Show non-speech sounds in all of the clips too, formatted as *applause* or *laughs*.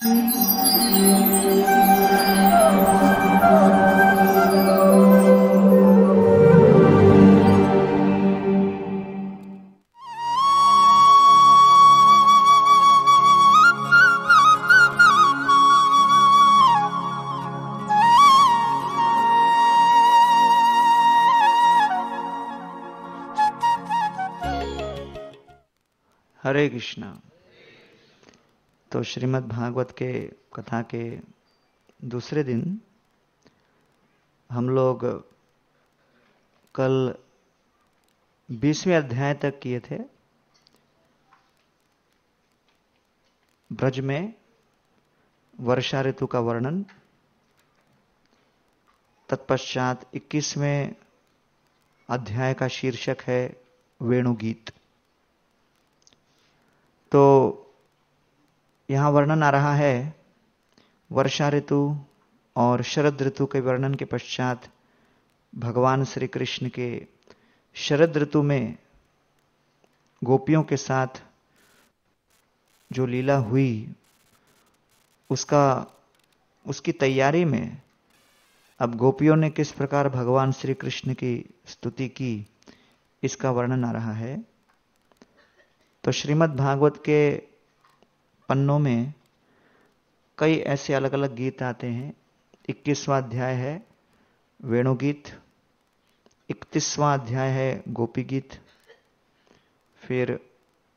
हरे कृष्णा। श्रीमद् भागवत के कथा के दूसरे दिन हम लोग कल बीसवें अध्याय तक किए थे ब्रज में वर्षा ऋतु का वर्णन। तत्पश्चात 21वें अध्याय का शीर्षक है वेणुगीत। तो यहाँ वर्णन आ रहा है, वर्षा ऋतु और शरद ऋतु के वर्णन के पश्चात भगवान श्री कृष्ण के शरद ऋतु में गोपियों के साथ जो लीला हुई, उसका, उसकी तैयारी में अब गोपियों ने किस प्रकार भगवान श्री कृष्ण की स्तुति की, इसका वर्णन आ रहा है। तो श्रीमद् भागवत के पन्नों में कई ऐसे अलग अलग गीत आते हैं। इक्कीसवां अध्याय है वेणुगीत, इकतीसवां अध्याय है गोपी गीत फिर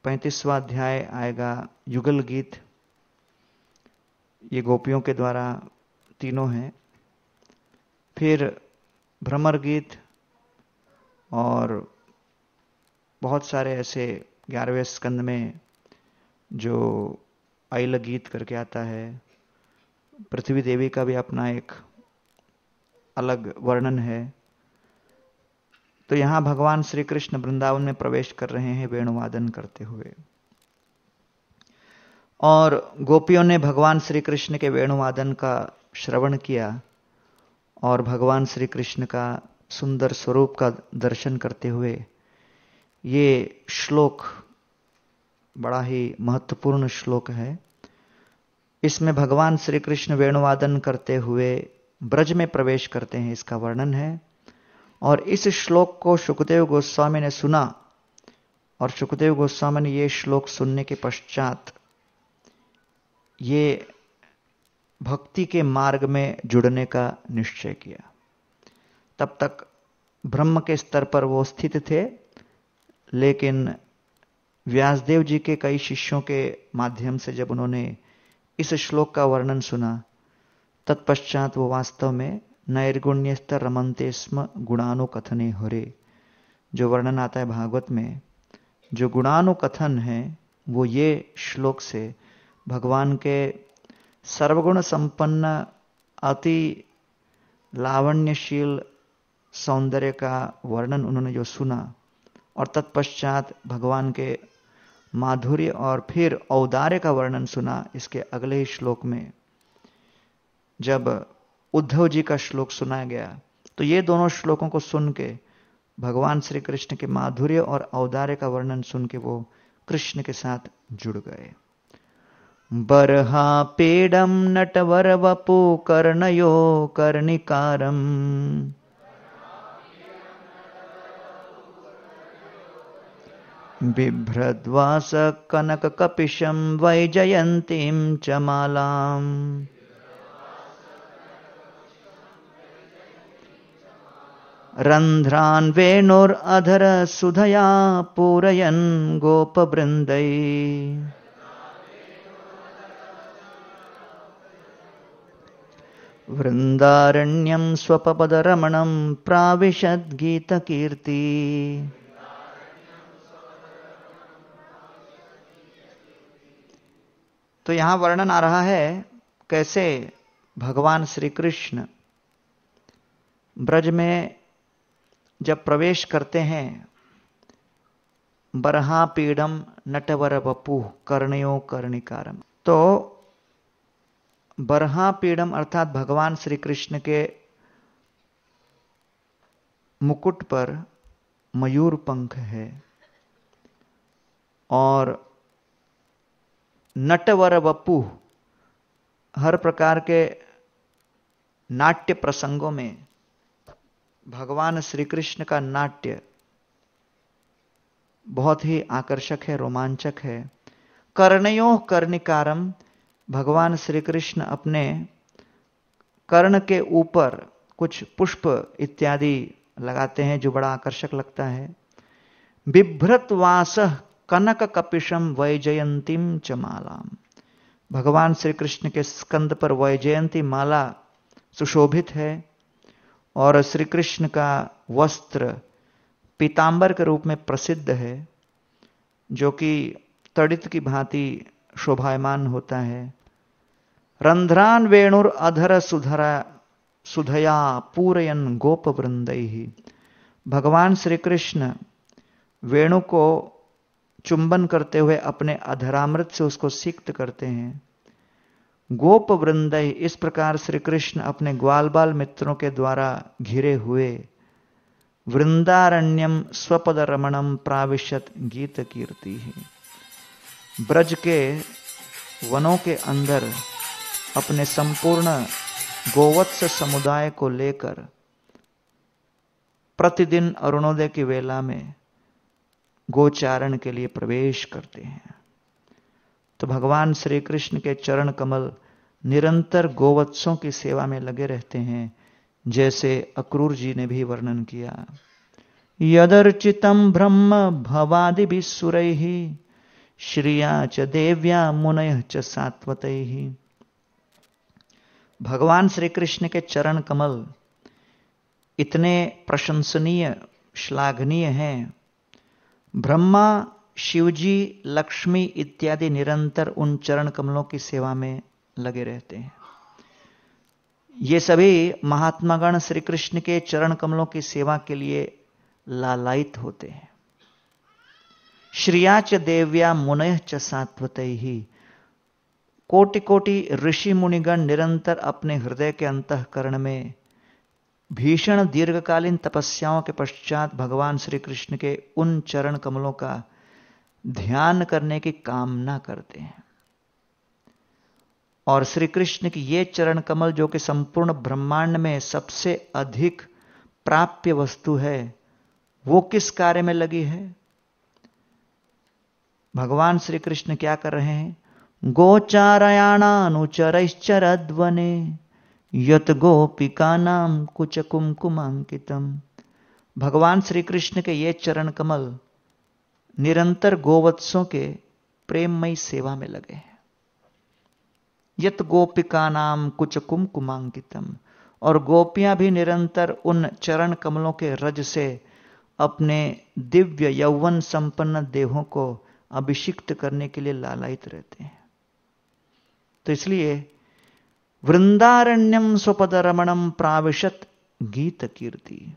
पैंतीसवां अध्याय आएगा युगल गीत ये गोपियों के द्वारा तीनों हैं। फिर भ्रमर गीत और बहुत सारे ऐसे ग्यारहवें स्कंद में जो आइल गीत करके आता है। पृथ्वी देवी का भी अपना एक अलग वर्णन है। तो यहाँ भगवान श्री कृष्ण वृंदावन में प्रवेश कर रहे हैं वेणुवादन करते हुए। और गोपियों ने भगवान श्री कृष्ण के वेणुवादन का श्रवण किया और भगवान श्री कृष्ण का सुंदर स्वरूप का दर्शन करते हुए ये श्लोक बड़ा ही महत्वपूर्ण श्लोक है। इसमें भगवान श्री कृष्ण वेणुवादन करते हुए ब्रज में प्रवेश करते हैं, इसका वर्णन है। और इस श्लोक को सुखदेव गोस्वामी ने सुना, और सुखदेव गोस्वामी ने यह श्लोक सुनने के पश्चात ये भक्ति के मार्ग में जुड़ने का निश्चय किया। तब तक ब्रह्म के स्तर पर वो स्थित थे, लेकिन व्यासदेव जी के कई शिष्यों के माध्यम से जब उन्होंने इस श्लोक का वर्णन सुना, तत्पश्चात वो वास्तव में नैर्गुण्य स्तर रमनते स्म गुणानुकथने हरे। जो वर्णन आता है भागवत में, जो गुणानुकथन है, वो ये श्लोक से भगवान के सर्वगुण संपन्न, अति लावण्यशील सौंदर्य का वर्णन उन्होंने जो सुना, और तत्पश्चात भगवान के माधुर्य और फिर औदार्य का वर्णन सुना इसके अगले ही श्लोक में। जब उद्धव जी का श्लोक सुनाया गया तो ये दोनों श्लोकों को सुन के भगवान श्री कृष्ण के माधुर्य और औदार्य का वर्णन सुन के वो कृष्ण के साथ जुड़ गए। बरहा पेडम नटवर वपु कर्णयो कर्णिकारम। बिभ्रद्वास कनककपिशं वैजयन्तीं च मालाम्। रन्ध्रान् वेणुरधर सुधया पूरयन् गोपवृन्दै। वृन्दारण्यं स्वपपदरमणं प्राविशद्गीतकीर्ति। तो यहाँ वर्णन आ रहा है कैसे भगवान श्री कृष्ण ब्रज में जब प्रवेश करते हैं, बरहा पीड़म नटवर बपु कर्णयो कर्णिकारम। तो बरहा पीड़म अर्थात भगवान श्री कृष्ण के मुकुट पर मयूर पंख है और नटवर वपु हर प्रकार के नाट्य प्रसंगों में भगवान श्री कृष्ण का नाट्य बहुत ही आकर्षक है, रोमांचक है। कर्णयो कर्णिकारम भगवान श्री कृष्ण अपने कर्ण के ऊपर कुछ पुष्प इत्यादि लगाते हैं, जो बड़ा आकर्षक लगता है। बिभ्रत वास कनक कपिशम वैजयंतीम च मालाम। भगवान श्री कृष्ण के स्कंद पर वैजयंती माला सुशोभित है और श्री कृष्ण का वस्त्र पीतांबर के रूप में प्रसिद्ध है, जो कि तड़ित की भांति शोभायमान होता है। रंध्रान वेणुर अधर सुधरा सुधया पूरयन गोप वृंद ही भगवान श्री कृष्ण वेणु को चुंबन करते हुए अपने अधरामृत से उसको सिक्त करते हैं। गोप वृंद इस प्रकार श्री कृष्ण अपने ग्वाल बाल मित्रों के द्वारा घिरे हुए वृंदारण्यम स्वपद रमणम प्राविशत गीत कीर्ति है। ब्रज के वनों के अंदर अपने संपूर्ण गोवत्स समुदाय को लेकर प्रतिदिन अरुणोदय की वेला में गोचारण के लिए प्रवेश करते हैं। तो भगवान श्री कृष्ण के चरण कमल निरंतर गोवत्सों की सेवा में लगे रहते हैं, जैसे अक्रूर जी ने भी वर्णन किया। यदर्चितम ब्रह्म भवादि भी सुर ही श्रिया च देव्या मुनय च सात्वत। ही भगवान श्री कृष्ण के चरण कमल इतने प्रशंसनीय, श्लाघनीय हैं ब्रह्मा, शिवजी, लक्ष्मी इत्यादि निरंतर उन चरण कमलों की सेवा में लगे रहते हैं। ये सभी महात्मागण श्री कृष्ण के चरण कमलों की सेवा के लिए लालायित होते हैं। श्रियाच देव्या मुनय च सात्वत। ही कोटि कोटि ऋषि मुनिगण निरंतर अपने हृदय के अंतकरण में भीषण दीर्घकालीन तपस्याओं के पश्चात भगवान श्री कृष्ण के उन चरण कमलों का ध्यान करने की कामना करते हैं। और श्री कृष्ण की ये चरण कमल जो कि संपूर्ण ब्रह्मांड में सबसे अधिक प्राप्य वस्तु है, वो किस कार्य में लगी है? भगवान श्री कृष्ण क्या कर रहे हैं? गोचारयाणानुचरैश्चरद्वने यत गोपिका नाम कुच कुमकुमांकितम भगवान श्री कृष्ण के ये चरण कमल निरंतर गोवत्सों के प्रेममयी सेवा में लगे हैं। यत गोपिका नाम कुछ कुमकुमांकितम और गोपियाँ भी निरंतर उन चरण कमलों के रज से अपने दिव्य यौवन संपन्न देहों को अभिषिक्त करने के लिए लालायित रहते हैं। तो इसलिए वृंदारण्यम स्वपद रमणम प्राविशत गीत कीर्ति।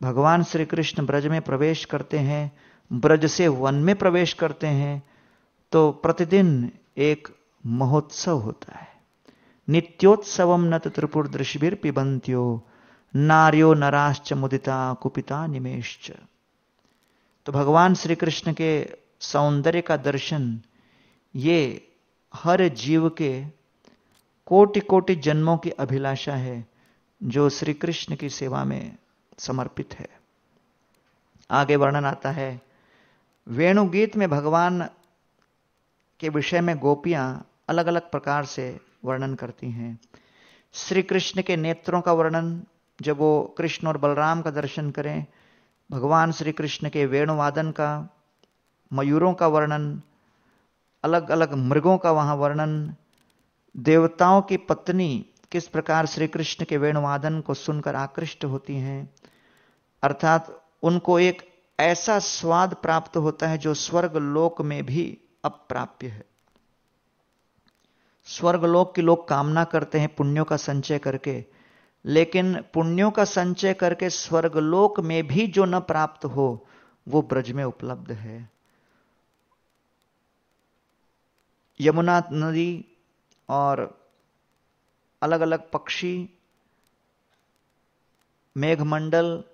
भगवान श्री कृष्ण ब्रज में प्रवेश करते हैं, ब्रज से वन में प्रवेश करते हैं तो प्रतिदिन एक महोत्सव होता है। नित्योत्सव नत त्रिपुर दृशिर पिबंत्यो नार्यो नराश्च मुदिता कुपिता निमेश्च। तो भगवान श्री कृष्ण के सौंदर्य का दर्शन, ये हर जीव के कोटि कोटि जन्मों की अभिलाषा है, जो श्री कृष्ण की सेवा में समर्पित है। आगे वर्णन आता है, वेणुगीत में भगवान के विषय में गोपियाँ अलग अलग प्रकार से वर्णन करती हैं। श्री कृष्ण के नेत्रों का वर्णन, जब वो कृष्ण और बलराम का दर्शन करें, भगवान श्री कृष्ण के वेणुवादन का, मयूरों का वर्णन अलग अलग मृगों का वहाँ वर्णन देवताओं की पत्नी किस प्रकार श्री कृष्ण के वेणुवादन को सुनकर आकृष्ट होती हैं? अर्थात उनको एक ऐसा स्वाद प्राप्त होता है जो स्वर्ग लोक में भी अप्राप्य है। स्वर्गलोक की लोग कामना करते हैं पुण्यों का संचय करके, लेकिन पुण्यों का संचय करके स्वर्गलोक में भी जो न प्राप्त हो, वो ब्रज में उपलब्ध है। यमुना नदी और अलग अलग पक्षी, मेघमंडल,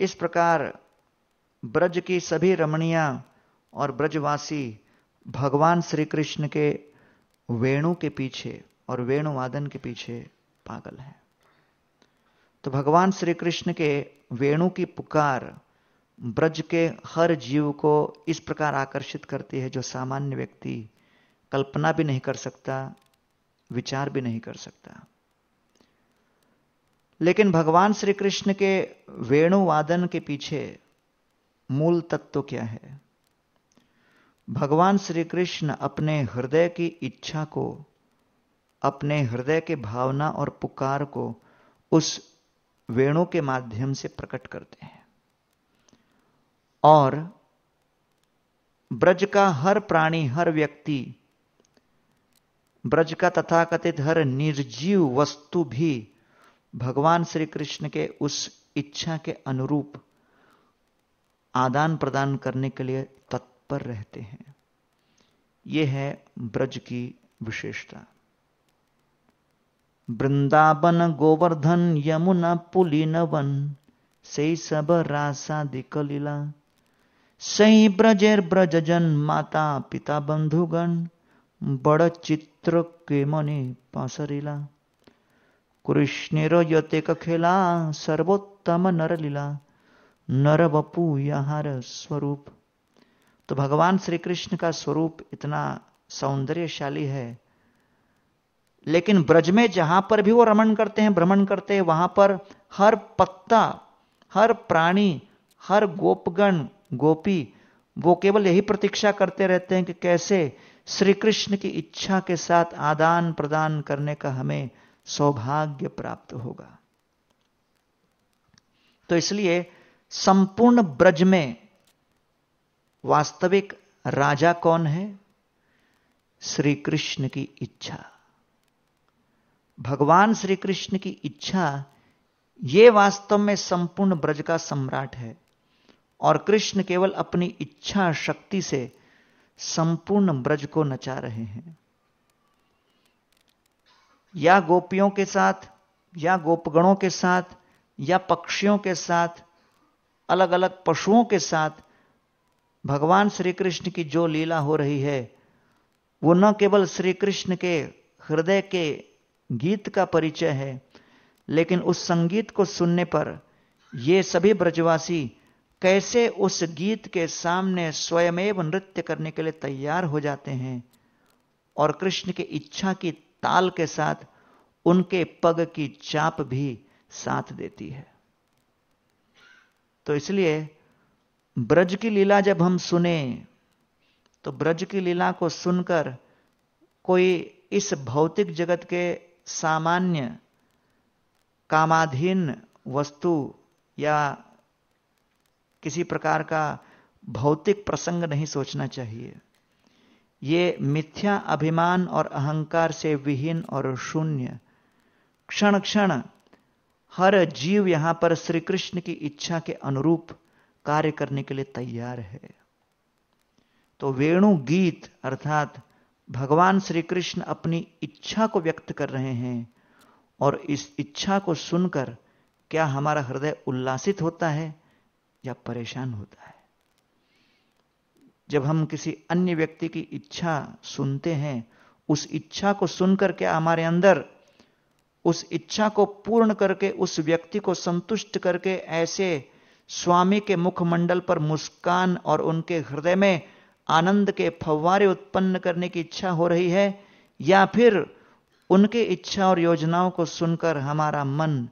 इस प्रकार ब्रज की सभी रमणियाँ और ब्रजवासी भगवान श्री कृष्ण के वेणु के पीछे और वेणुवादन के पीछे पागल है। तो भगवान श्री कृष्ण के वेणु की पुकार ब्रज के हर जीव को इस प्रकार आकर्षित करती है जो सामान्य व्यक्ति कल्पना भी नहीं कर सकता, विचार भी नहीं कर सकता। लेकिन भगवान श्री कृष्ण के वेणुवादन के पीछे मूल तत्व क्या है? भगवान श्री कृष्ण अपने हृदय की इच्छा को, अपने हृदय के भावना और पुकार को उस वेणु के माध्यम से प्रकट करते हैं। और ब्रज का हर प्राणी, हर व्यक्ति ब्रज का तथाकथित हर निर्जीव वस्तु भी भगवान श्री कृष्ण के उस इच्छा के अनुरूप आदान प्रदान करने के लिए तत्पर रहते हैं। यह है ब्रज की विशेषता। वृंदावन, गोवर्धन, यमुना पुलिन वन से सब रासादिक लीला सही ब्रजेर ब्रजजन माता पिता बंधुगण बड़ चित्र के मने पासरीला। कृष्णेर यतेक खेला, सर्वोत्तम नरलीला। नर बपू यहार स्वरूप। तो भगवान श्री कृष्ण का स्वरूप इतना सौंदर्यशाली है। लेकिन ब्रज में जहाँ पर भी वो रमण करते हैं, भ्रमण करते हैं, वहाँ पर हर पत्ता हर प्राणी, हर गोपगण, गोपी, वो केवल यही प्रतीक्षा करते रहते हैं कि कैसे श्री कृष्ण की इच्छा के साथ आदान प्रदान करने का हमें सौभाग्य प्राप्त होगा। तो इसलिए संपूर्ण ब्रज में वास्तविक राजा कौन है? श्री कृष्ण की इच्छा। भगवान श्री कृष्ण की इच्छा, ये वास्तव में संपूर्ण ब्रज का सम्राट है और कृष्ण केवल अपनी इच्छा शक्ति से संपूर्ण ब्रज को नचा रहे हैं। या गोपियों के साथ, या गोपगणों के साथ, या पक्षियों के साथ अलग अलग पशुओं के साथ भगवान श्री कृष्ण की जो लीला हो रही है, वो न केवल श्री कृष्ण के हृदय के गीत का परिचय है, लेकिन उस संगीत को सुनने पर ये सभी ब्रजवासी कैसे उस गीत के सामने स्वयमेव नृत्य करने के लिए तैयार हो जाते हैं और कृष्ण की इच्छा की ताल के साथ उनके पग की चाप भी साथ देती है। तो इसलिए ब्रज की लीला जब हम सुने तो ब्रज की लीला को सुनकर कोई इस भौतिक जगत के सामान्य, कामाधीन वस्तु या किसी प्रकार का भौतिक प्रसंग नहीं सोचना चाहिए। ये मिथ्या अभिमान और अहंकार से विहीन और शून्य। क्षण क्षण हर जीव यहाँ पर श्री कृष्ण की इच्छा के अनुरूप कार्य करने के लिए तैयार है। तो वेणु गीत अर्थात भगवान श्री कृष्ण अपनी इच्छा को व्यक्त कर रहे हैं और इस इच्छा को सुनकर क्या हमारा हृदय उल्लासित होता है? या परेशान होता है। जब हम किसी अन्य व्यक्ति की इच्छा सुनते हैं, उस इच्छा को सुनकर क्या हमारे अंदर, उस इच्छा को पूर्ण करके, उस व्यक्ति को संतुष्ट करके ऐसे स्वामी के मुखमंडल पर मुस्कान और उनके हृदय में आनंद के फव्वारे उत्पन्न करने की इच्छा हो रही है, या फिर उनके इच्छा और योजनाओं को सुनकर हमारा मन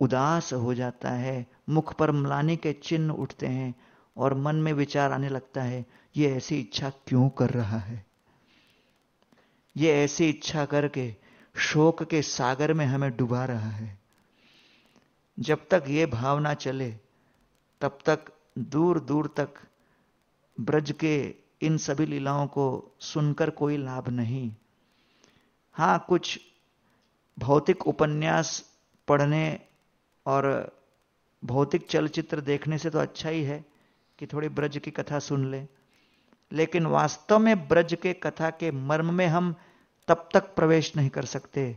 उदास हो जाता है, मुख पर मलानी के चिन्ह उठते हैं और मन में विचार आने लगता है, ये ऐसी इच्छा क्यों कर रहा है? ये ऐसी इच्छा करके शोक के सागर में हमें डुबा रहा है। जब तक ये भावना चले, तब तक दूर दूर तक ब्रज के इन सभी लीलाओं को सुनकर कोई लाभ नहीं। हाँ, कुछ भौतिक उपन्यास पढ़ने और भौतिक चलचित्र देखने से तो अच्छा ही है कि थोड़ी ब्रज की कथा सुन ले। लेकिन वास्तव में ब्रज के कथा के मर्म में हम तब तक प्रवेश नहीं कर सकते,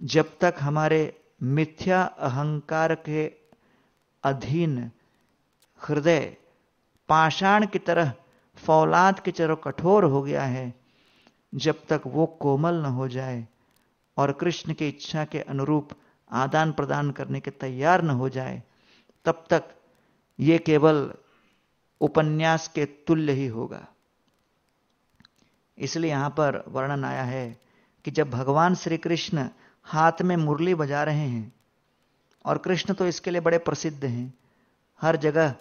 जब तक हमारे मिथ्या अहंकार के अधीन हृदय पाषाण की तरह फौलाद की तरह कठोर हो गया है, जब तक वो कोमल न हो जाए और कृष्ण की इच्छा के अनुरूप आदान प्रदान करने के तैयार न हो जाए, तब तक ये केवल उपन्यास के तुल्य ही होगा। इसलिए यहाँ पर वर्णन आया है कि जब भगवान श्री कृष्ण हाथ में मुरली बजा रहे हैं, और कृष्ण तो इसके लिए बड़े प्रसिद्ध हैं, हर जगह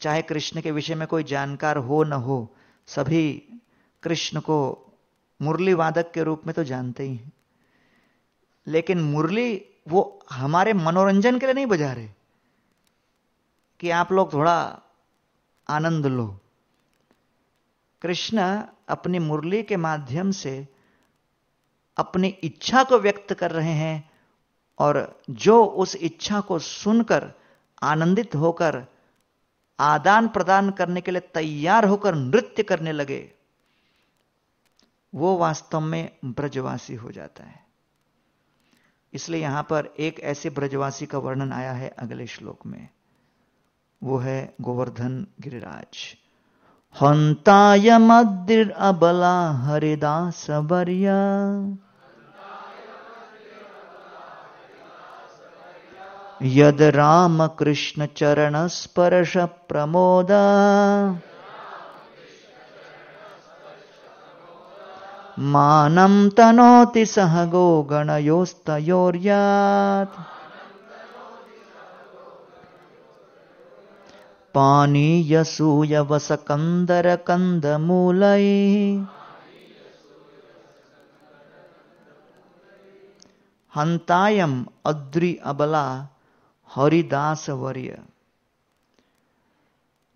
चाहे कृष्ण के विषय में कोई जानकार हो न हो, सभी कृष्ण को मुरली वादक के रूप में तो जानते ही हैं। लेकिन मुरली वो हमारे मनोरंजन के लिए नहीं बजा रहे कि आप लोग थोड़ा आनंद लो। कृष्ण अपनी मुरली के माध्यम से अपनी इच्छा को व्यक्त कर रहे हैं और जो उस इच्छा को सुनकर आनंदित होकर आदान प्रदान करने के लिए तैयार होकर नृत्य करने लगे, वो वास्तव में ब्रजवासी हो जाता है। इसलिए यहाँ पर एक ऐसे ब्रजवासी का वर्णन आया है अगले श्लोक में। वो है गोवर्धन गिरिराज। हंताय मद्र अबला हरिदास बरिया यद राम कृष्ण चरण स्पर्श प्रमोदा। मानं तनोति सह गणयोस्तयोर्यात् पानीयसूयवसकन्दरकन्दमूलैः। हंतायम अद्रि अबला हरिदास वर्य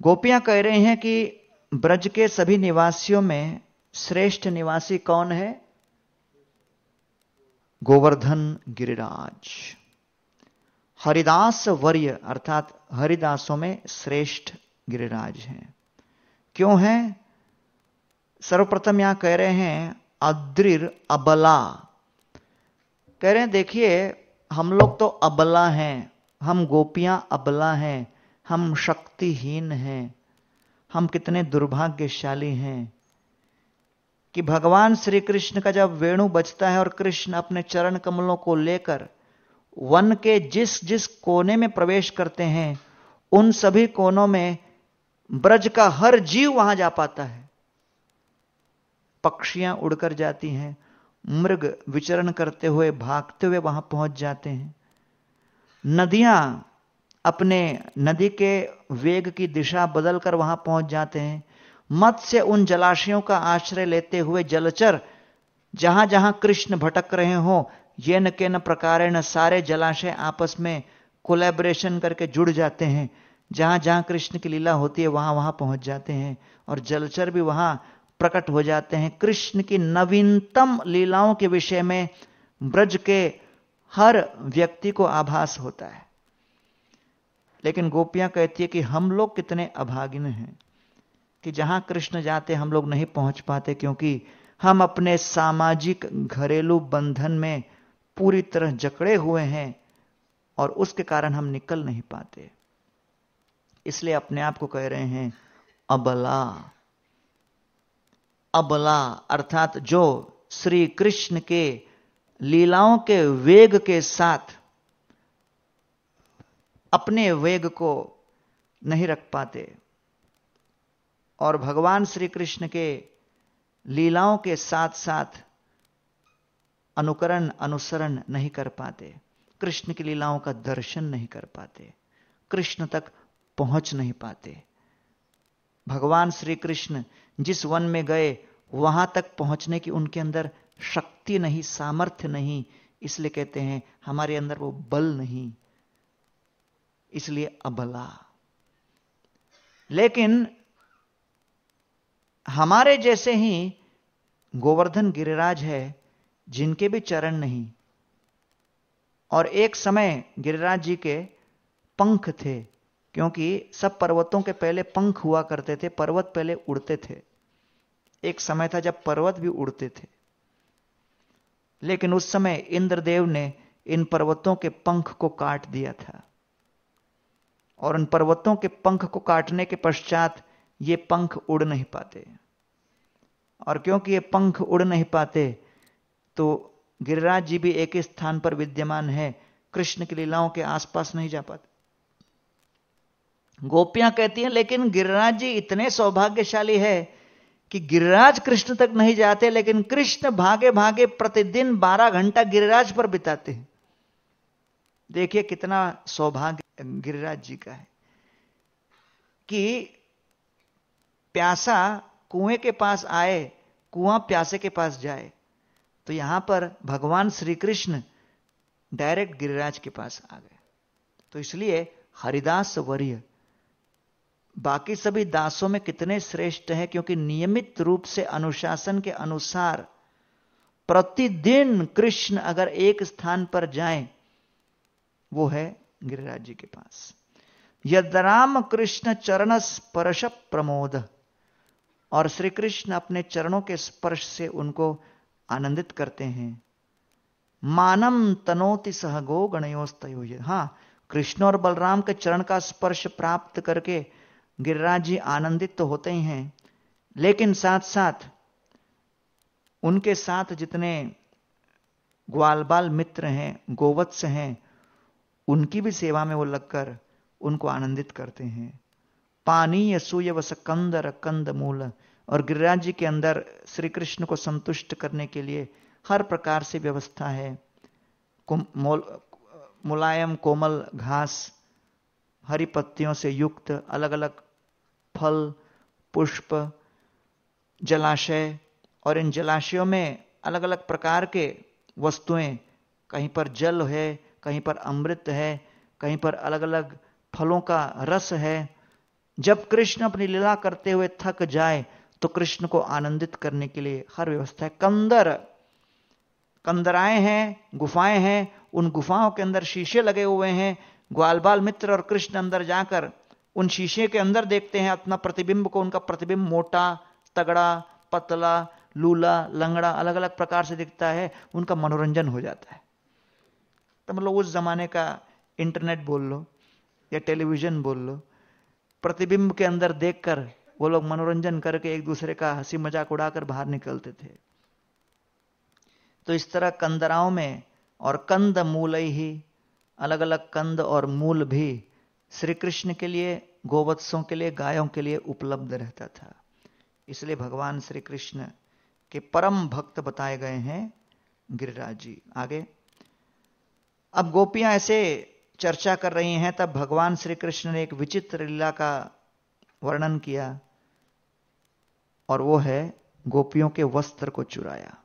गोपियाँ कह रहे हैं कि ब्रज के सभी निवासियों में श्रेष्ठ निवासी कौन है? गोवर्धन गिरिराज। हरिदास वर्य, अर्थात हरिदासों में श्रेष्ठ गिरिराज हैं। क्यों है? सर्वप्रथम यहाँ कह रहे हैं, अद्रिर अबला। कह रहे हैं, देखिए, हम लोग तो अबला हैं, हम गोपियाँ अबला हैं, हम शक्तिहीन हैं, हम कितने दुर्भाग्यशाली हैं। कि भगवान श्री कृष्ण का जब वेणु बजता है और कृष्ण अपने चरण कमलों को लेकर वन के जिस जिस कोने में प्रवेश करते हैं, उन सभी कोनों में ब्रज का हर जीव वहाँ जा पाता है। पक्षियाँ उड़कर जाती हैं, मृग विचरण करते हुए भागते हुए वहाँ पहुँच जाते हैं। नदियाँ अपने नदी के वेग की दिशा बदलकर वहाँ पहुँच जाते हैं। मत्स्य उन जलाशयों का आश्रय लेते हुए जलचर, जहाँ जहाँ कृष्ण भटक रहे हो, ये न के न प्रकार न सारे जलाशय आपस में कोलेबरेशन करके जुड़ जाते हैं। जहाँ जहाँ कृष्ण की लीला होती है, वहाँ वहाँ पहुँच जाते हैं और जलचर भी वहाँ प्रकट हो जाते हैं। कृष्ण की नवीनतम लीलाओं के विषय में ब्रज के हर व्यक्ति को आभास होता है। लेकिन गोपियाँ कहती है कि हम लोग कितने अभागिन हैं। कि जहाँ कृष्ण जाते हम लोग नहीं पहुँच पाते क्योंकि हम अपने सामाजिक घरेलू बंधन में पूरी तरह जकड़े हुए हैं और उसके कारण हम निकल नहीं पाते। इसलिए अपने आप को कह रहे हैं, अबला। अबला अर्थात जो श्री कृष्ण के लीलाओं के वेग के साथ अपने वेग को नहीं रख पाते। और भगवान श्री कृष्ण के लीलाओं के साथ साथ अनुकरण, अनुसरण नहीं कर पाते। कृष्ण की लीलाओं का दर्शन नहीं कर पाते। कृष्ण तक पहुँच नहीं पाते। भगवान श्री कृष्ण जिस वन में गए, वहाँ तक पहुँचने की उनके अंदर शक्ति नहीं, सामर्थ्य नहीं, इसलिए कहते हैं, हमारे अंदर वो बल नहीं, इसलिए अबला। लेकिन हमारे जैसे ही गोवर्धन गिरिराज है, जिनके भी चरण नहीं। और एक समय गिरिराज जी के पंख थे, क्योंकि सब पर्वतों के पहले पंख हुआ करते थे, पर्वत पहले उड़ते थे। एक समय था जब पर्वत भी उड़ते थे। लेकिन उस समय इंद्रदेव ने इन पर्वतों के पंख को काट दिया था। और उन पर्वतों के पंख को काटने के पश्चात ये पंख उड़ नहीं पाते। और क्योंकि ये पंख उड़ नहीं पाते तो गिरिराज जी भी एक ही स्थान पर विद्यमान है। कृष्ण की लीलाओं के आसपास नहीं जा पाते। गोपियाँ कहती हैं, लेकिन गिरिराज जी इतने सौभाग्यशाली है कि गिरिराज कृष्ण तक नहीं जाते, लेकिन कृष्ण भागे भागे प्रतिदिन 12 घंटा गिरिराज पर बिताते हैं। देखिए कितना सौभाग्य गिरिराज जी का है कि प्यासा कुएँ के पास आए, कुआँ प्यासे के पास जाए तो यहाँ पर भगवान श्री कृष्ण डायरेक्ट गिरिराज के पास आ गए। तो इसलिए हरिदास वर्य, बाकी सभी दासों में कितने श्रेष्ठ हैं, क्योंकि नियमित रूप से अनुशासन के अनुसार प्रतिदिन कृष्ण अगर एक स्थान पर जाएँ, वो है गिरिराज जी के पास। यदराम कृष्ण चरण स्पर्श प्रमोद। और श्री कृष्ण अपने चरणों के स्पर्श से उनको आनंदित करते हैं। मानम तनोति सह सहगो गणयोस्तयो हाँ, कृष्ण और बलराम के चरण का स्पर्श प्राप्त करके गिरिराज जी आनंदित तो होते ही हैं, लेकिन साथ साथ उनके साथ जितने ग्वाल बाल मित्र हैं, गोवत्स हैं, उनकी भी सेवा में वो लगकर उनको आनंदित करते हैं। पानी सूय वस कंदर कंद मूल और गिरिराज के अंदर श्री कृष्ण को संतुष्ट करने के लिए हर प्रकार से व्यवस्था है। मुलायम, कोमल घास, हरी पत्तियों से युक्त अलग अलग फल, पुष्प, जलाशय और इन जलाशयों में अलग अलग प्रकार के वस्तुएँ, कहीं पर जल है, कहीं पर अमृत है, कहीं पर अलग अलग फलों का रस है जब कृष्ण अपनी लीला करते हुए थक जाए तो कृष्ण को आनंदित करने के लिए हर व्यवस्था है। कंदर, कंदराएँ हैं, गुफाएँ हैं, उन गुफाओं के अंदर शीशे लगे हुए हैं। ग्वाल बाल मित्र और कृष्ण अंदर जाकर उन शीशे के अंदर देखते हैं, अपना प्रतिबिंब को, उनका प्रतिबिंब मोटा, तगड़ा, पतला, लूला, लंगड़ा अलग अलग प्रकार से दिखता है, उनका मनोरंजन हो जाता है। तो मतलब उस जमाने का इंटरनेट बोल लो या टेलीविज़न बोल लो प्रतिबिंब के अंदर देखकर वो लोग मनोरंजन करके एक दूसरे का हँसी मज़ाक उड़ाकर बाहर निकलते थे। तो इस तरह कंदराओं में और कंद मूल ही अलग अलग कंद और मूल भी श्री कृष्ण के लिए, गोवत्सों के लिए, गायों के लिए उपलब्ध रहता था। इसलिए भगवान श्री कृष्ण के परम भक्त बताए गए हैं गिरिराज जी। आगे। अब गोपियाँ ऐसे चर्चा कर रही हैं, तब भगवान श्री कृष्ण ने एक विचित्र लीला का वर्णन किया और वो है गोपियों के वस्त्र को चुराया।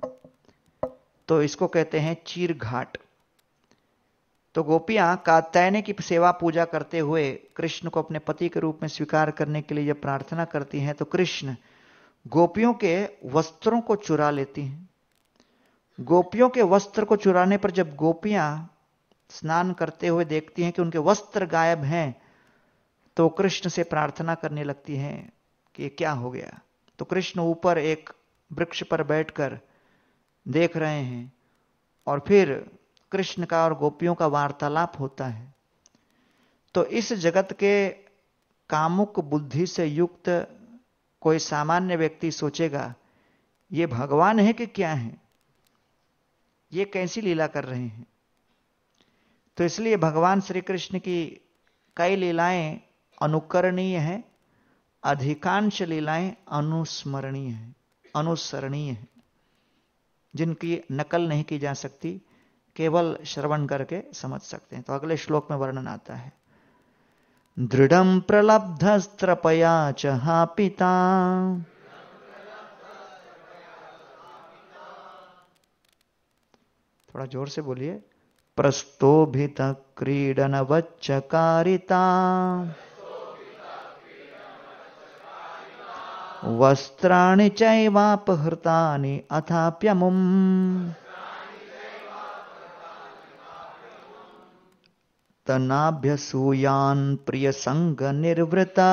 तो इसको कहते हैं चीर घाट। तो गोपियाँ कात्यायनी की सेवा पूजा करते हुए कृष्ण को अपने पति के रूप में स्वीकार करने के लिए जब प्रार्थना करती हैं तो कृष्ण गोपियों के वस्त्रों को चुरा लेती हैं। गोपियों के वस्त्र को चुराने पर जब गोपियाँ स्नान करते हुए देखती हैं कि उनके वस्त्र गायब हैं तो कृष्ण से प्रार्थना करने लगती हैं कि क्या हो गया। तो कृष्ण ऊपर एक वृक्ष पर बैठकर देख रहे हैं और फिर कृष्ण का और गोपियों का वार्तालाप होता है। तो इस जगत के कामुक बुद्धि से युक्त कोई सामान्य व्यक्ति सोचेगा, ये भगवान है कि क्या है? ये कैसी लीला कर रहे हैं? तो इसलिए भगवान श्री कृष्ण की कई लीलाएँ अनुकरणीय हैं, अधिकांश लीलाएँ अनुस्मरणीय हैं, अनुसरणीय हैं, जिनकी नकल नहीं की जा सकती, केवल श्रवण करके समझ सकते हैं। तो अगले श्लोक में वर्णन आता है, दृढ़ प्रलब्धस्त्रपया चहा पिता। थोड़ा ज़ोर से बोलिए। प्रस्तोभित क्रीडन वच्चकारिता वस्त्राणि चैवापहृतानि अथाप्यमुम्। तनाभ्यसूयान प्रिय संग निर्वृता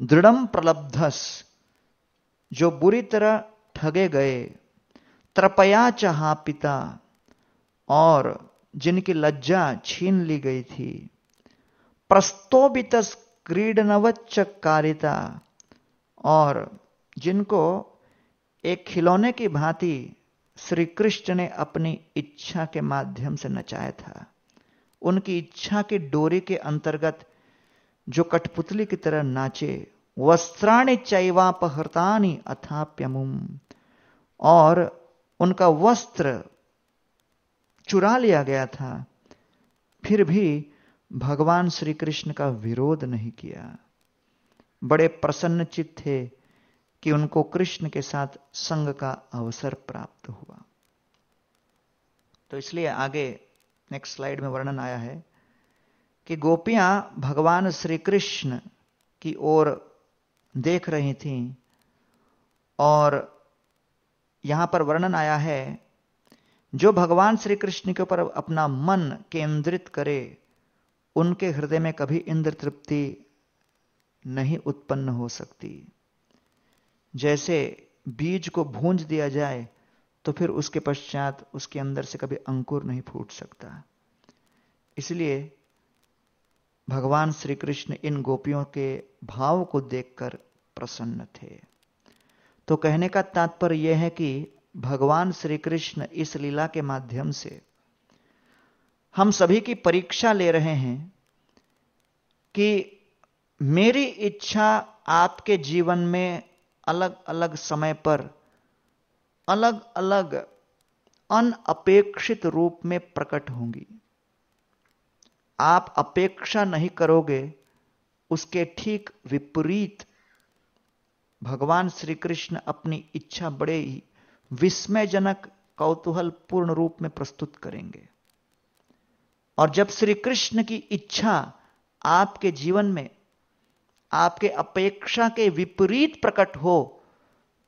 दृढ़म प्रलब्धस, जो बुरी तरह ठगे गए। त्रपया चहा पिता और जिनकी लज्जा छीन ली गई थी। प्रस्तोभित क्रीडनवच्चकारिता और जिनको एक खिलौने की भांति श्री कृष्ण ने अपनी इच्छा के माध्यम से नचाया था। उनकी इच्छा की डोरी के अंतर्गत जो कठपुतली की तरह नाचे, वस्त्राणी चैवापहृतानी अथाप्यमुम और उनका वस्त्र चुरा लिया गया था, फिर भी भगवान श्री कृष्ण का विरोध नहीं किया। बड़े प्रसन्नचित थे कि उनको कृष्ण के साथ संग का अवसर प्राप्त हुआ। तो इसलिए आगे नेक्स्ट स्लाइड में वर्णन आया है कि गोपियाँ भगवान श्री कृष्ण की ओर देख रही थीं और यहाँ पर वर्णन आया है, जो भगवान श्री कृष्ण के ऊपर अपना मन केंद्रित करे, उनके हृदय में कभी इंद्र तृप्ति नहीं उत्पन्न हो सकती। जैसे बीज को भूंज दिया जाए तो फिर उसके पश्चात उसके अंदर से कभी अंकुर नहीं फूट सकता। इसलिए भगवान श्री कृष्ण इन गोपियों के भाव को देखकर प्रसन्न थे। तो कहने का तात्पर्य यह है कि भगवान श्री कृष्ण इस लीला के माध्यम से हम सभी की परीक्षा ले रहे हैं कि मेरी इच्छा आपके जीवन में अलग अलग समय पर अलग अलग अनअपेक्षित रूप में प्रकट होंगी। आप अपेक्षा नहीं करोगे, उसके ठीक विपरीत भगवान श्री कृष्ण अपनी इच्छा बड़े ही विस्मयजनक कौतूहल पूर्ण रूप में प्रस्तुत करेंगे। और जब श्री कृष्ण की इच्छा आपके जीवन में, आपके अपेक्षा के विपरीत प्रकट हो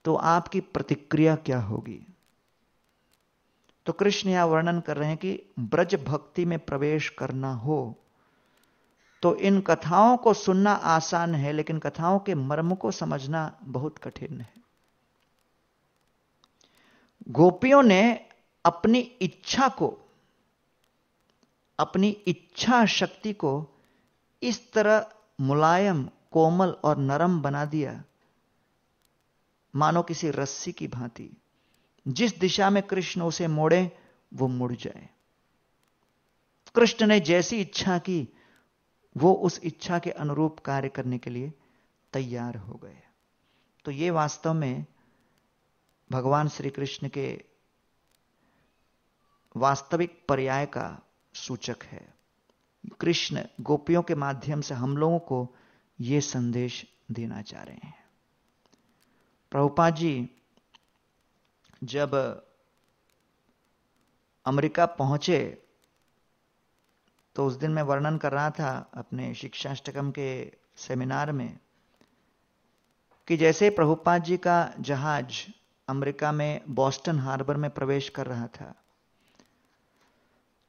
तो आपकी प्रतिक्रिया क्या होगी? तो कृष्ण यह वर्णन कर रहे हैं कि ब्रज भक्ति में प्रवेश करना हो तो इन कथाओं को सुनना आसान है, लेकिन कथाओं के मर्म को समझना बहुत कठिन है। गोपियों ने अपनी इच्छा को, अपनी इच्छा शक्ति को इस तरह मुलायम, कोमल और नरम बना दिया। मानो किसी रस्सी की भांति। जिस दिशा में कृष्ण उसे मोड़े, वो मुड़ जाए। कृष्ण ने जैसी इच्छा की वो उस इच्छा के अनुरूप कार्य करने के लिए तैयार हो गए। तो ये वास्तव में भगवान श्री कृष्ण के वास्तविक पर्याय का सूचक है। कृष्ण गोपियों के माध्यम से हम लोगों को यह संदेश देना चाह रहे हैं। प्रभुपा जी, जब अमेरिका पहुँचे तो उस दिन मैं वर्णन कर रहा था अपने शिक्षाष्टकम के सेमिनार में कि जैसे प्रभुपाद जी का जहाज़ अमेरिका में बॉस्टन हार्बर में प्रवेश कर रहा था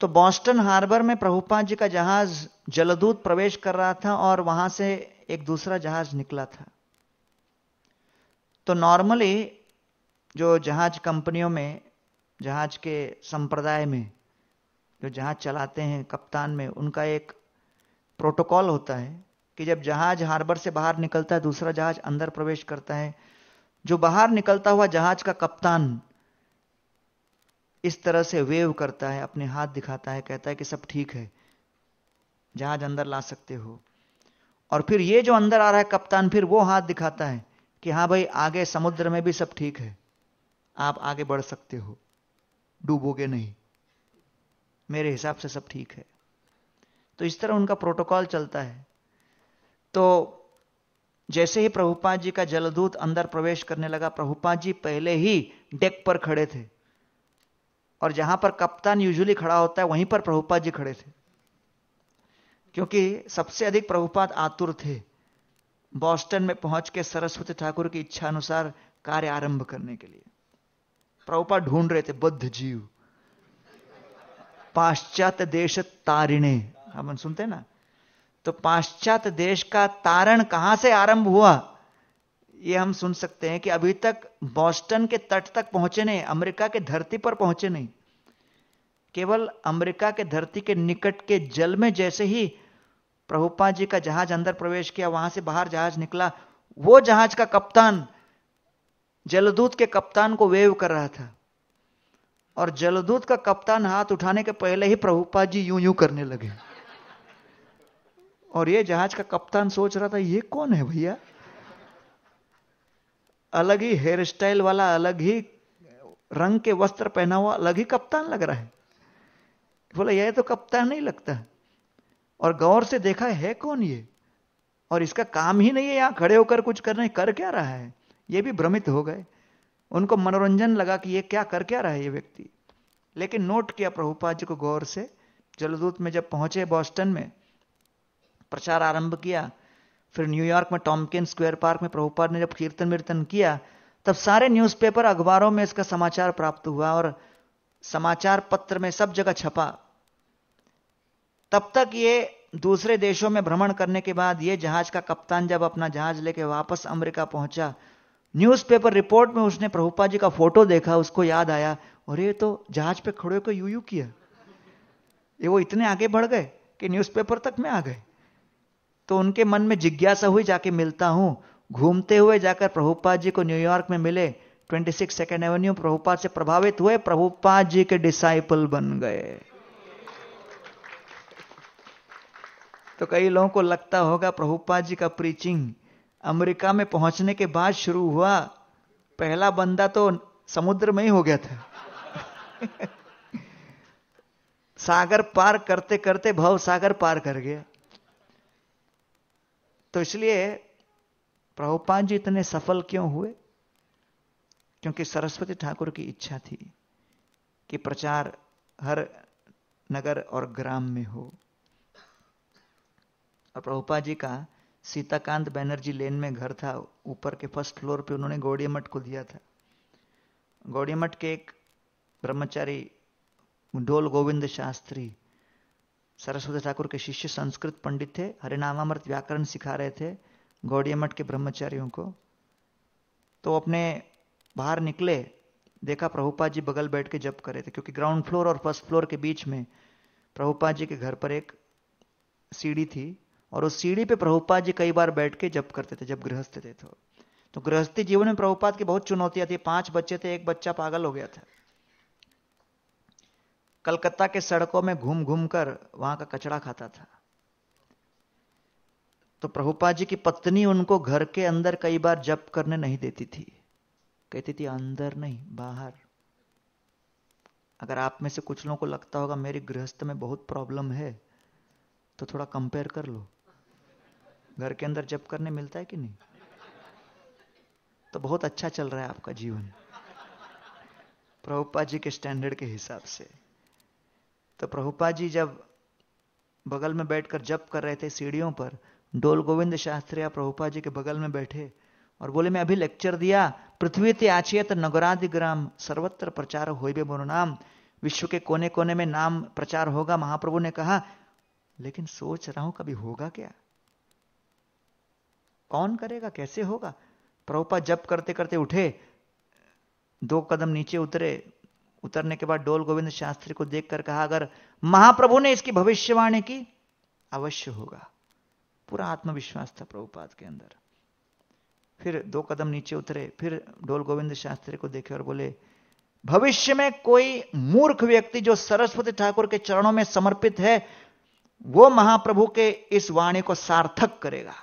तो बॉस्टन हार्बर में प्रभुपाद जी का जहाज़ जलदूत प्रवेश कर रहा था और वहाँ से एक दूसरा जहाज़ निकला था। तो नॉर्मली जो जहाज़ कंपनियों में, जहाज़ के संप्रदाय में जो जहाज़ चलाते हैं कप्तान में, उनका एक प्रोटोकॉल होता है कि जब जहाज़ हार्बर से बाहर निकलता है, दूसरा जहाज़ अंदर प्रवेश करता है। जो बाहर निकलता हुआ जहाज़ का कप्तान इस तरह से वेव करता है, अपने हाथ दिखाता है, कहता है कि सब ठीक है, जहाज़ अंदर ला सकते हो। और फिर ये जो अंदर आ रहा है कप्तान, फिर वो हाथ दिखाता है कि हाँ भाई, आगे समुद्र में भी सब ठीक है, आप आगे बढ़ सकते हो, डूबोगे नहीं। मेरे हिसाब से सब ठीक है। तो इस तरह उनका प्रोटोकॉल चलता है। तो जैसे ही प्रभुपाद जी का जलदूत अंदर प्रवेश करने लगा, प्रभुपाद जी पहले ही डेक पर खड़े थे। और जहाँ पर कप्तान यूजुअली खड़ा होता है, वहीं पर प्रभुपाद जी खड़े थे। क्योंकि सबसे अधिक प्रभुपाद आतुर थे। बॉस्टन में पहुँच के सरस्वती ठाकुर की इच्छा अनुसार कार्य आरंभ करने के लिए। प्रभुपाद ढूंढ रहे थे, बुद्ध जीव। पाश्चात्य देश तारिणे। हम सुनते ना? तो पाश्चात्य देश का तारण कहाँ से आरंभ हुआ? यह हम सुन सकते हैं कि अभी तक बॉस्टन के तट तक पहुँचे नहीं, अमेरिका के धरती पर पहुँचे नहीं। केवल अमेरिका के धरती के निकट के जल में जैसे ही प्रभुपा जी का जहाज़ अंदर प्रवेश किया, वहाँ से बाहर जहाज़ निकला। वो जहाज़ का कप्तान, जलदूत के कप्तान को वेव कर रहा था। और जलदूत का कप्तान हाथ उठाने के पहले ही प्रभुपा जी यूँ यूँ करने लगे। और ये जहाज़ का कप्तान सोच रहा था, ये कौन है भैया? अलग ही हेयर स्टाइल वाला, अलग ही रंग के वस्त्र पहना हुआ, अलग ही कप्तान लग रहा है। बोला, यह तो कप्तान नहीं लगता। और गौर से देखा, है कौन ये? और इसका काम ही नहीं है, यहाँ खड़े होकर कुछ करने कर क्या रहा है? ये भी भ्रमित हो गए। उनको मनोरंजन लगा कि ये क्या कर क्या रहा है ये व्यक्ति। लेकिन नोट किया प्रभुपाद जी को गौर से, जलदूत में जब पहुँचे बॉस्टन में, प्रचार आरंभ किया, फिर न्यूयॉर्क में टॉमकिन स्क्वायर पार्क में प्रभुपाद ने जब कीर्तन वीर्तन किया, तब सारे न्यूज़पेपर अखबारों में इसका समाचार प्राप्त हुआ और समाचार पत्र में सब जगह छपा। तब तक ये दूसरे देशों में भ्रमण करने के बाद ये जहाज़ का कप्तान जब अपना जहाज़ लेके वापस अमेरिका पहुँचा न्यूज़पेपर रिपोर्ट में उसने प्रभुपा जी का फ़ोटो देखा, उसको याद आया और ये तो जहाज़ पे खड़े होकर यू यू किया। ये वो इतने आगे बढ़ गए कि न्यूज़पेपर तक में आ गए। तो उनके मन में जिज्ञासा हुई, जाके मिलता हूँ। घूमते हुए जाकर प्रभुपाद जी को न्यूयॉर्क में मिले। 26 सेकेंड एवेन्यू प्रभुपाद से प्रभावित हुए प्रभुपाद जी के डिसाइपल बन गए। तो कई लोगों को लगता होगा प्रभुपाद जी का प्रीचिंग अमेरिका में पहुँचने के बाद शुरू हुआ, पहला बंदा तो समुद्र में ही हो गया था। *laughs* सागर पार करते करते भव सागर पार कर गया। तो इसलिए प्रभुपाद जी इतने सफल क्यों हुए? क्योंकि सरस्वती ठाकुर की इच्छा थी कि प्रचार हर नगर और ग्राम में हो। और प्रभुपा जी का सीताकांत बैनर्जी लेन में घर था, ऊपर के फ़र्स्ट फ्लोर पे उन्होंने गौड़िया मठ को दिया था। गौड़ी मठ के एक ब्रह्मचारी डोल गोविंद शास्त्री, सरस्वती ठाकुर के शिष्य, संस्कृत पंडित थे, हरिनामामृत व्याकरण सिखा रहे थे गौड़िया मठ के ब्रह्मचारियों को। तो अपने बाहर निकले, देखा प्रभुपा जी बगल बैठ के जप करे थे, क्योंकि ग्राउंड फ्लोर और फ़र्स्ट फ्लोर के बीच में प्रभुपा जी के घर पर एक सीढ़ी थी। और उस सीढ़ी पे प्रभुपाद जी कई बार बैठ के जप करते थे, जब गृहस्थ थे तो। तो गृहस्थी जीवन में प्रभुपाद की बहुत चुनौतियाँ थी। पाँच बच्चे थे, एक बच्चा पागल हो गया था। कलकत्ता के सड़कों में घूम घूम कर वहाँ का कचड़ा खाता था। तो प्रभुपाद जी की पत्नी उनको घर के अंदर कई बार जप करने नहीं देती थी। कहती थी, अंदर नहीं, बाहर। अगर आप में से कुछ लोगों को लगता होगा, मेरी गृहस्थ में बहुत प्रॉब्लम है तो थोड़ा कंपेयर कर लो। घर के अंदर जप करने मिलता है कि नहीं? तो बहुत अच्छा चल रहा है आपका जीवन। प्रभुपा जी के स्टैंडर्ड के हिसाब से। तो प्रभुपा जी जब बगल में बैठकर जप कर रहे थे सीढ़ियों पर, डोल गोविंद शास्त्री प्रभुपा जी के बगल में बैठे और बोले, मैं अभी लेक्चर दिया। पृथ्वी ते आचियत नगरादि ग्राम, सर्वत्र प्रचार हो बोनो नाम। विश्व के कोने कोने में नाम प्रचार होगा। महाप्रभु ने कहा, लेकिन सोच रहा हूँ कभी होगा क्या? कौन करेगा? कैसे होगा? प्रभुपा जप करते करते उठे, दो कदम नीचे उतरे। उतरने के बाद डोल गोविंद शास्त्री को देखकर कहा, अगर महाप्रभु ने इसकी भविष्यवाणी की, अवश्य होगा। पूरा आत्मविश्वास था प्रभुपाद के अंदर। फिर दो कदम नीचे उतरे, फिर डोल गोविंद शास्त्री को देखे और बोले, भविष्य में कोई मूर्ख व्यक्ति जो सरस्वती ठाकुर के चरणों में समर्पित है, वो महाप्रभु के इस वाणी को सार्थक करेगा।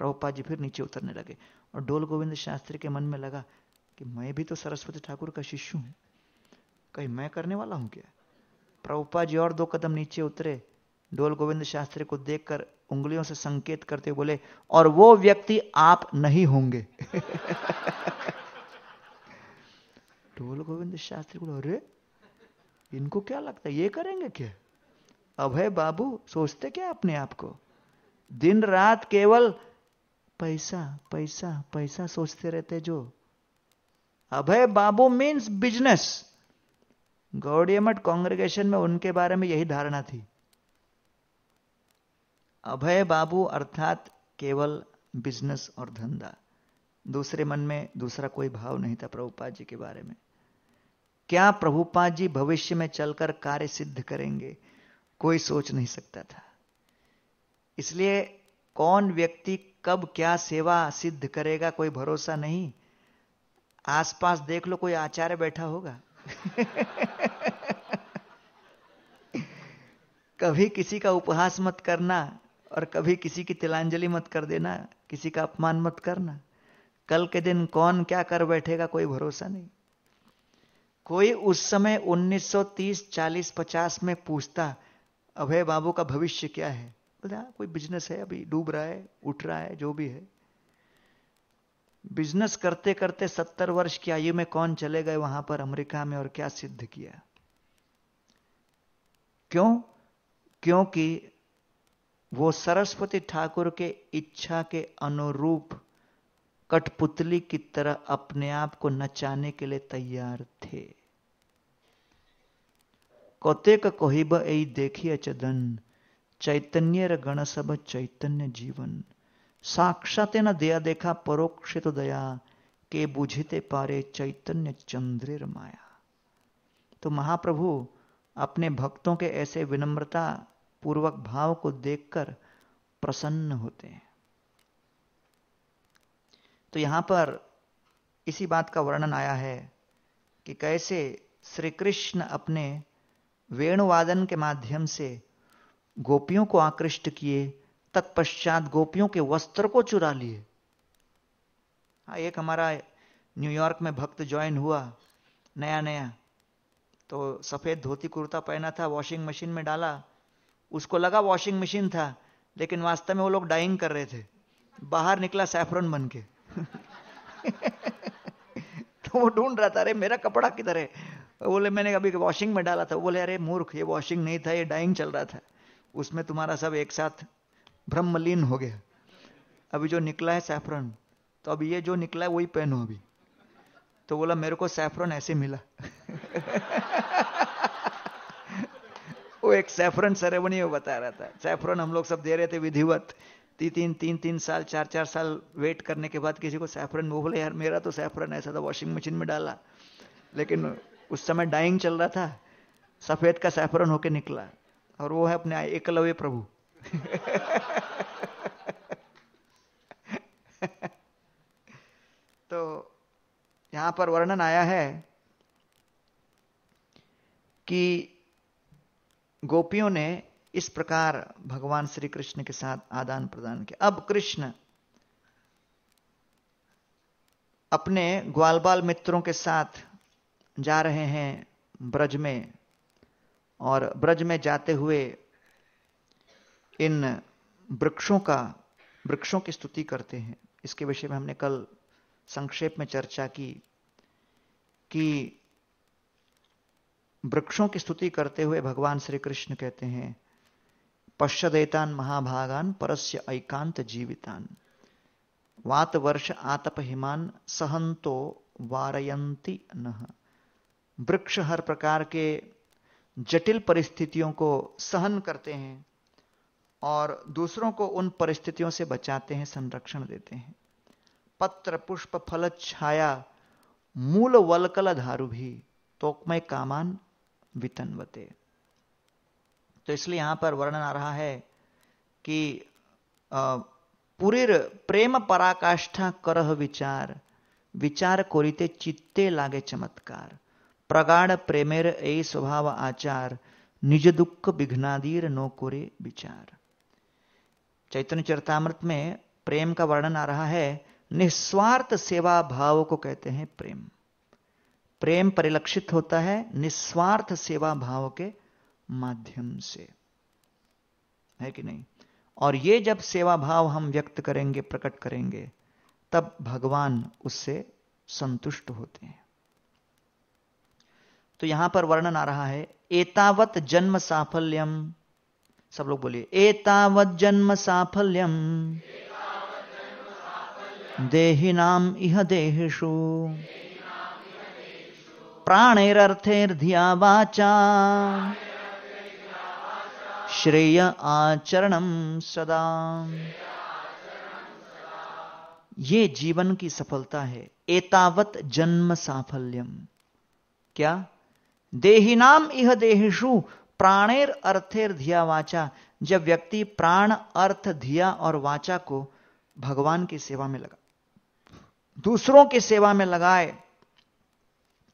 प्रभुपाद जी फिर नीचे उतरने लगे और डोल गोविंद शास्त्री के मन में लगा कि मैं भी तो सरस्वती ठाकुर का शिष्य हूँ। कहीं मैं करने वाला हूँ क्या? प्रभुपा जी और दो कदम नीचे उतरे। डोल गोविंद शास्त्री को देखकर उंगलियों से संकेत करते बोले, और वो व्यक्ति आप नहीं होंगे। *laughs* डोल गोविंद शास्त्री बोले, अरे, इनको क्या लगता है? ये करेंगे क्या? अभय बाबू, सोचते क्या अपने आप को? दिन रात केवल पैसा पैसा पैसा सोचते रहते जो। Abhay Babu means business Gaudiya Math congregation में उनके बारे में यही धारणा थी। अभय बाबू अर्थात केवल बिज़नेस और धंधा। दूसरे मन में दूसरा कोई भाव नहीं था प्रभुपाद जी के बारे में। क्या प्रभुपाद जी भविष्य में चलकर कार्य सिद्ध करेंगे? कोई सोच नहीं सकता था। इसलिए कौन व्यक्ति कब क्या सेवा सिद्ध करेगा कोई भरोसा नहीं। आसपास देख लो कोई आचार्य बैठा होगा। *laughs* कभी किसी का उपहास मत करना और कभी किसी की तिलांजलि मत कर देना किसी का अपमान मत करना। कल के दिन कौन क्या कर बैठेगा कोई भरोसा नहीं। कोई उस समय 1930, 40, 50 में पूछता अभय बाबू का भविष्य क्या है? बोला हाँ, कोई बिज़नेस है अभी डूब रहा है उठ रहा है जो भी है। बिज़नेस करते करते सत्तर वर्ष की आयु में कौन चले गए वहाँ पर अमेरिका में और क्या सिद्ध किया? क्यों? क्योंकि वो सरस्वती ठाकुर के इच्छा के अनुरूप कठपुतली की तरह अपने आप को नचाने के लिए तैयार थे। कौतेक कोहिब ए देखिए चदन चैतन्य गण सब चैतन्य जीवन। साक्षात न दया देखा परोक्षित दया, के बुझते पारे चैतन्य चंद्रेर माया। तो महाप्रभु, अपने भक्तों के ऐसे विनम्रता पूर्वक भाव को देखकर प्रसन्न होते हैं। तो यहाँ पर इसी बात का वर्णन आया है कि कैसे श्री कृष्ण अपने वेणुवादन के माध्यम से गोपियों को आकृष्ट किए, तत्पश्चात गोपियों के वस्त्र को चुरा लिए। हाँ एक हमारा न्यूयॉर्क में भक्त ज्वाइन हुआ नया नया तो सफ़ेद धोती कुर्ता पहना था वॉशिंग मशीन में डाला। उसको लगा वॉशिंग मशीन था, लेकिन वास्तव में वो लोग डाइंग कर रहे थे। बाहर निकला सैफरन बन के तो वो ढूंढ रहा था, अरे, मेरा कपड़ा किधर है? बोले, मैंने अभी वॉशिंग में डाला था। बोले, अरे, मूर्ख, ये वॉशिंग नहीं था, ये डाइंग चल रहा था। उसमें तुम्हारा सब एक साथ ब्रह्मलीन हो गया। अभी जो निकला है सैफरन तो अब ये जो निकला है वही पहनो अभी। तो बोला, मेरे को सैफरन ऐसे मिला। *laughs* वो एक सैफरन सेरेमनी में बता रहा था। सैफरन हम लोग सब दे रहे थे विधिवत। तीन तीन तीन तीन साल, चार चार साल वेट करने के बाद किसी को सैफरन वो बोले, यार, मेरा तो सैफरन ऐसा था वॉशिंग मशीन में डाला। लेकिन उस समय डाइंग चल रहा था। सफ़ेद का सैफरन होके निकला। और वो है अपने एकलव्य प्रभु। *laughs* तो यहाँ पर वर्णन आया है कि गोपियों ने इस प्रकार भगवान श्री कृष्ण के साथ आदान प्रदान किया। अब कृष्ण अपने ग्वालबाल मित्रों के साथ जा रहे हैं ब्रज में। और ब्रज में जाते हुए इन वृक्षों का, वृक्षों की स्तुति करते हैं। इसके विषय में हमने कल संक्षेप में चर्चा की कि वृक्षों की स्तुति करते हुए भगवान श्री कृष्ण कहते हैं पश्चदेतान महाभागान परस्य ऐकांत जीवितान। वात वर्ष आतप हिमान सहंतो वारयंती न। वृक्ष हर प्रकार के जटिल परिस्थितियों को सहन करते हैं और दूसरों को उन परिस्थितियों से बचाते हैं, संरक्षण देते हैं। पत्र, पुष्प, फल, छाया, मूल वलकल धारु भी तोकमय कामान वितनवते। तो इसलिए यहाँ पर वर्णन आ रहा है कि पुरीर प्रेम पराकाष्ठा करह विचार विचार कोरिते चित्ते लागे चमत्कार। प्रगाढ़ प्रेमेर ए स्वभाव आचार, निज दुख विघ्नादीर नो कोरे विचार। चैतन्य चरतामृत में प्रेम का वर्णन आ रहा है, निस्वार्थ सेवा भाव को कहते हैं प्रेम। प्रेम परिलक्षित होता है निस्वार्थ सेवा भाव के माध्यम से। है कि नहीं? और ये जब सेवा भाव हम व्यक्त करेंगे, प्रकट करेंगे, तब भगवान उससे संतुष्ट होते हैं। तो यहाँ पर वर्णन आ रहा है, एतावत जन्म साफल्यम। सब लोग बोलिए, एतावत जन्म साफल्यम। देही नाम इह देहेशु प्राणैरर्थैर्धिया वाचा श्रेय आचरणम सदा। ये जीवन की सफलता है, एतावत जन्म साफल्यम। क्या? देहिनाम इह देहेशु प्राणेर अर्थेर धिया वाचा। जब व्यक्ति प्राण, अर्थ, धिया और वाचा को भगवान की सेवा में लगा, दूसरों की सेवा में लगाए,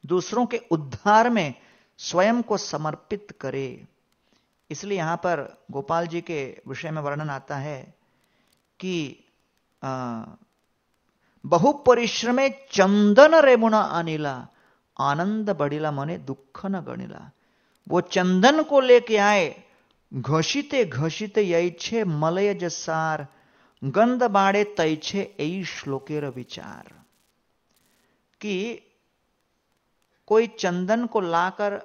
दूसरों के उद्धार में स्वयं को समर्पित करे। इसलिए यहाँ पर गोपाल जी के विषय में वर्णन आता है कि बहु परिश्रमे चंदन रेमुना अनिला आनंद बढ़िला मने, दुख न गणिला। वो चंदन को लेके आए, घोषिते घोषिते यैछे मलय जसार गंध बाड़े तैछे यही श्लोकेर विचार। कि कोई चंदन को लाकर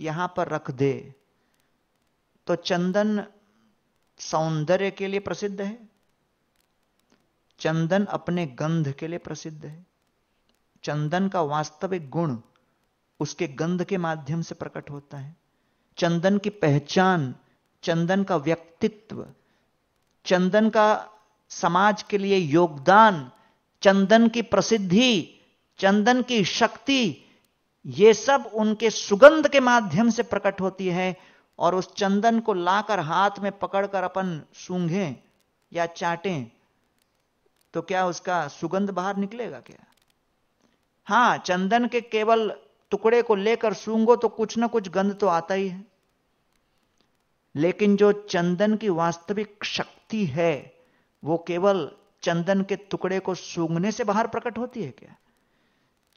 यहाँ पर रख दे तो चंदन सौंदर्य के लिए प्रसिद्ध है? चंदन अपने गंध के लिए प्रसिद्ध है? चंदन का वास्तविक गुण उसके गंध के माध्यम से प्रकट होता है। चंदन की पहचान, चंदन का व्यक्तित्व, चंदन का समाज के लिए योगदान, चंदन की प्रसिद्धि, चंदन की शक्ति, ये सब उनके सुगंध के माध्यम से प्रकट होती है और उस चंदन को लाकर हाथ में पकड़कर अपन सूंघें या चाटें तो क्या उसका सुगंध बाहर निकलेगा क्या? हाँ, चंदन के केवल टुकड़े को लेकर सूंगो तो कुछ ना कुछ गंध तो आता ही है। लेकिन जो चंदन की वास्तविक शक्ति है, वो केवल चंदन के टुकड़े को सूंघने से बाहर प्रकट होती है क्या?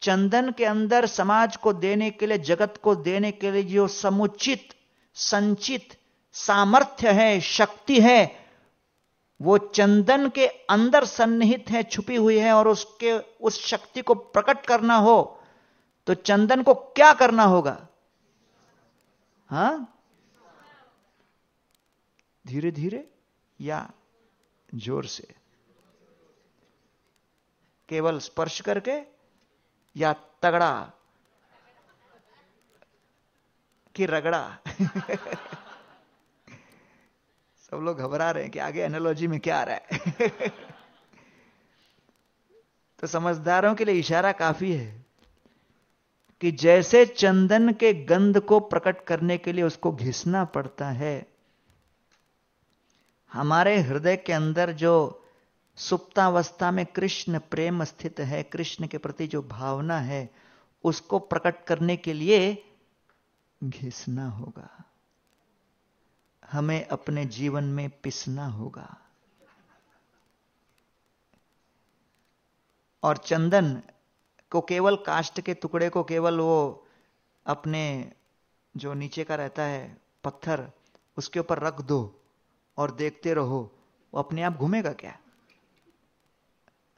चंदन के अंदर समाज को देने के लिए, जगत को देने के लिए जो समुचित, संचित सामर्थ्य है, शक्ति है वो चंदन के अंदर सन्निहित है, छुपी हुई है और उसके, उस शक्ति को प्रकट करना हो तो चंदन को क्या करना होगा? हा? धीरे धीरे या ज़ोर से? केवल स्पर्श करके या तगड़ा? कि रगड़ा? *laughs* सब लोग घबरा रहे हैं कि आगे एनोलॉजी में क्या आ रहा है। *laughs* तो समझदारों के लिए इशारा काफ़ी है कि जैसे चंदन के गंध को प्रकट करने के लिए उसको घिसना पड़ता है, हमारे हृदय के अंदर जो सुप्तावस्था में कृष्ण प्रेम स्थित है, कृष्ण के प्रति जो भावना है, उसको प्रकट करने के लिए घिसना होगा। हमें अपने जीवन में पिसना होगा। और चंदन को केवल काष्ट के टुकड़े को केवल वो अपने जो नीचे का रहता है पत्थर, उसके ऊपर रख दो और देखते रहो, वो अपने आप घूमेगा क्या?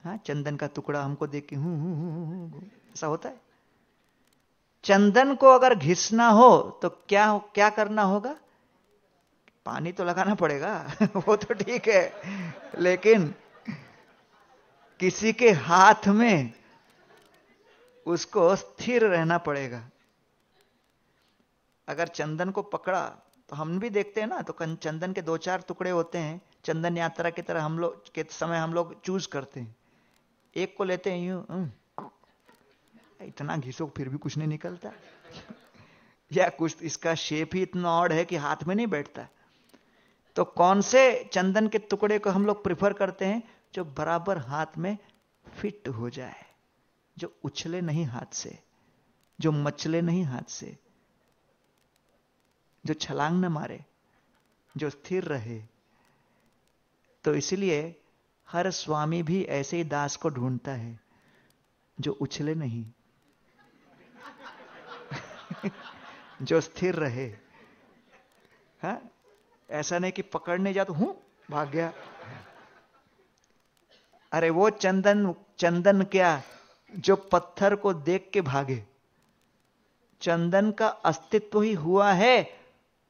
हाँ चंदन का टुकड़ा हमको देख के हूँ हूँ, ऐसा होता है। चंदन को अगर घिसना हो तो क्या क्या करना होगा? पानी तो लगाना पड़ेगा। *laughs* वो तो ठीक है। लेकिन किसी के हाथ में उसको स्थिर रहना पड़ेगा। अगर चंदन को पकड़ा तो हम भी देखते हैं ना तो चंदन के दो चार टुकड़े होते हैं। चंदन यात्रा की तरह हम लोग के समय हम लोग चूज़ करते हैं। एक को लेते हैं, यूँ इतना घिसो, फिर भी कुछ नहीं निकलता। *laughs* या कुछ इसका शेप ही इतना ऑड है कि हाथ में नहीं बैठता। तो कौन से चंदन के टुकड़े को हम लोग प्रिफर करते हैं जो बराबर हाथ में फिट हो जाए, जो उछले नहीं हाथ से, जो मचले नहीं हाथ से, जो छलांग न मारे, जो स्थिर रहे तो इसलिए हर स्वामी भी ऐसे ही दास को ढूंढता है, जो उछले नहीं, *laughs* जो स्थिर रहे हा? ऐसा नहीं कि पकड़ने जा तो हूँ, भाग गया। अरे वो चंदन चंदन क्या, जो पत्थर को देख के भागे। चंदन का अस्तित्व ही हुआ है,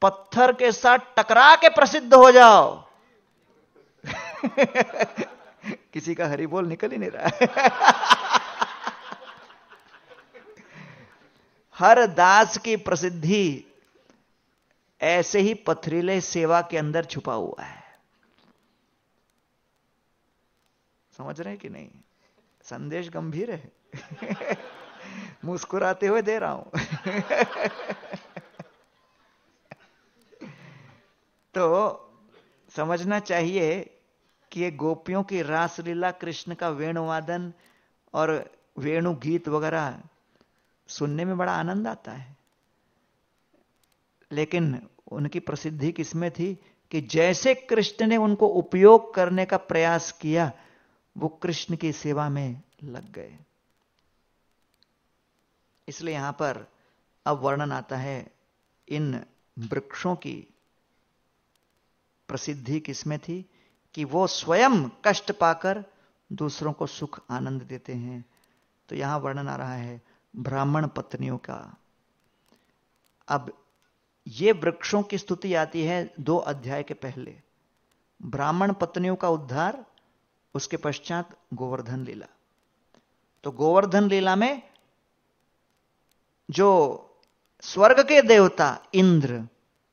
पत्थर के साथ टकरा के प्रसिद्ध हो जाओ। *laughs* किसी का हरी बोल निकल ही नहीं रहा। *laughs* हर दास की प्रसिद्धि ऐसे ही पथरीले सेवा के अंदर छुपा हुआ है। समझ रहे हैं कि नहीं? संदेश गंभीर है। *laughs* मुस्कुराते हुए दे रहा हूँ। *laughs* तो समझना चाहिए कि ये गोपियों की रासलीला, कृष्ण का वेणुवादन और वेणु गीत वगैरह सुनने में बड़ा आनंद आता है। लेकिन उनकी प्रसिद्धि किसमें थी? कि जैसे कृष्ण ने उनको उपयोग करने का प्रयास किया, वो कृष्ण की सेवा में लग गए। इसलिए यहाँ पर अब वर्णन आता है, इन वृक्षों की प्रसिद्धि किसमें थी? कि वो स्वयं कष्ट पाकर दूसरों को सुख आनंद देते हैं। तो यहाँ वर्णन आ रहा है ब्राह्मण पत्नियों का। अब ये वृक्षों की स्तुति आती है दो अध्याय के पहले। ब्राह्मण पत्नियों का उद्धार, उसके पश्चात गोवर्धन लीला। तो गोवर्धन लीला में जो स्वर्ग के देवता इंद्र,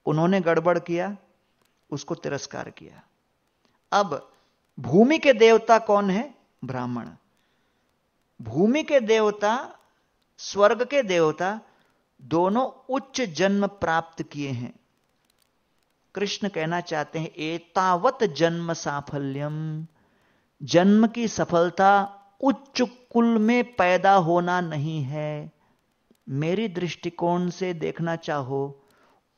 उन्होंने गड़बड़ किया, उसको तिरस्कार किया। अब भूमि के देवता कौन है? ब्राह्मण। भूमि के देवता, स्वर्ग के देवता दोनों उच्च जन्म प्राप्त किए हैं। कृष्ण कहना चाहते हैं, एतावत जन्म साफल्यम। जन्म की सफलता उच्च कुल में पैदा होना नहीं है। मेरी दृष्टिकोण से देखना चाहो,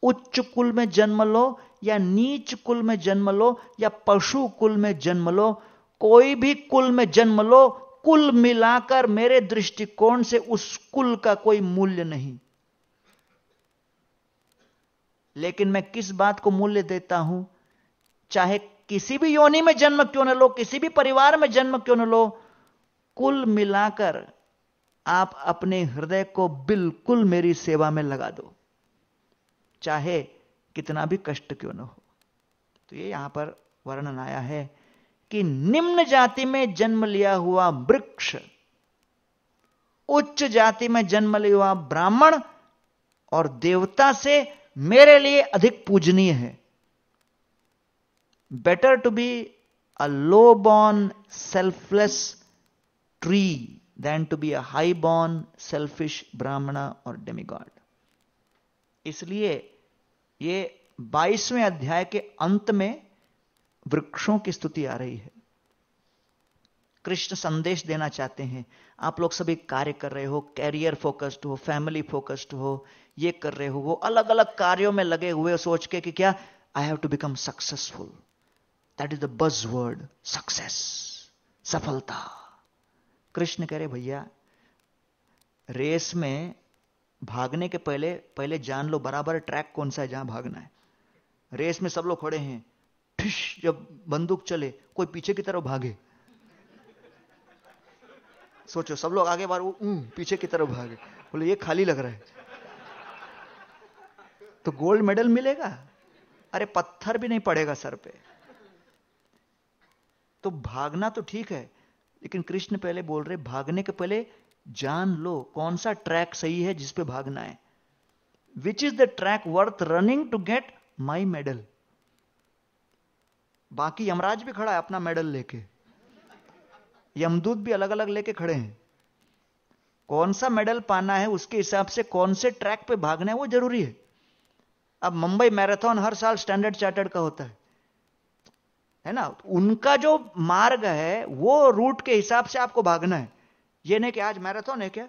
उच्च कुल में जन्म लो या नीच कुल में जन्म लो या पशु कुल में जन्म लो, कोई भी कुल में जन्म लो, कुल मिलाकर मेरे दृष्टिकोण से उस कुल का कोई मूल्य नहीं। लेकिन मैं किस बात को मूल्य देता हूँ? चाहे किसी भी योनि में जन्म क्यों न लो, किसी भी परिवार में जन्म क्यों न लो, कुल मिलाकर आप अपने हृदय को बिल्कुल मेरी सेवा में लगा दो। चाहे कितना भी कष्ट क्यों न हो। तो ये यहाँ पर वर्णन आया है कि निम्न जाति में जन्म लिया हुआ वृक्ष, उच्च जाति में जन्म लिया हुआ ब्राह्मण और देवता से मेरे लिए अधिक पूजनीय है। Better to be a low born selfless tree than to be a high born selfish brahmana और डेमिगॉड इसलिए ये बाईसवें अध्याय के अंत में वृक्षों की स्तुति आ रही है। कृष्ण संदेश देना चाहते हैं। आप लोग सभी कार्य कर रहे हो कैरियर फोकस्ड हो फैमिली फोकस्ड हो ये कर रहे हो, वो अलग अलग कार्यों में लगे हुए सोच के कि क्या? I have to become successful that is the buzz word success सफलता। कृष्ण कह रहे, भैया, रेस में भागने के पहले पहले जान लो बराबर ट्रैक कौन सा है जहाँ भागना है। रेस में सब लोग खड़े हैं। ठिश, जब बंदूक चले, कोई पीछे की तरफ़ भागे। सोचो, सब लोग आगे बार वो पीछे की तरफ़ भागे। बोले, ये खाली लग रहा है। तो गोल्ड मेडल मिलेगा? अरे पत्थर भी नहीं पड़ेगा सर पे। तो भागना तो ठीक है, लेकिन कृष्ण पहले बोल रहे, भागने के पहले जान लो कौन सा ट्रैक सही है जिस पे भागना है। Which is the track worth running to get my medal बाकी यमराज भी खड़ा है अपना मेडल लेके। यमदूत भी अलग अलग लेके खड़े हैं। कौन सा मेडल पाना है, उसके हिसाब से कौन से ट्रैक पे भागना है, वो ज़रूरी है। अब मुंबई मैराथन हर साल स्टैंडर्ड चार्टर्ड का होता है। है ना? उनका जो मार्ग है, वो रूट के हिसाब से आपको भागना है। ये नहीं कि आज मैराथन है क्या?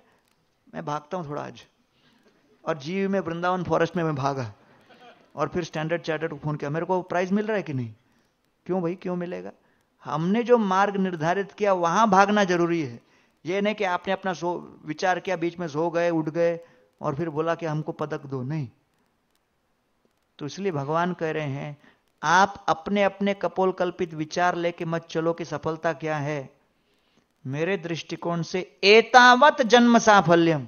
मैं भागता हूँ थोड़ा आज। और जीव में, वृंदावन फॉरेस्ट में मैं भागा। और फिर स्टैंडर्ड चार्टर्ड को फ़ोन किया, मेरे को प्राइज मिल रहा है कि नहीं? क्यों भाई, क्यों मिलेगा? हमने जो मार्ग निर्धारित किया, वहाँ भागना ज़रूरी है। ये नहीं कि आपने अपना सो, विचार किया, बीच में सो गए, उठ गए, और फिर बोला कि हमको पदक दो। नहीं। तो इसलिए भगवान कह रहे हैं, आप अपने अपने कपोल कल्पित विचार लेके मत चलो कि सफलता क्या है। मेरे दृष्टिकोण से एतावत जन्म साफल्यम।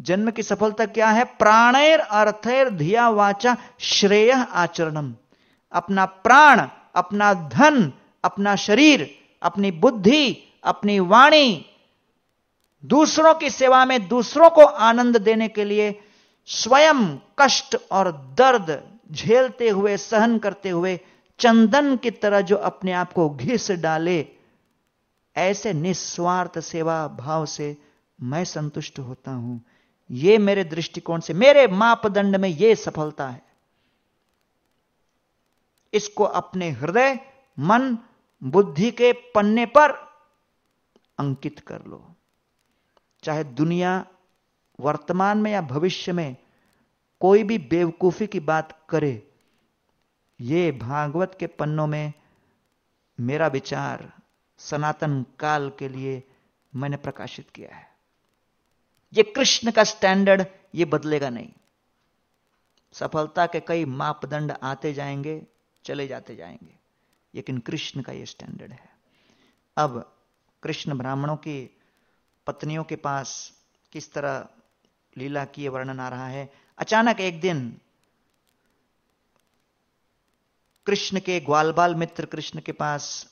जन्म की सफलता क्या है? प्राणेर अर्थेर धिया वाचा श्रेय आचरणम। अपना प्राण, अपना धन, अपना शरीर, अपनी बुद्धि, अपनी वाणी, दूसरों की सेवा में दूसरों को आनंद देने के लिए स्वयं कष्ट और दर्द झेलते हुए, सहन करते हुए, चंदन की तरह जो अपने आप को घिस डाले, ऐसे निस्वार्थ सेवा भाव से मैं संतुष्ट होता हूँ। यह मेरे दृष्टिकोण से, मेरे मापदंड में यह सफलता है। इसको अपने हृदय, मन, बुद्धि के पन्ने पर अंकित कर लो। चाहे दुनिया वर्तमान में या भविष्य में कोई भी बेवकूफ़ी की बात करे, ये भागवत के पन्नों में मेरा विचार सनातन काल के लिए मैंने प्रकाशित किया है। ये कृष्ण का स्टैंडर्ड ये बदलेगा नहीं। सफलता के कई मापदंड आते जाएँगे, चले जाते जाएँगे, लेकिन कृष्ण का ये स्टैंडर्ड है। अब कृष्ण ब्राह्मणों की पत्नियों के पास किस तरह लीला की वर्णन आ रहा है। अचानक एक दिन कृष्ण के ग्वालबाल मित्र कृष्ण के पास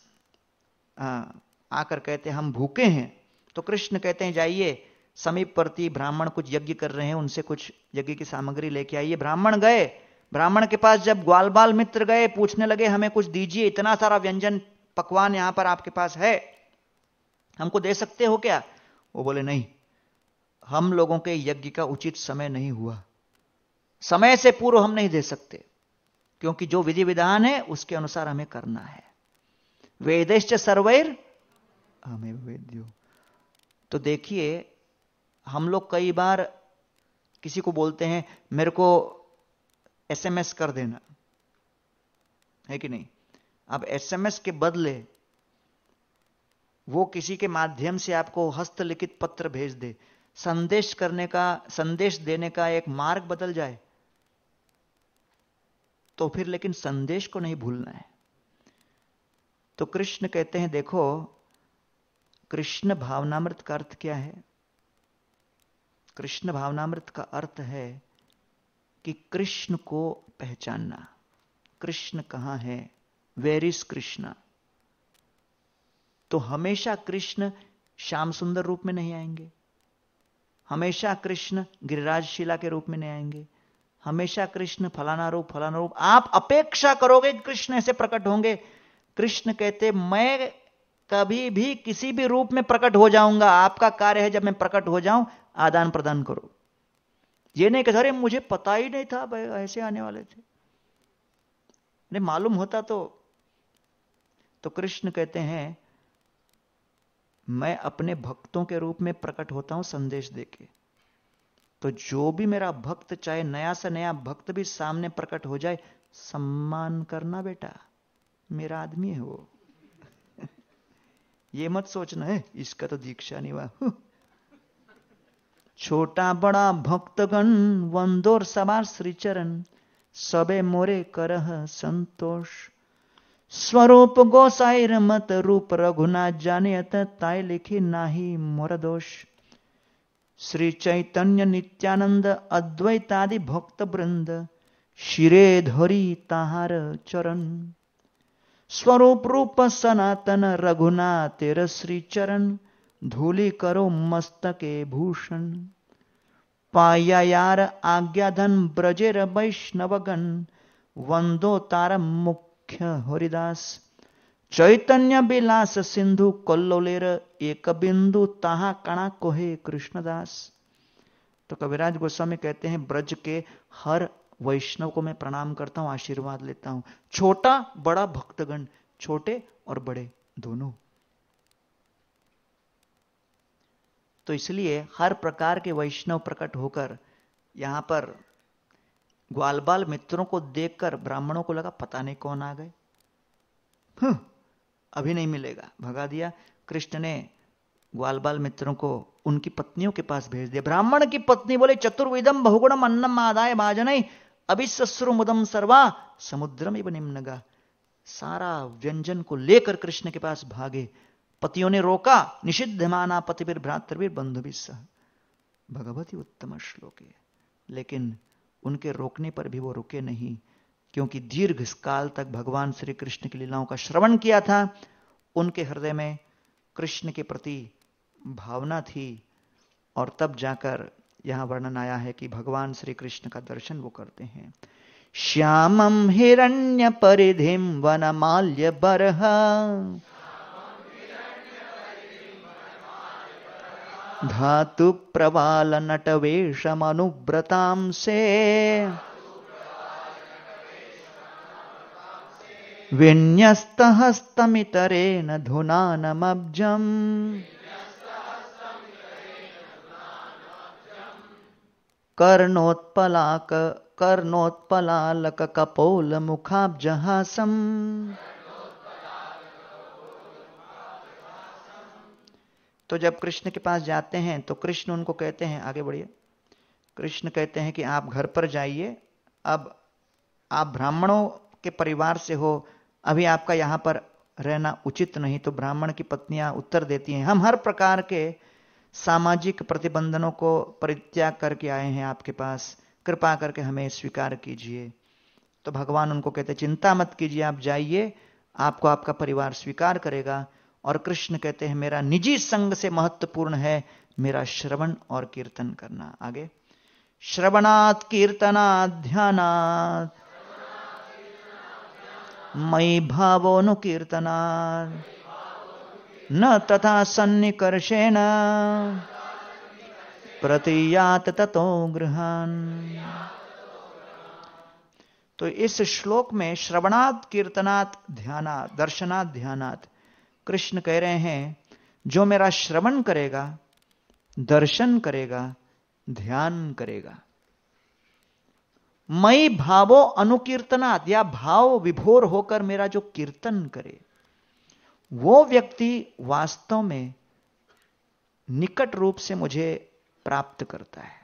आकर कहते, हम भूखे हैं। तो कृष्ण कहते हैं, जाइए समीपवर्ती ब्राह्मण कुछ यज्ञ कर रहे हैं, उनसे कुछ यज्ञ की सामग्री लेके आइए। ब्राह्मण गए। ब्राह्मण के पास जब ग्वालबाल मित्र गए, पूछने लगे, हमें कुछ दीजिए, इतना सारा व्यंजन पकवान यहाँ पर आपके पास है? हमको दे सकते हो क्या? वो बोले, नहीं हम लोगों के यज्ञ का उचित समय नहीं हुआ। समय से पूर्व हम नहीं दे सकते, क्योंकि जो विधि विधान है, उसके अनुसार हमें करना है। वेदेश्च सर्वैर हमें वेद्यो तो देखिए, हम लोग कई बार किसी को बोलते हैं, मेरे को एसएमएस कर देना। है कि नहीं? अब एसएमएस के बदले वो किसी के माध्यम से आपको हस्तलिखित पत्र भेज दे। संदेश करने का, संदेश देने का एक मार्ग बदल जाए तो फिर लेकिन संदेश को नहीं भूलना है। तो कृष्ण कहते हैं, देखो, कृष्ण भावनामृत का अर्थ क्या है? कृष्ण भावनामृत का अर्थ है कि कृष्ण को पहचानना। कृष्ण कहाँ है? वेर इज़ कृष्ण तो हमेशा कृष्ण श्याम सुंदर रूप में नहीं आएँगे। हमेशा कृष्ण गिरिराज शिला के रूप में नहीं आएँगे। हमेशा कृष्ण फलाना रूप फलाना रूप। आप अपेक्षा करोगे कृष्ण ऐसे प्रकट होंगे। कृष्ण कहते, मैं कभी भी किसी भी रूप में प्रकट हो जाऊँगा। आपका कार्य है जब मैं प्रकट हो जाऊँ, आदान प्रदान करो। ये नहीं कहते अरे मुझे पता ही नहीं था, भाई, ऐसे आने वाले थे। नहीं मालूम होता तो। तो कृष्ण कहते हैं मैं अपने भक्तों के रूप में प्रकट होता हूँ संदेश देके। तो जो भी मेरा भक्त चाहे नया से नया भक्त भी सामने प्रकट हो जाए, सम्मान करना बेटा, मेरा आदमी है वो। *laughs* ये मत सोचना है इसका तो दीक्षा नहीं हुआ। *laughs* छोटा बड़ा भक्तगण, वंदोर सवार श्रीचरण, सबे मोरे करह संतोष। स्वरूप गोसाइर मत रूप रघुनाथ जाने अत ताय लिखी नाही मोर दोष। श्री चैतन्य नित्यानंद अद्वैतादि भक्त वृंद, शिरे धरी ताहार चरण। स्वरूप रूप सनातन रघुनाथेर श्री चरण, धूली करो मस्तके भूषण। पाया यार आज्ञाधन ब्रजेर वैष्णवगन वंदो तार मुक्त मुख्य हरिदास। चैतन्य विलास सिंधु कल्लोलेर एक बिंदु ताहा कणा कोहे कृष्णदास। तो कविराज गोस्वामी कहते हैं, ब्रज के हर वैष्णव को मैं प्रणाम करता हूँ, आशीर्वाद लेता हूँ। छोटा, बड़ा भक्तगण, छोटे और बड़े दोनों। तो इसलिए हर प्रकार के वैष्णव प्रकट होकर यहाँ पर ग्वालबाल मित्रों को देखकर ब्राह्मणों को लगा पता नहीं कौन आ गए? हम्म, अभी नहीं मिलेगा। भगा दिया। कृष्ण ने ग्वालबाल मित्रों को उनकी पत्नियों के पास भेज दिया। ब्राह्मण की पत्नी बोले चतुर्विदम बहुगुणम अन्नम आदाय भाजन अभिश्रु मुदम सर्वा समुद्रम इव निम्नगा। सारा व्यंजन को लेकर कृष्ण के पास भागे। पतियों ने रोका। निषिद्ध माना पतिवीर भ्रातृवीर बंधु भी सह भगवती उत्तम श्लोक लेकिन उनके रोकने पर भी वो रुके नहीं, क्योंकि दीर्घ काल तक भगवान श्री कृष्ण की लीलाओं का श्रवण किया था। उनके हृदय में कृष्ण के प्रति भावना थी और तब जाकर यहाँ वर्णन आया है कि भगवान श्री कृष्ण का दर्शन वो करते हैं। श्यामम हिरण्य परिधिम वनमाल्य बरह धातु प्रवाल नटवेशमनुव्रतां से विन्यस्तहस्तमितरेण धुनानमब्जम्। कर्णोत्पलाक कर्णोत्पलालक कपोल मुखाब्जहासम तो जब कृष्ण के पास जाते हैं तो कृष्ण उनको कहते हैं, आगे बढ़िए। कृष्ण कहते हैं कि आप घर पर जाइए, अब आप ब्राह्मणों के परिवार से हो, अभी आपका यहाँ पर रहना उचित नहीं तो ब्राह्मण की पत्नियाँ उत्तर देती हैं, हम हर प्रकार के सामाजिक प्रतिबंधनों को परित्याग करके आए हैं आपके पास, कृपा करके हमें स्वीकार कीजिए। तो भगवान उनको कहते चिंता मत कीजिए, आप जाइए, आपको आपका परिवार स्वीकार करेगा। और कृष्ण कहते हैं, मेरा निजी संग से महत्वपूर्ण है, मेरा श्रवण और कीर्तन करना। आगे, श्रवणात् कीर्तनात् ध्यानात्, मयि भावोनुकीर्तनात् न तथा सन्निकर्षेण, प्रतीयात ततो गृहान। तो इस श्लोक में श्रवणात् कीर्तनात् ध्यानात्, दर्शनात् ध्यानात् कृष्ण कह रहे हैं, जो मेरा श्रवण करेगा, दर्शन करेगा, ध्यान करेगा। मई भावो अनुकीर्तनात्, या भाव विभोर होकर मेरा जो कीर्तन करे, वो व्यक्ति वास्तव में निकट रूप से मुझे प्राप्त करता है।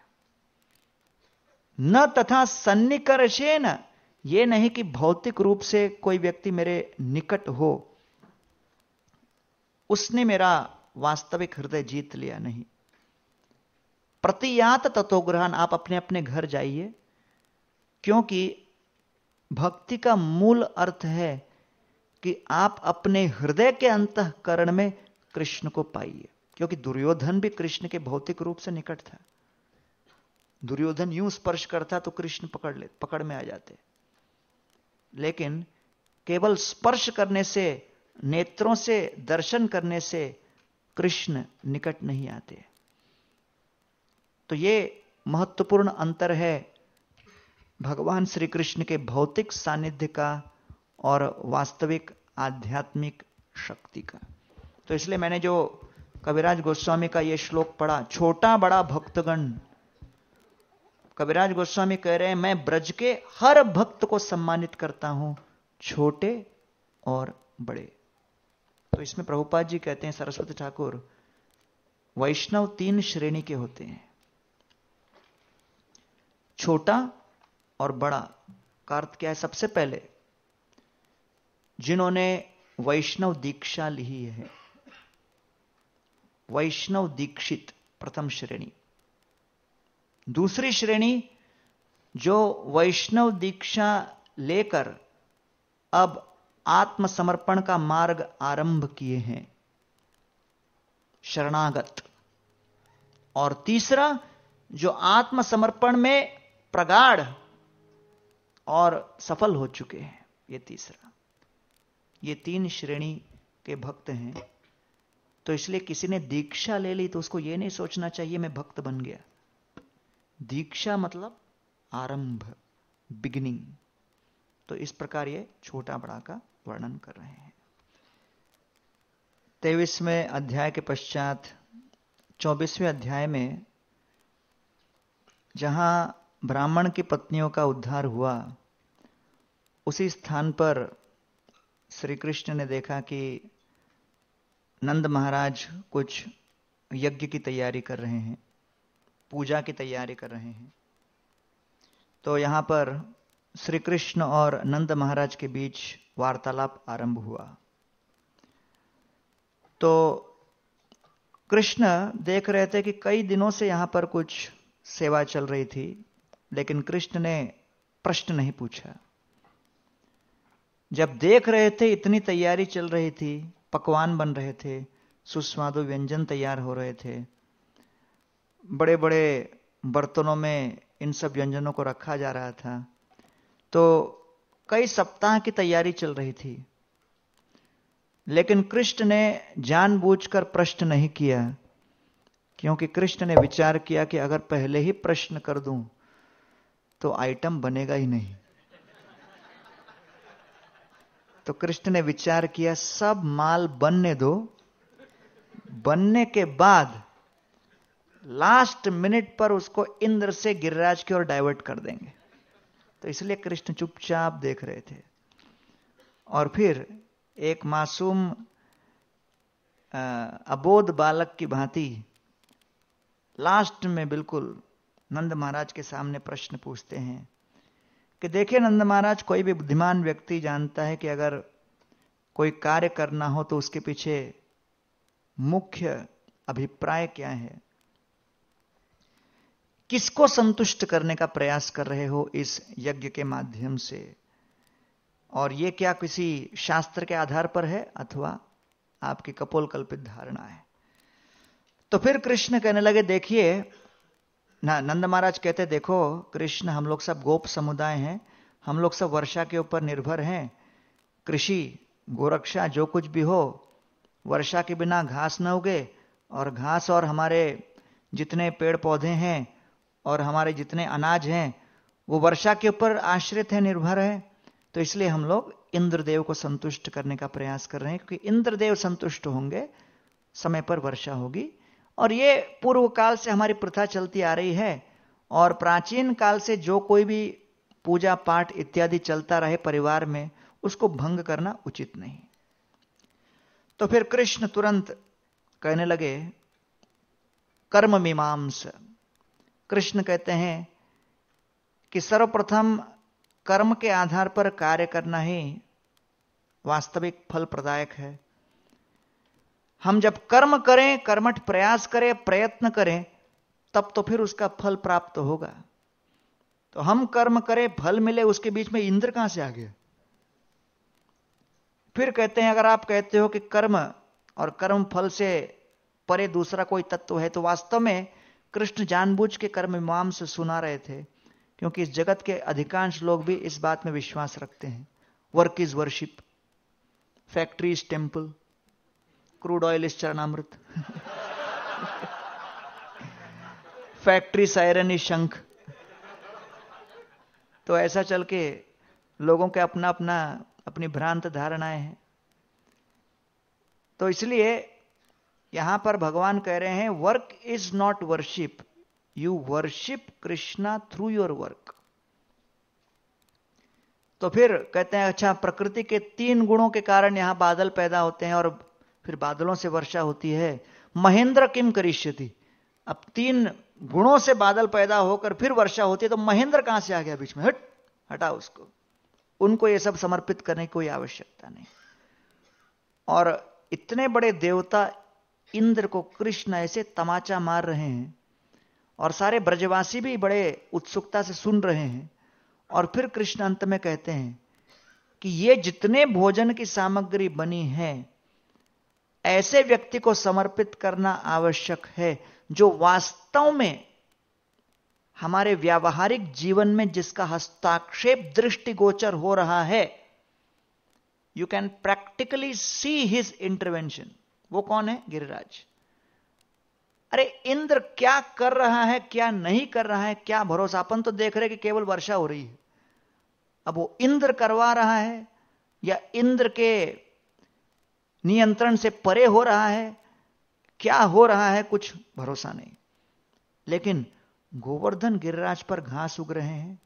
न तथा सन्निकर्षे न ये नहीं कि भौतिक रूप से कोई व्यक्ति मेरे निकट हो उसने मेरा वास्तविक हृदय जीत लिया नहीं। प्रतियात तत्वग्रहण, आप अपने अपने घर जाइए, क्योंकि भक्ति का मूल अर्थ है कि आप अपने हृदय के अंतकरण में कृष्ण को पाइए, क्योंकि दुर्योधन भी कृष्ण के भौतिक रूप से निकट था। दुर्योधन यूँ स्पर्श करता तो कृष्ण पकड़ ले, पकड़ में आ जाते। लेकिन केवल स्पर्श करने से नेत्रों से दर्शन करने से कृष्ण निकट नहीं आते। तो ये महत्वपूर्ण अंतर है भगवान श्री कृष्ण के भौतिक सानिध्य का और वास्तविक आध्यात्मिक शक्ति का। तो इसलिए मैंने जो कविराज गोस्वामी का ये श्लोक पढ़ा, छोटा बड़ा भक्तगण, कविराज गोस्वामी कह रहे हैं, मैं ब्रज के हर भक्त को सम्मानित करता हूँ, छोटे और बड़े। तो इसमें प्रभुपाद जी कहते हैं, सरस्वती ठाकुर, वैष्णव तीन श्रेणी के होते हैं। छोटा और बड़ा, का अर्थ क्या है? सबसे पहले, जिन्होंने वैष्णव दीक्षा ली है, वैष्णव दीक्षित प्रथम श्रेणी। दूसरी श्रेणी, जो वैष्णव दीक्षा लेकर अब आत्मसमर्पण का मार्ग आरंभ किए हैं। शरणागत। और तीसरा, जो आत्मसमर्पण में प्रगाढ़ और सफल हो चुके हैं, ये तीसरा। ये तीन श्रेणी के भक्त हैं। तो इसलिए किसी ने दीक्षा ले ली तो उसको यह नहीं सोचना चाहिए, मैं भक्त बन गया। दीक्षा मतलब आरंभ बिगिनिंग तो इस प्रकार ये छोटा बड़ा का वर्णन कर रहे हैं। तेईसवें अध्याय के पश्चात, चौबीसवें अध्याय में, जहाँ ब्राह्मण की पत्नियों का उद्धार हुआ, उसी स्थान पर श्री कृष्ण ने देखा कि नंद महाराज कुछ यज्ञ की तैयारी कर रहे हैं, पूजा की तैयारी कर रहे हैं। तो यहाँ पर श्री कृष्ण और नंद महाराज के बीच वार्तालाप आरंभ हुआ। तो कृष्ण देख रहे थे कि कई दिनों से यहाँ पर कुछ सेवा चल रही थी, लेकिन कृष्ण ने प्रश्न नहीं पूछा। जब देख रहे थे इतनी तैयारी चल रही थी, पकवान बन रहे थे, सुस्वादु व्यंजन तैयार हो रहे थे बड़े बड़े बर्तनों में इन सब व्यंजनों को रखा जा रहा था तो कई सप्ताह की तैयारी चल रही थी। लेकिन कृष्ण ने जानबूझकर प्रश्न नहीं किया, क्योंकि कृष्ण ने विचार किया कि अगर पहले ही प्रश्न कर दूँ तो आइटम बनेगा ही नहीं। तो कृष्ण ने विचार किया, सब माल बनने दो। बनने के बाद लास्ट मिनट पर उसको इंद्र से गिरिराज की ओर डाइवर्ट कर देंगे। तो इसलिए कृष्ण चुपचाप देख रहे थे। और फिर एक मासूम अबोध बालक की भांति लास्ट में बिल्कुल नंद महाराज के सामने प्रश्न पूछते हैं कि देखिए नंद महाराज, कोई भी बुद्धिमान व्यक्ति जानता है कि अगर कोई कार्य करना हो तो उसके पीछे मुख्य अभिप्राय क्या है? किसको संतुष्ट करने का प्रयास कर रहे हो इस यज्ञ के माध्यम से? और यह क्या किसी शास्त्र के आधार पर है अथवा आपकी कपोल कल्पित धारणा है? तो फिर कृष्ण कहने लगे, देखिए, ना, नंद महाराज कहते, देखो, कृष्ण, हम लोग सब गोप समुदाय हैं, हम लोग सब वर्षा के ऊपर निर्भर हैं, कृषि, गोरक्षा, जो कुछ भी हो, वर्षा के बिना घास न उगे, और घास और हमारे जितने पेड़ पौधे हैं और हमारे जितने अनाज हैं, वो वर्षा के ऊपर आश्रित है, निर्भर है। तो इसलिए हम लोग इंद्रदेव को संतुष्ट करने का प्रयास कर रहे हैं, क्योंकि इंद्रदेव संतुष्ट होंगे, समय पर वर्षा होगी। और ये पूर्व काल से हमारी प्रथा चलती आ रही है, और प्राचीन काल से जो कोई भी पूजा पाठ इत्यादि चलता रहे परिवार में, उसको भंग करना उचित नहीं। तो फिर कृष्ण तुरंत कहने लगे, कर्म मीमांस कृष्ण कहते हैं कि सर्वप्रथम कर्म के आधार पर कार्य करना ही वास्तविक फल प्रदायक है। हम जब कर्म करें, कर्मठ प्रयास करें, प्रयत्न करें, तब तो फिर उसका फल प्राप्त होगा। तो हम कर्म करें, फल मिले, उसके बीच में इंद्र कहाँ से आ गया? फिर कहते हैं, अगर आप कहते हो कि कर्म और कर्म फल से परे दूसरा कोई तत्व है तो वास्तव में कृष्ण जानबूझ के कर्म मीमांस से सुना रहे थे, क्योंकि इस जगत के अधिकांश लोग भी इस बात में विश्वास रखते हैं। Work is worship factory is temple crude oil is charanamrit factory siren is shankh तो ऐसा चल के लोगों के अपना अपना अपनी भ्रांत धारणाएँ हैं। तो इसलिए यहाँ पर भगवान कह रहे हैं work is not worship you worship Krishna through your work तो फिर कहते हैं अच्छा प्रकृति के तीन गुणों के कारण यहाँ बादल पैदा होते हैं और फिर बादलों से वर्षा होती है। महेंद्र किम करिष्यति? अब तीन गुणों से बादल पैदा होकर फिर वर्षा होती है तो महेंद्र कहाँ से आ गया बीच में? हट हटा उसको। उनको ये सब समर्पित करने की कोई आवश्यकता नहीं। और इतने बड़े देवता इंद्र को कृष्ण ऐसे तमाचा मार रहे हैं और सारे ब्रजवासी भी बड़े उत्सुकता से सुन रहे हैं और फिर कृष्ण अंत में कहते हैं कि ये जितने भोजन की सामग्री बनी है, ऐसे व्यक्ति को समर्पित करना आवश्यक है जो वास्तव में हमारे व्यावहारिक जीवन में जिसका हस्ताक्षेप दृष्टिगोचर हो रहा है you can practically see his intervention वो कौन है? गिरिराज। अरे, इंद्र क्या कर रहा है, क्या नहीं कर रहा है, क्या भरोसा? अपन तो देख रहे कि केवल वर्षा हो रही है। अब वो इंद्र करवा रहा है, या इंद्र के नियंत्रण से परे हो रहा है, क्या हो रहा है, कुछ भरोसा नहीं। लेकिन गोवर्धन गिरिराज पर घास उग रहे हैं।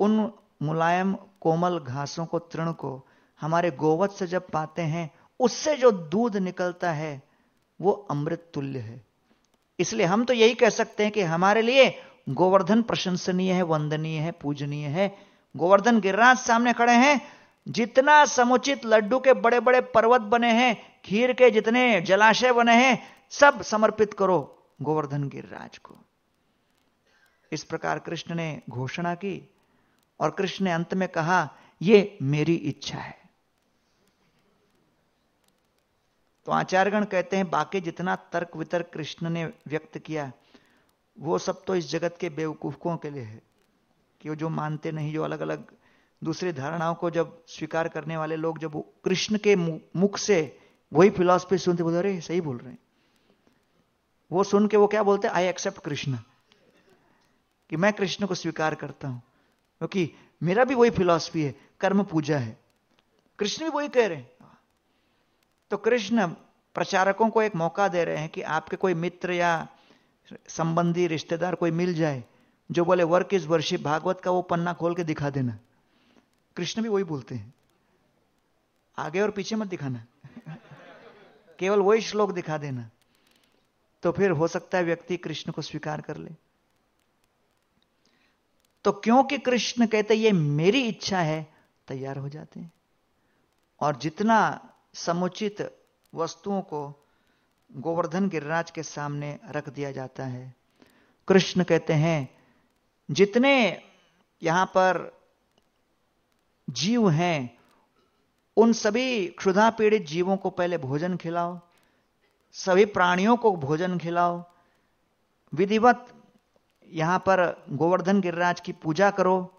उन मुलायम कोमल घासों को, तृण को हमारे गोवत से जब पाते हैं उससे जो दूध निकलता है, वो अमृत तुल्य है। इसलिए हम तो यही कह सकते हैं कि हमारे लिए गोवर्धन प्रशंसनीय है, वंदनीय है, पूजनीय है। गोवर्धन गिरिराज सामने खड़े हैं। जितना समुचित लड्डू के बड़े बड़े पर्वत बने हैं, खीर के जितने जलाशय बने हैं, सब समर्पित करो गोवर्धन गिरिराज को। इस प्रकार कृष्ण ने घोषणा की और कृष्ण ने अंत में कहा यह मेरी इच्छा है। तो आचार्यगण कहते हैं, बाकी जितना तर्क वितर्क कृष्ण ने व्यक्त किया, वो सब तो इस जगत के बेवकूफों के लिए है, कि वो जो मानते नहीं, जो अलग अलग दूसरी धारणाओं को जब स्वीकार करने वाले लोग जब कृष्ण के मुख से वही फिलॉसफी सुनते, बोलते, अरे, सही बोल रहे हैं। वो सुन के वो क्या बोलते आई एक्सेप्ट कृष्ण। कि मैं कृष्ण को स्वीकार करता हूँ, क्योंकि मेरा भी वही फिलॉसफी है, कर्म पूजा है। कृष्ण भी वही कह रहे हैं। तो कृष्ण प्रचारकों को एक मौका दे रहे हैं कि आपके कोई मित्र या संबंधी रिश्तेदार कोई मिल जाए, जो बोले, वर्क इज़ वर्षिप भागवत का वो पन्ना खोल के दिखा देना। कृष्ण भी वही बोलते हैं। आगे और पीछे मत दिखाना। *laughs* केवल वही श्लोक दिखा देना। तो फिर हो सकता है व्यक्ति कृष्ण को स्वीकार कर ले। तो क्योंकि कृष्ण कहते ये मेरी इच्छा है, तैयार हो जाते हैं। और जितना समुचित वस्तुओं को गोवर्धन गिरिराज के सामने रख दिया जाता है। कृष्ण कहते हैं, जितने यहाँ पर जीव हैं, उन सभी क्षुधा पीड़ित जीवों को पहले भोजन खिलाओ, सभी प्राणियों को भोजन खिलाओ, विधिवत यहाँ पर गोवर्धन गिरिराज की पूजा करो,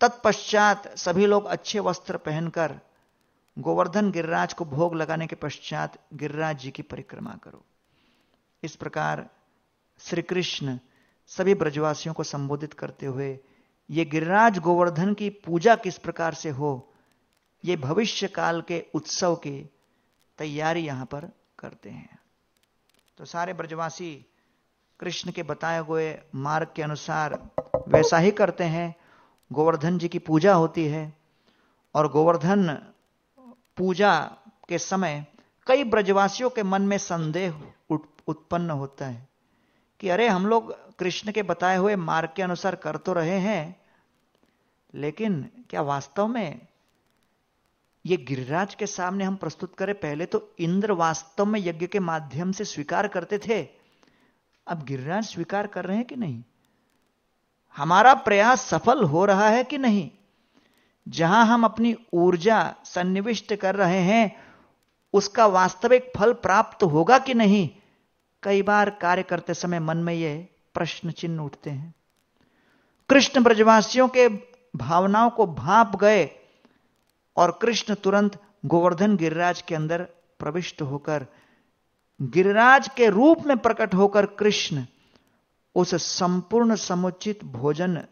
तत्पश्चात सभी लोग अच्छे वस्त्र पहनकर गोवर्धन गिरिराज को भोग लगाने के पश्चात गिरिराज जी की परिक्रमा करो। इस प्रकार श्री कृष्ण सभी ब्रजवासियों को संबोधित करते हुए, ये गिरिराज गोवर्धन की पूजा किस प्रकार से हो? ये भविष्य काल के उत्सव की तैयारी यहाँ पर करते हैं। तो सारे ब्रजवासी कृष्ण के बताए हुए मार्ग के अनुसार वैसा ही करते हैं। गोवर्धन जी की पूजा होती है और गोवर्धन पूजा के समय कई ब्रजवासियों के मन में संदेह उत्पन्न होता है कि अरे, हम लोग कृष्ण के बताए हुए मार्ग के अनुसार कर तो रहे हैं, लेकिन क्या वास्तव में ये गिरिराज के सामने हम प्रस्तुत करें? पहले तो इंद्र वास्तव में यज्ञ के माध्यम से स्वीकार करते थे। अब गिरिराज स्वीकार कर रहे हैं कि नहीं? हमारा प्रयास सफल हो रहा है कि नहीं? जहाँ हम अपनी ऊर्जा सन्निविष्ट कर रहे हैं, उसका वास्तविक फल प्राप्त होगा कि नहीं? कई बार कार्य करते समय मन में यह प्रश्न चिन्ह उठते हैं। कृष्ण ब्रजवासियों के भावनाओं को भाप गए और कृष्ण तुरंत गोवर्धन गिरिराज के अंदर प्रविष्ट होकर, गिरिराज के रूप में प्रकट होकर कृष्ण उस संपूर्ण समुचित भोजन,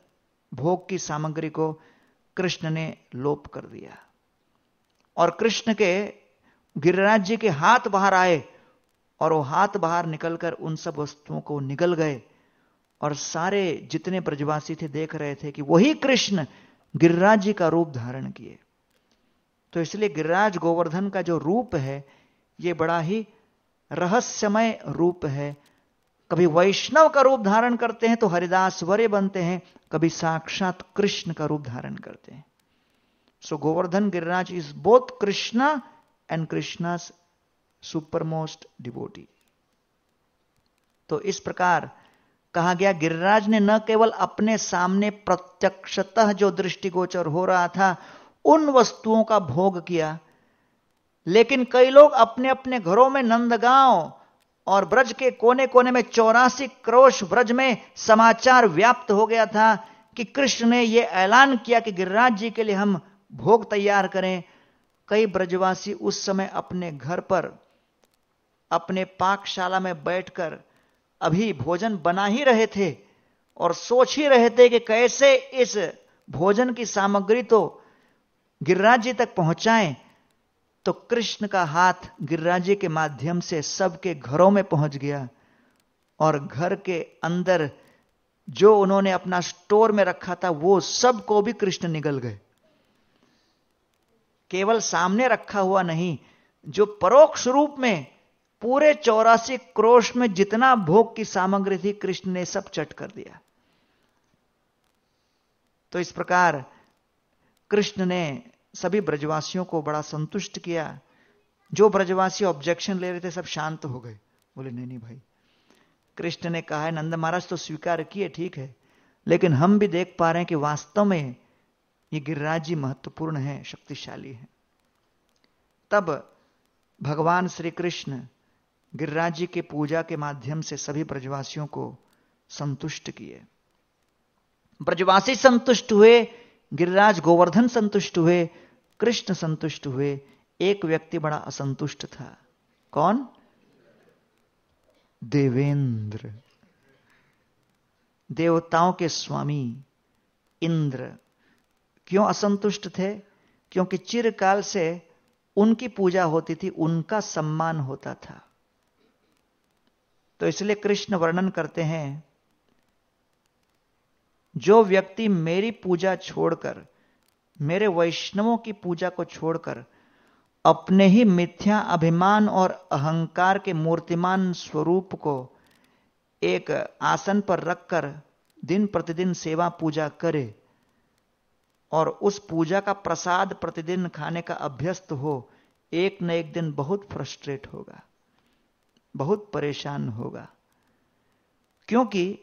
भोग की सामग्री को कृष्ण ने लोप कर दिया। और कृष्ण के गिरिराज जी के हाथ बाहर आए और वो हाथ बाहर निकलकर उन सब वस्तुओं को निगल गए और सारे जितने ब्रजवासी थे देख रहे थे कि वही कृष्ण गिरिराज जी का रूप धारण किए। तो इसलिए गिरिराज गोवर्धन का जो रूप है, ये बड़ा ही रहस्यमय रूप है कभी वैष्णव का रूप धारण करते हैं तो हरिदास वरे बनते हैं, कभी साक्षात कृष्ण का रूप धारण करते हैं। So Govardhan, Giriraj is both Krishna and Krishna super most डिबोटी तो इस प्रकार कहा गया, गिरिराज ने न केवल अपने सामने प्रत्यक्षतः जो दृष्टिगोचर हो रहा था, उन वस्तुओं का भोग किया, लेकिन कई लोग अपने अपने घरों में नंदगांव और ब्रज के कोने कोने में चौरासी क्रोश ब्रज में समाचार व्याप्त हो गया था कि कृष्ण ने यह ऐलान किया कि गिरिराज जी के लिए हम भोग तैयार करें। कई ब्रजवासी उस समय अपने घर पर, अपने पाकशाला में बैठकर अभी भोजन बना ही रहे थे और सोच ही रहे थे कि कैसे इस भोजन की सामग्री तो गिरिराज जी तक पहुंचाएँ। तो कृष्ण का हाथ गिरिराज के माध्यम से सबके घरों में पहुँच गया और घर के अंदर जो उन्होंने अपना स्टोर में रखा था, वो सबको भी कृष्ण निगल गए। केवल सामने रखा हुआ नहीं, जो परोक्ष रूप में पूरे चौरासी क्रोश में जितना भोग की सामग्री थी, कृष्ण ने सब चट कर दिया। तो इस प्रकार कृष्ण ने सभी ब्रजवासियों को बड़ा संतुष्ट किया। जो ब्रजवासी ऑब्जेक्शन ले रहे थे, सब शांत हो गए। बोले, नहीं नहीं भाई। कृष्ण ने कहा, है, नंद महाराज तो स्वीकार किए, ठीक है। लेकिन हम भी देख पा रहे हैं कि वास्तव में ये गिरिराज जी महत्वपूर्ण है, शक्तिशाली है। तब भगवान श्री कृष्ण गिरिराज जी के पूजा के माध्यम से सभी ब्रजवासियों को संतुष्ट किए। ब्रजवासी संतुष्ट हुए, गिरिराज गोवर्धन संतुष्ट हुए कृष्ण संतुष्ट हुए। एक व्यक्ति बड़ा असंतुष्ट था। कौन? देवेंद्र। देवताओं के स्वामी इंद्र। क्यों असंतुष्ट थे? क्योंकि चिरकाल से उनकी पूजा होती थी, उनका सम्मान होता था। तो इसलिए कृष्ण वर्णन करते हैं, जो व्यक्ति मेरी पूजा छोड़कर मेरे वैष्णवों की पूजा को छोड़कर अपने ही मिथ्या अभिमान और अहंकार के मूर्तिमान स्वरूप को एक आसन पर रखकर दिन प्रतिदिन सेवा पूजा करे और उस पूजा का प्रसाद प्रतिदिन खाने का अभ्यस्त हो, एक न एक दिन बहुत फ्रस्ट्रेट होगा, बहुत परेशान होगा। क्योंकि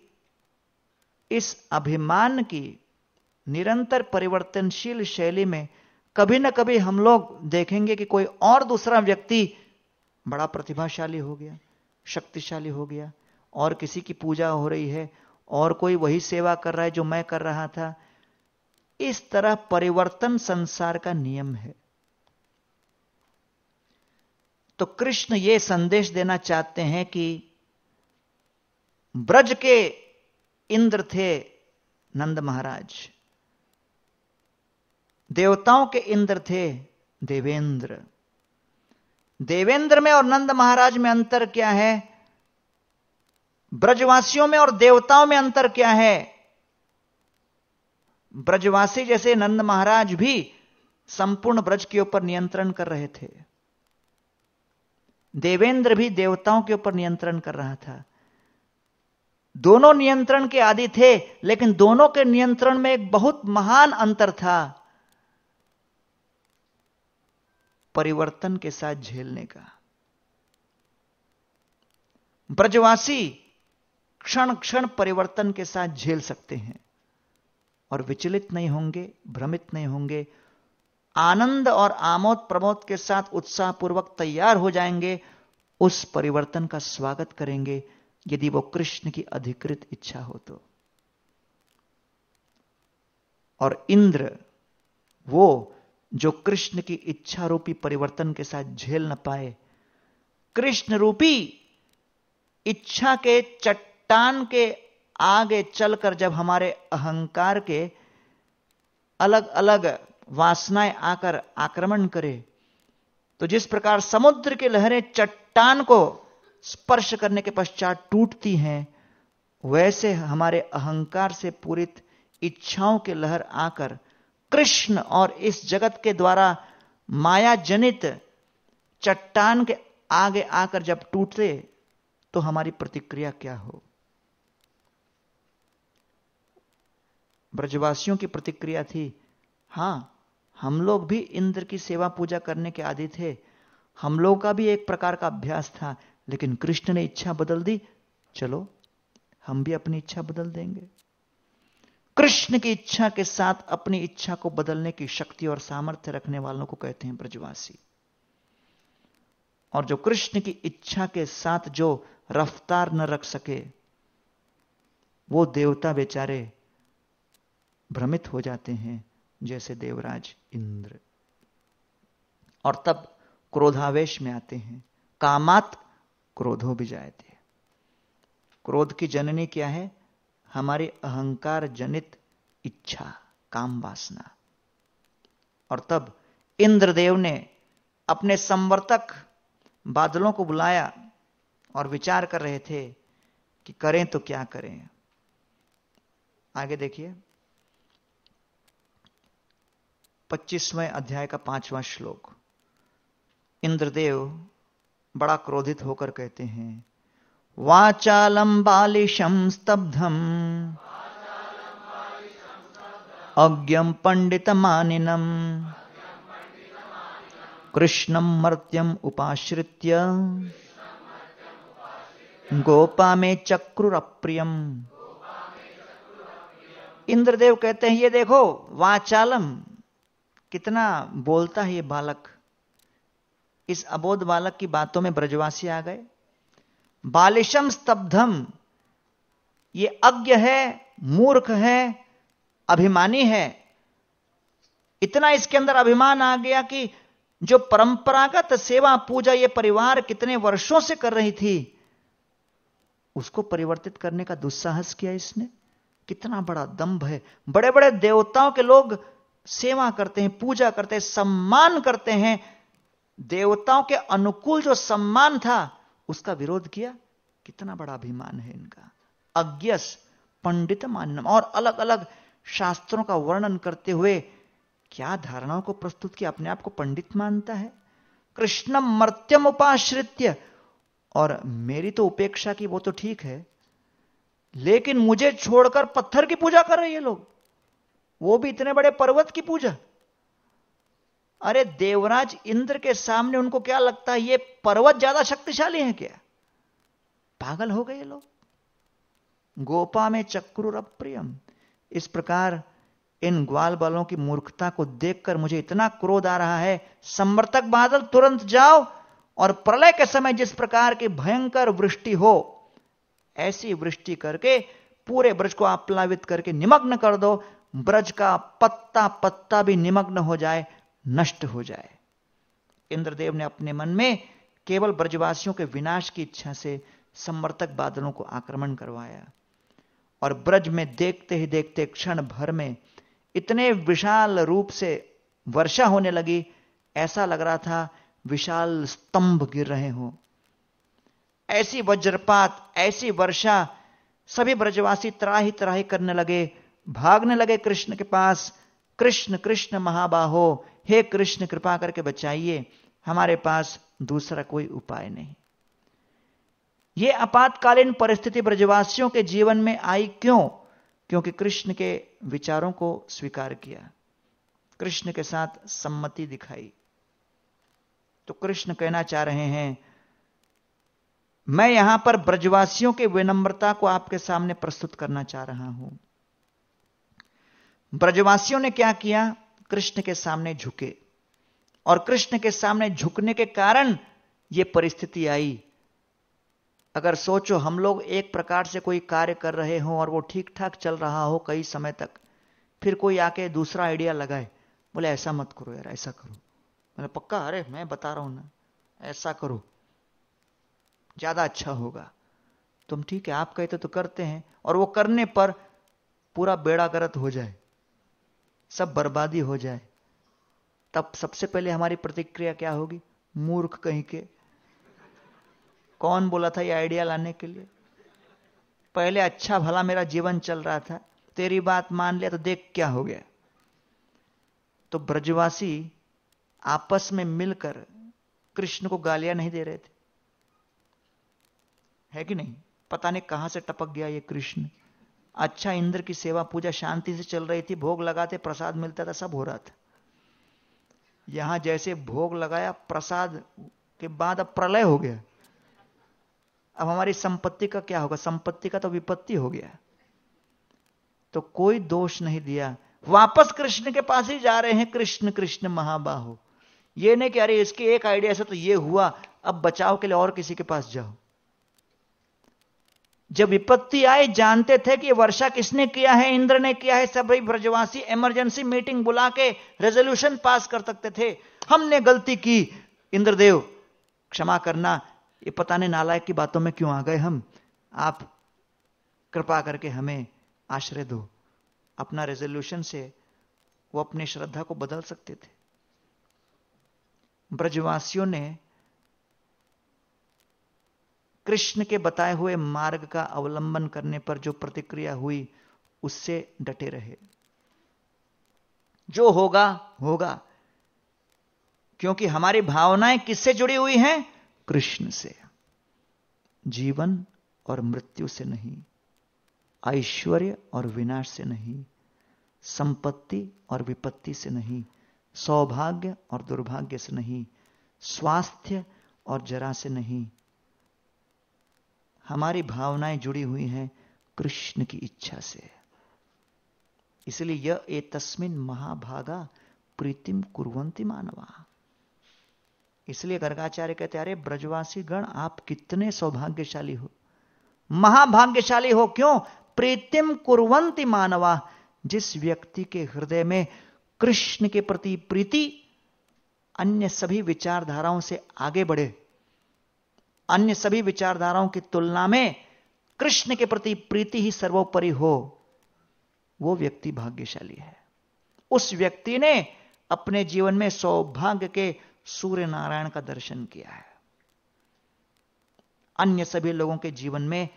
इस अभिमान की निरंतर परिवर्तनशील शैली में कभी ना कभी हम लोग देखेंगे कि कोई और दूसरा व्यक्ति बड़ा प्रतिभाशाली हो गया, शक्तिशाली हो गया, और किसी की पूजा हो रही है, और कोई वही सेवा कर रहा है जो मैं कर रहा था। इस तरह परिवर्तन संसार का नियम है। तो कृष्ण ये संदेश देना चाहते हैं कि ब्रज के इंद्र थे नंद महाराज। देवताओं के इंद्र थे देवेंद्र। देवेंद्र में और नंद महाराज में अंतर क्या है? ब्रजवासियों में और देवताओं में अंतर क्या है? ब्रजवासी जैसे नंद महाराज भी संपूर्ण ब्रज के ऊपर नियंत्रण कर रहे थे। देवेंद्र भी देवताओं के ऊपर नियंत्रण कर रहा था। दोनों नियंत्रण के आदि थे, लेकिन दोनों के नियंत्रण में एक बहुत महान अंतर था। परिवर्तन के साथ झेलने का। ब्रजवासी क्षण क्षण परिवर्तन के साथ झेल सकते हैं और विचलित नहीं होंगे, भ्रमित नहीं होंगे। आनंद और आमोद प्रमोद के साथ उत्साहपूर्वक तैयार हो जाएँगे, उस परिवर्तन का स्वागत करेंगे, यदि वो कृष्ण की अधिकृत इच्छा हो तो। और इंद्र, वो जो कृष्ण की इच्छा रूपी परिवर्तन के साथ झेल न पाए कृष्ण रूपी इच्छा के चट्टान के आगे चलकर जब हमारे अहंकार के अलग अलग वासनाएँ आकर आक्रमण करे तो जिस प्रकार समुद्र की लहरें चट्टान को स्पर्श करने के पश्चात टूटती हैं, वैसे हमारे अहंकार से पूरित इच्छाओं के लहर आकर कृष्ण और इस जगत के द्वारा माया जनित चट्टान के आगे आकर जब टूटते तो हमारी प्रतिक्रिया क्या हो? ब्रजवासियों की प्रतिक्रिया थी, हाँ, हम लोग भी इंद्र की सेवा पूजा करने के आदि थे। हम लोग का भी एक प्रकार का अभ्यास था, लेकिन कृष्ण ने इच्छा बदल दी। चलो, हम भी अपनी इच्छा बदल देंगे। कृष्ण की इच्छा के साथ अपनी इच्छा को बदलने की शक्ति और सामर्थ्य रखने वालों को कहते हैं ब्रजवासी। और जो कृष्ण की इच्छा के साथ जो रफ्तार न रख सके, वो देवता बेचारे भ्रमित हो जाते हैं, जैसे देवराज इंद्र। और तब क्रोधावेश में आते हैं, कामात क्रोधो भी जाते क्रोध की जननी क्या है? हमारी अहंकार जनित इच्छा काम वासना और तब इंद्रदेव ने अपने संवर्तक बादलों को बुलाया और विचार कर रहे थे कि करें तो क्या करें। आगे देखिए। पच्चीसवें अध्याय का पांचवा श्लोक। इंद्रदेव बड़ा क्रोधित होकर कहते हैं वाचालं बालिशं स्तब्धम्। अज्ञं पण्डितमानिनम्। कृष्णं मर्त्यम् उपाश्रित्य। गोपा में चक्रुरप्रियम। इंद्रदेव कहते हैं, ये देखो, वाचालम, कितना बोलता है ये बालक। इस अबोध बालक की बातों में ब्रजवासी आ गए। बालिशम स्तब्धम। ये अज्ञ है, मूर्ख है, अभिमानी है। इतना इसके अंदर अभिमान आ गया कि जो परंपरागत सेवा पूजा ये परिवार कितने वर्षों से कर रही थी, उसको परिवर्तित करने का दुस्साहस किया इसने। कितना बड़ा दंभ है। बड़े बड़े देवताओं के लोग सेवा करते हैं, पूजा करते हैं, सम्मान करते हैं। देवताओं के अनुकूल जो सम्मान था उसका विरोध किया, कितना बड़ा अभिमान है इनका। अज्ञस, पंडित मान्यम, और अलग अलग शास्त्रों का वर्णन करते हुए क्या धारणाओं को प्रस्तुत किया? अपने आप को पंडित मानता है। कृष्णम मर्त्यम उपाश्रित्य। और मेरी तो उपेक्षा की वो तो ठीक है, लेकिन मुझे छोड़कर पत्थर की पूजा कर रहे हैं लोग। वो भी इतने बड़े पर्वत की पूजा। अरे देवराज इंद्र के सामने उनको क्या लगता है? ये पर्वत ज़्यादा शक्तिशाली है क्या? पागल हो गए लोग। गोपा में चक्रुर प्रियम इस प्रकार इन ग्वाल बालों की मूर्खता को देखकर मुझे इतना क्रोध आ रहा है। समर्थक बादल, तुरंत जाओ और प्रलय के समय जिस प्रकार की भयंकर वृष्टि हो, ऐसी वृष्टि करके पूरे ब्रज को आप्लावित करके निमग्न कर दो। ब्रज का पत्ता पत्ता भी निमग्न हो जाए। नष्ट हो जाए। इंद्रदेव ने अपने मन में केवल ब्रजवासियों के विनाश की इच्छा से समर्थक बादलों को आक्रमण करवाया और ब्रज में देखते ही देखते क्षण भर में इतने विशाल रूप से वर्षा होने लगी, ऐसा लग रहा था विशाल स्तंभ गिर रहे हो। ऐसी वज्रपात, ऐसी वर्षा सभी ब्रजवासी त्राही त्राही करने लगे, भागने लगे कृष्ण के पास, कृष्ण कृष्ण महाबाहो हे कृष्ण, कृपा करके बचाइए, हमारे पास दूसरा कोई उपाय नहीं। यह आपातकालीन परिस्थिति ब्रजवासियों के जीवन में आई क्यों? क्योंकि कृष्ण के विचारों को स्वीकार किया। कृष्ण के साथ सम्मति दिखाई। तो कृष्ण कहना चाह रहे हैं, मैं यहाँ पर ब्रजवासियों के विनम्रता को आपके सामने प्रस्तुत करना चाह रहा हूँ। ब्रजवासियों ने क्या किया? कृष्ण के सामने झुके। और कृष्ण के सामने झुकने के कारण यह परिस्थिति आई। अगर सोचो, हम लोग एक प्रकार से कोई कार्य कर रहे हो और वो ठीक ठाक चल रहा हो कई समय तक, फिर कोई आके दूसरा आइडिया लगाए, बोले, ऐसा मत करो यार, ऐसा करो। बोले, पक्का? अरे, मैं बता रहा हूँ ना, ऐसा करो। ज़्यादा अच्छा होगा। तुम ठीक है, आप कहते तो करते हैं। और वो करने पर पूरा बेड़ा गरत हो जाए। सब बर्बादी हो जाए, तब सबसे पहले हमारी प्रतिक्रिया क्या होगी? मूर्ख कहीं के। कौन बोला था ये आइडिया लाने के लिए? पहले अच्छा भला मेरा जीवन चल रहा था, तेरी बात मान लिया तो देख क्या हो गया। तो ब्रजवासी आपस में मिलकर कृष्ण को गालियाँ नहीं दे रहे थे। है कि नहीं? पता नहीं कहाँ से टपक गया ये कृष्ण। अच्छा इंद्र की सेवा, पूजा शांति से चल रही थी, भोग लगाते, प्रसाद मिलता था, सब हो रहा था। यहाँ जैसे भोग लगाया, प्रसाद के बाद अब प्रलय हो गया। अब हमारी संपत्ति का क्या होगा? संपत्ति का तो विपत्ति हो गया। तो कोई दोष नहीं दिया। वापस कृष्ण के पास ही जा रहे हैं, कृष्ण कृष्ण महाबाहु। ये नहीं कि अरे इसके एक आइडिया से तो ये हुआ, अब बचाव के लिए और किसी के पास जाओ। जब विपत्ति आई, जानते थे कि वर्षा किसने किया है, इंद्र ने किया है सभी ब्रजवासी इमरजेंसी मीटिंग बुला के रेजोल्यूशन पास कर सकते थे। हमने गलती की। इंद्रदेव, क्षमा करना, ये पता नहीं नालायक की बातों में क्यों आ गए हम? आप कृपा करके हमें आश्रय दो। अपना रेजोल्यूशन से वो अपनी श्रद्धा को बदल सकते थे। ब्रजवासियों ने कृष्ण के बताए हुए मार्ग का अवलंबन करने पर जो प्रतिक्रिया हुई, उससे डटे रहे। जो होगा होगा। क्योंकि हमारी भावनाएँ किससे जुड़ी हुई हैं? कृष्ण से। जीवन और मृत्यु से नहीं, ऐश्वर्य और विनाश से नहीं, संपत्ति और विपत्ति से नहीं, सौभाग्य और दुर्भाग्य से नहीं, स्वास्थ्य और जरा से नहीं हमारी भावनाएँ जुड़ी हुई हैं कृष्ण की इच्छा से। इसलिए यह ए तस्मिन महाभागा प्रीतिम कुरवंती मानवा। इसलिए गर्गाचार्य कहते अरे ब्रजवासी गण, आप कितने सौभाग्यशाली हो। महाभाग्यशाली हो क्यों? प्रीतिम कुरवंती मानवा। जिस व्यक्ति के हृदय में कृष्ण के प्रति प्रीति, अन्य सभी विचारधाराओं से आगे बढ़े अन्य सभी विचारधाराओं की तुलना में कृष्ण के प्रति प्रीति ही सर्वोपरि हो, वो व्यक्ति भाग्यशाली है। उस व्यक्ति ने अपने जीवन में सौभाग्य के सूर्य नारायण का दर्शन किया है। अन्य सभी लोगों के जीवन में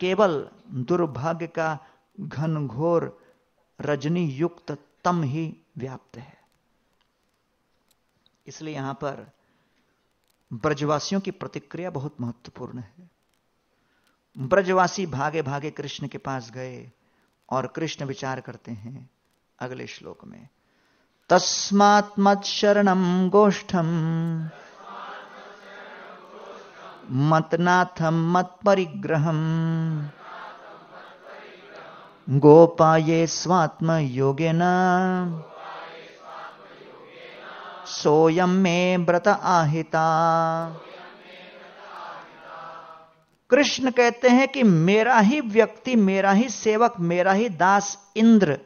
केवल दुर्भाग्य का घनघोर रजनी युक्त तम ही व्याप्त है। इसलिए यहाँ पर ब्रजवासियों की प्रतिक्रिया बहुत महत्वपूर्ण है। ब्रजवासी भागे भागे कृष्ण के पास गए और कृष्ण विचार करते हैं अगले श्लोक में, तस्मात् मत शरणम गोष्ठम मतनाथम मत परिग्रहम गोपाये स्वात्म योगेन सोयम में व्रत आहिता। कृष्ण कहते हैं कि मेरा ही व्यक्ति, मेरा ही सेवक, मेरा ही दास इंद्र,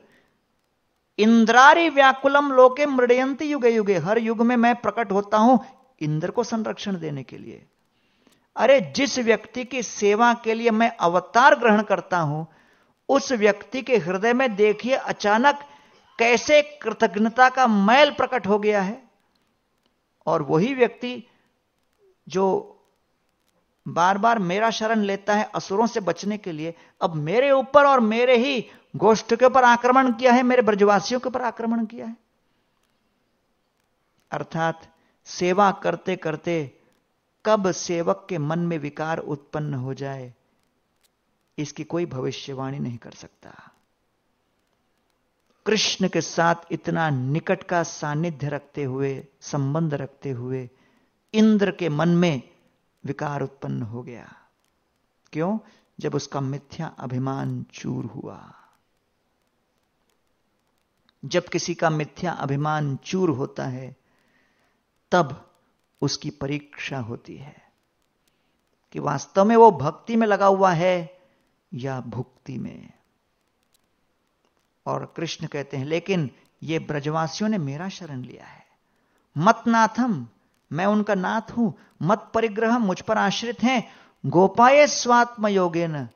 इंद्रारी व्याकुलम लोके मृडयंती युगे युगे। हर युग में मैं प्रकट होता हूँ इंद्र को संरक्षण देने के लिए। अरे, जिस व्यक्ति की सेवा के लिए मैं अवतार ग्रहण करता हूँ, उस व्यक्ति के हृदय में देखिए अचानक कैसे कृतज्ञता का मैल प्रकट हो गया है। और वही व्यक्ति जो बार बार मेरा शरण लेता है असुरों से बचने के लिए, अब मेरे ऊपर और मेरे ही गोष्ठ के ऊपर आक्रमण किया है, मेरे ब्रजवासियों के ऊपर आक्रमण किया है। अर्थात सेवा करते करते कब सेवक के मन में विकार उत्पन्न हो जाए, इसकी कोई भविष्यवाणी नहीं कर सकता। कृष्ण के साथ इतना निकट का सानिध्य रखते हुए, संबंध रखते हुए, इंद्र के मन में विकार उत्पन्न हो गया। क्यों? जब उसका मिथ्या अभिमान चूर हुआ। जब किसी का मिथ्या अभिमान चूर होता है, तब उसकी परीक्षा होती है कि वास्तव में वो भक्ति में लगा हुआ है या भुक्ति में। और कृष्ण कहते हैं, लेकिन ये ब्रजवासियों ने मेरा शरण लिया है। मत नाथम, मैं उनका नाथ हूँ। मत परिग्रह मुझ पर आश्रित हैं। गोपाए स्वात्म योगेन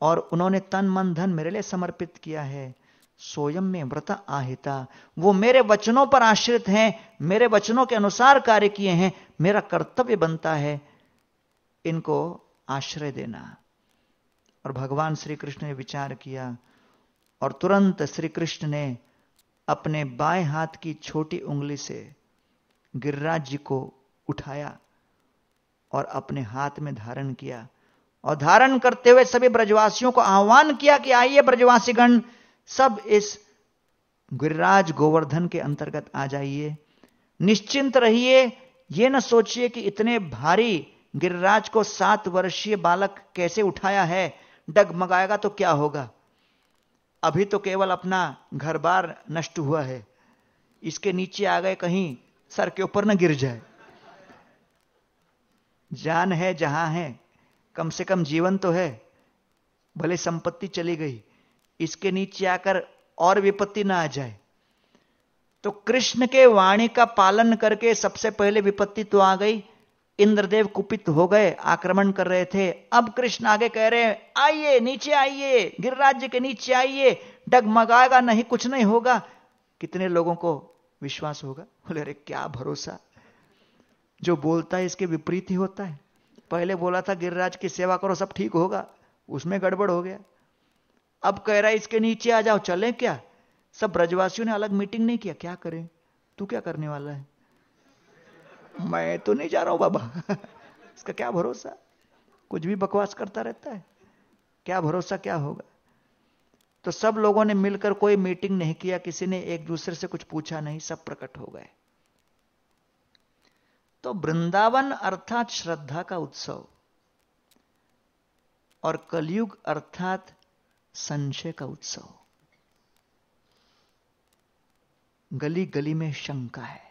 और उन्होंने तन मन धन मेरे लिए समर्पित किया है। सोयम में व्रत आहिता। वो मेरे वचनों पर आश्रित हैं। मेरे वचनों के अनुसार कार्य किए हैं। मेरा कर्तव्य बनता है। इनको आश्रय देना। और भगवान श्री कृष्ण ने विचार किया और तुरंत श्री कृष्ण ने अपने बाएँ हाथ की छोटी उंगली से गिरिराज जी को उठाया और अपने हाथ में धारण किया और धारण करते हुए सभी ब्रजवासियों को आह्वान किया कि आइए ब्रजवासीगण, सब इस गिरिराज गोवर्धन के अंतर्गत आ जाइए। निश्चिंत रहिए यह न सोचिए कि इतने भारी गिरिराज को सात वर्षीय बालक कैसे उठाया है, डगमगाएगा तो क्या होगा? अभी तो केवल अपना घर बार नष्ट हुआ है। इसके नीचे आ गए कहीं, सर के ऊपर न गिर जाए। जान है जहाँ है, कम से कम जीवन तो है, भले संपत्ति चली गई, इसके नीचे आकर और विपत्ति ना आ जाए। तो कृष्ण के वाणी का पालन करके सबसे पहले विपत्ति तो आ गई इंद्रदेव कुपित हो गए, आक्रमण कर रहे थे। अब कृष्ण आगे कह रहे हैं, आइए, नीचे आइए, गिरिराज्य के नीचे आइए, डगमगाएगा नहीं, कुछ नहीं होगा। कितने लोगों को विश्वास होगा? बोले, अरे, क्या भरोसा? जो बोलता है, इसके विपरीत ही होता है। पहले बोला था, गिरिराज की सेवा करो, सब ठीक होगा। उसमें गड़बड़ हो गया। अब कह रहा है, इसके नीचे आ जाओ, चले क्या? सब ब्रजवासियों ने अलग मीटिंग नहीं किया। क्या करें? तू क्या करने वाला है? मैं तो नहीं जा रहा हूँ बाबा। *laughs* इसका क्या भरोसा? कुछ भी बकवास करता रहता है। क्या भरोसा, क्या होगा? तो सब लोगों ने मिलकर कोई मीटिंग नहीं किया, किसी ने एक दूसरे से कुछ पूछा नहीं, सब प्रकट हो गए। तो वृंदावन अर्थात श्रद्धा का उत्सव और कलयुग अर्थात संशय का उत्सव। गली गली में शंका है।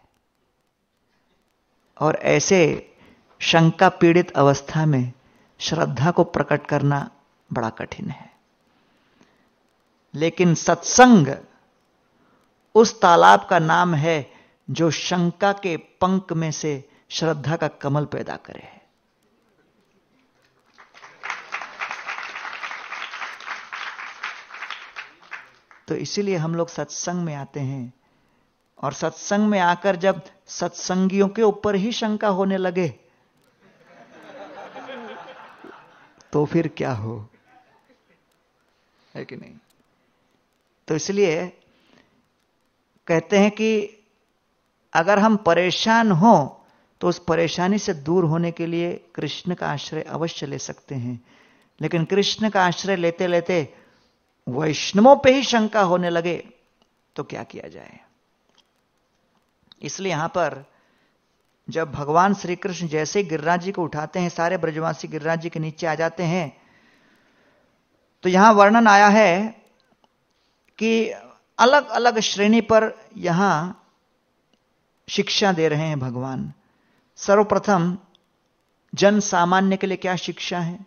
और ऐसे शंका पीड़ित अवस्था में श्रद्धा को प्रकट करना बड़ा कठिन है। लेकिन सत्संग उस तालाब का नाम है जो शंका के पंख में से श्रद्धा का कमल पैदा करे तो इसीलिए हम लोग सत्संग में आते हैं और सत्संग में आकर जब सत्संगियों के ऊपर ही शंका होने लगे तो फिर क्या हो? है कि नहीं? तो इसलिए कहते हैं कि अगर हम परेशान हो तो उस परेशानी से दूर होने के लिए कृष्ण का आश्रय अवश्य ले सकते हैं। लेकिन कृष्ण का आश्रय लेते लेते वैष्णवों पे ही शंका होने लगे तो क्या किया जाए? इसलिए यहाँ पर जब भगवान श्री कृष्ण जैसे गिरिराज जी को उठाते हैं, सारे ब्रजवासी गिरिराज जी के नीचे आ जाते हैं तो यहाँ वर्णन आया है कि अलग अलग श्रेणी पर यहाँ शिक्षा दे रहे हैं भगवान। सर्वप्रथम जन सामान्य के लिए क्या शिक्षा है?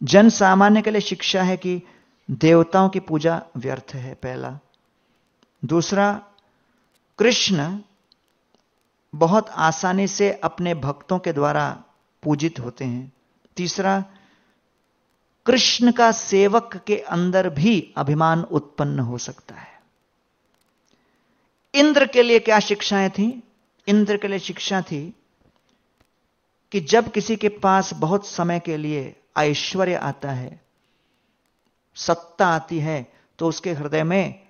जन सामान्य के लिए शिक्षा है कि देवताओं की पूजा व्यर्थ है पहला। दूसरा कृष्ण बहुत आसानी से अपने भक्तों के द्वारा पूजित होते हैं। तीसरा, कृष्ण का सेवक के अंदर भी अभिमान उत्पन्न हो सकता है। इंद्र के लिए क्या शिक्षाएँ थी? इंद्र के लिए शिक्षा थी कि जब किसी के पास बहुत समय के लिए ऐश्वर्य आता है, सत्ता आती है तो उसके हृदय में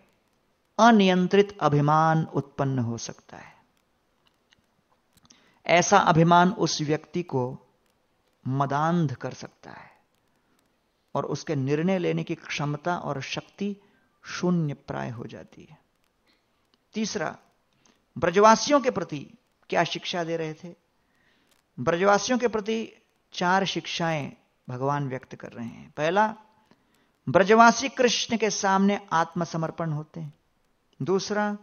अनियंत्रित अभिमान उत्पन्न हो सकता है। ऐसा अभिमान उस व्यक्ति को मदांध कर सकता है और उसके निर्णय लेने की क्षमता और शक्ति शून्य प्राय हो जाती है। तीसरा, ब्रजवासियों के प्रति क्या शिक्षा दे रहे थे? ब्रजवासियों के प्रति चार शिक्षाएँ भगवान व्यक्त कर रहे हैं। पहला, ब्रजवासी कृष्ण के सामने आत्मसमर्पण होते हैं। दूसरा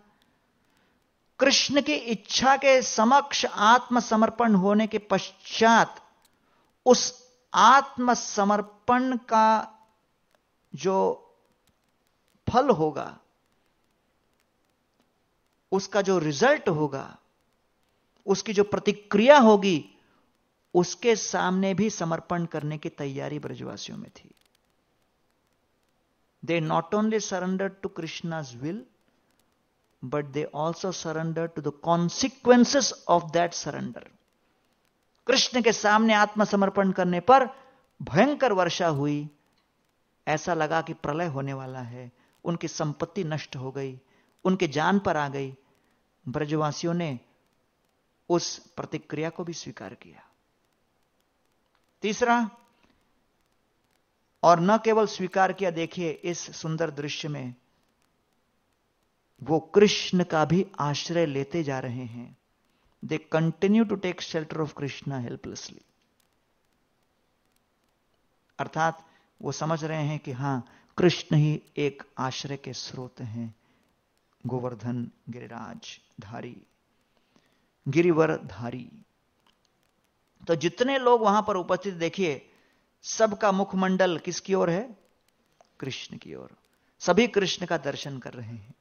कृष्ण की इच्छा के समक्ष आत्मसमर्पण होने के पश्चात उस आत्मसमर्पण का जो फल होगा उसका जो रिज़ल्ट होगा उसकी जो प्रतिक्रिया होगी उसके सामने भी समर्पण करने की तैयारी ब्रजवासियों में थी। They not only surrender to Krishna's will, but they also surrendered to the consequences of that surrender. Krishna के सामने आत्मसमर्पण करने पर भयंकर वर्षा हुई। ऐसा लगा कि प्रलय होने वाला है। उनकी संपत्ति नष्ट हो गई। उनके जान पर आ गई। ब्रजवासियों ने उस प्रतिक्रिया को भी स्वीकार किया। तीसरा, और न केवल स्वीकार किया, देखिए इस सुंदर दृश्य में वो कृष्ण का भी आश्रय लेते जा रहे हैं। They continue to take shelter of Krishna helplessly अर्थात वो समझ रहे हैं कि हाँ, कृष्ण ही एक आश्रय के स्रोत हैं। गोवर्धन गिरिराज धारी, गिरिवर धारी। तो जितने लोग वहाँ पर उपस्थित, देखिए, सबका मुखमंडल किसकी ओर है? कृष्ण की ओर। सभी कृष्ण का दर्शन कर रहे हैं।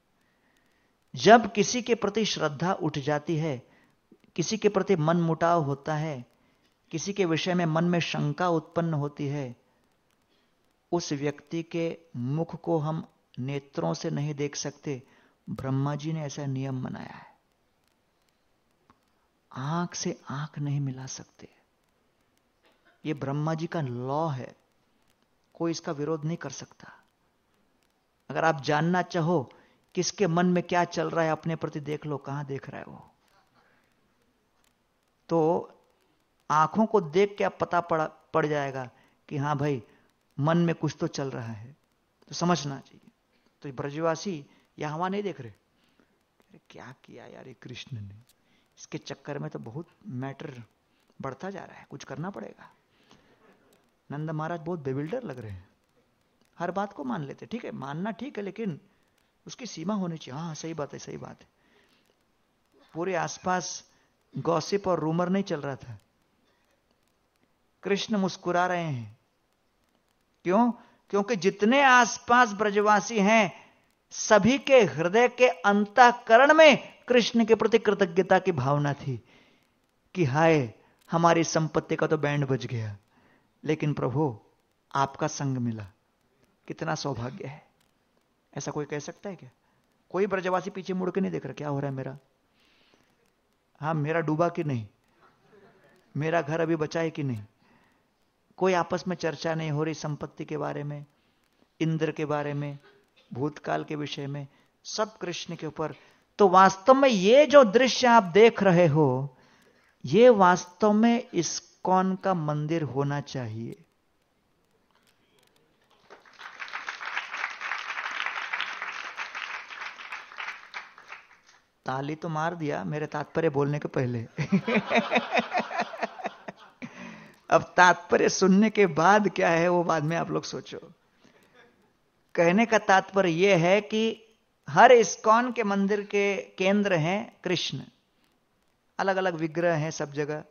जब किसी के प्रति श्रद्धा उठ जाती है, किसी के प्रति मन मुटाव होता है, किसी के विषय में मन में शंका उत्पन्न होती है, उस व्यक्ति के मुख को हम नेत्रों से नहीं देख सकते। ब्रह्मा जी ने ऐसा नियम बनाया है। आँख से आँख नहीं मिला सकते। ये ब्रह्मा जी का लॉ है। कोई इसका विरोध नहीं कर सकता। अगर आप जानना चाहो किसके मन में क्या चल रहा है अपने प्रति देख लो, कहाँ देख रहा है वो? तो आँखों को देख के आप पता पड़ पड़ जाएगा कि हाँ भाई, मन में कुछ तो चल रहा है। तो समझना चाहिए। तो ब्रजवासी यहाँ वहाँ नहीं देख रहे। अरे क्या किया यार ये कृष्ण ने? इसके चक्कर में तो बहुत मैटर बढ़ता जा रहा है। कुछ करना पड़ेगा। नंद महाराज बहुत बेबिल्डर लग रहे हैं। हर बात को मान लेते। ठीक है, मानना ठीक है, लेकिन उसकी सीमा होनी चाहिए। हाँ सही बात है, सही बात है। पूरे आसपास गॉसिप और रूमर नहीं चल रहा था। कृष्ण मुस्कुरा रहे हैं। क्यों? क्योंकि जितने आसपास ब्रजवासी हैं, सभी के हृदय के अंतकरण में कृष्ण के प्रति कृतज्ञता की भावना थी कि हाय, हमारी संपत्ति का तो बैंड बज गया। लेकिन प्रभु, आपका संग मिला। कितना सौभाग्य है। ऐसा कोई कह सकता है क्या? कोई ब्रजवासी पीछे मुड़ के नहीं देख रहा, क्या हो रहा है मेरा? हाँ मेरा डूबा कि नहीं? मेरा घर अभी बचा है कि नहीं? कोई आपस में चर्चा नहीं हो रही संपत्ति के बारे में, इंद्र के बारे में, भूतकाल के विषय में, सब कृष्ण के ऊपर। तो वास्तव में ये जो दृश्य आप देख रहे हो, ये वास्तव में इस्कॉन का मंदिर होना चाहिए। ताली तो मार दिया, मेरे तात्पर्य बोलने के पहले। *laughs* अब तात्पर्य सुनने के बाद क्या है, वो बाद में आप लोग सोचो। कहने का तात्पर्य यह है कि हर इस्कॉन के मंदिर के केंद्र हैं कृष्ण। अलग अलग विग्रह हैं सब जगह,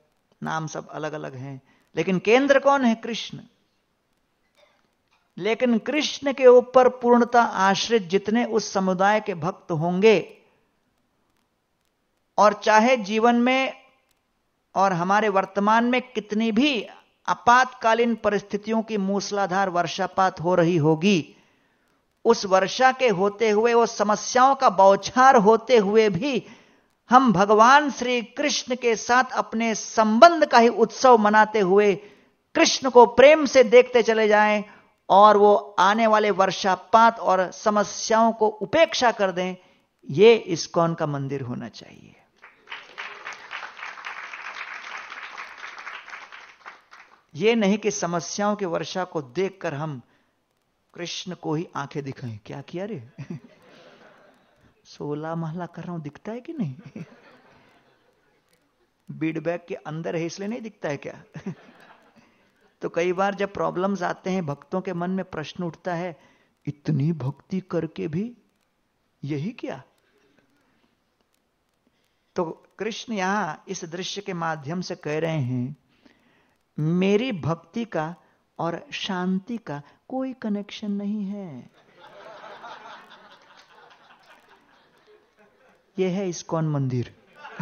नाम सब अलग अलग हैं। लेकिन केंद्र कौन है? कृष्ण। लेकिन कृष्ण के ऊपर पूर्णता आश्रित जितने उस समुदाय के भक्त होंगे और चाहे जीवन में और हमारे वर्तमान में कितनी भी आपातकालीन परिस्थितियों की मूसलाधार वर्षापात हो रही होगी, उस वर्षा के होते हुए वो समस्याओं का बौछार होते हुए भी हम भगवान श्री कृष्ण के साथ अपने संबंध का ही उत्सव मनाते हुए कृष्ण को प्रेम से देखते चले जाएँ और वो आने वाले वर्षापात और समस्याओं को उपेक्षा कर दें, ये इस्कॉन का मंदिर होना चाहिए। ये नहीं कि समस्याओं की वर्षा को देखकर हम कृष्ण को ही आँखें दिखाएँ। क्या किया रे? *laughs* सोलह महला कर रहा हूँ, दिखता है कि नहीं? *laughs* बीड बैग के अंदर है, इसलिए नहीं दिखता है क्या? *laughs* तो कई बार जब प्रॉब्लम्स आते हैं, भक्तों के मन में प्रश्न उठता है, इतनी भक्ति करके भी यही क्या? तो कृष्ण यहाँ इस दृश्य के माध्यम से कह रहे हैं मेरी भक्ति का और शांति का कोई कनेक्शन नहीं है। यह है इस्कॉन मंदिर। *laughs*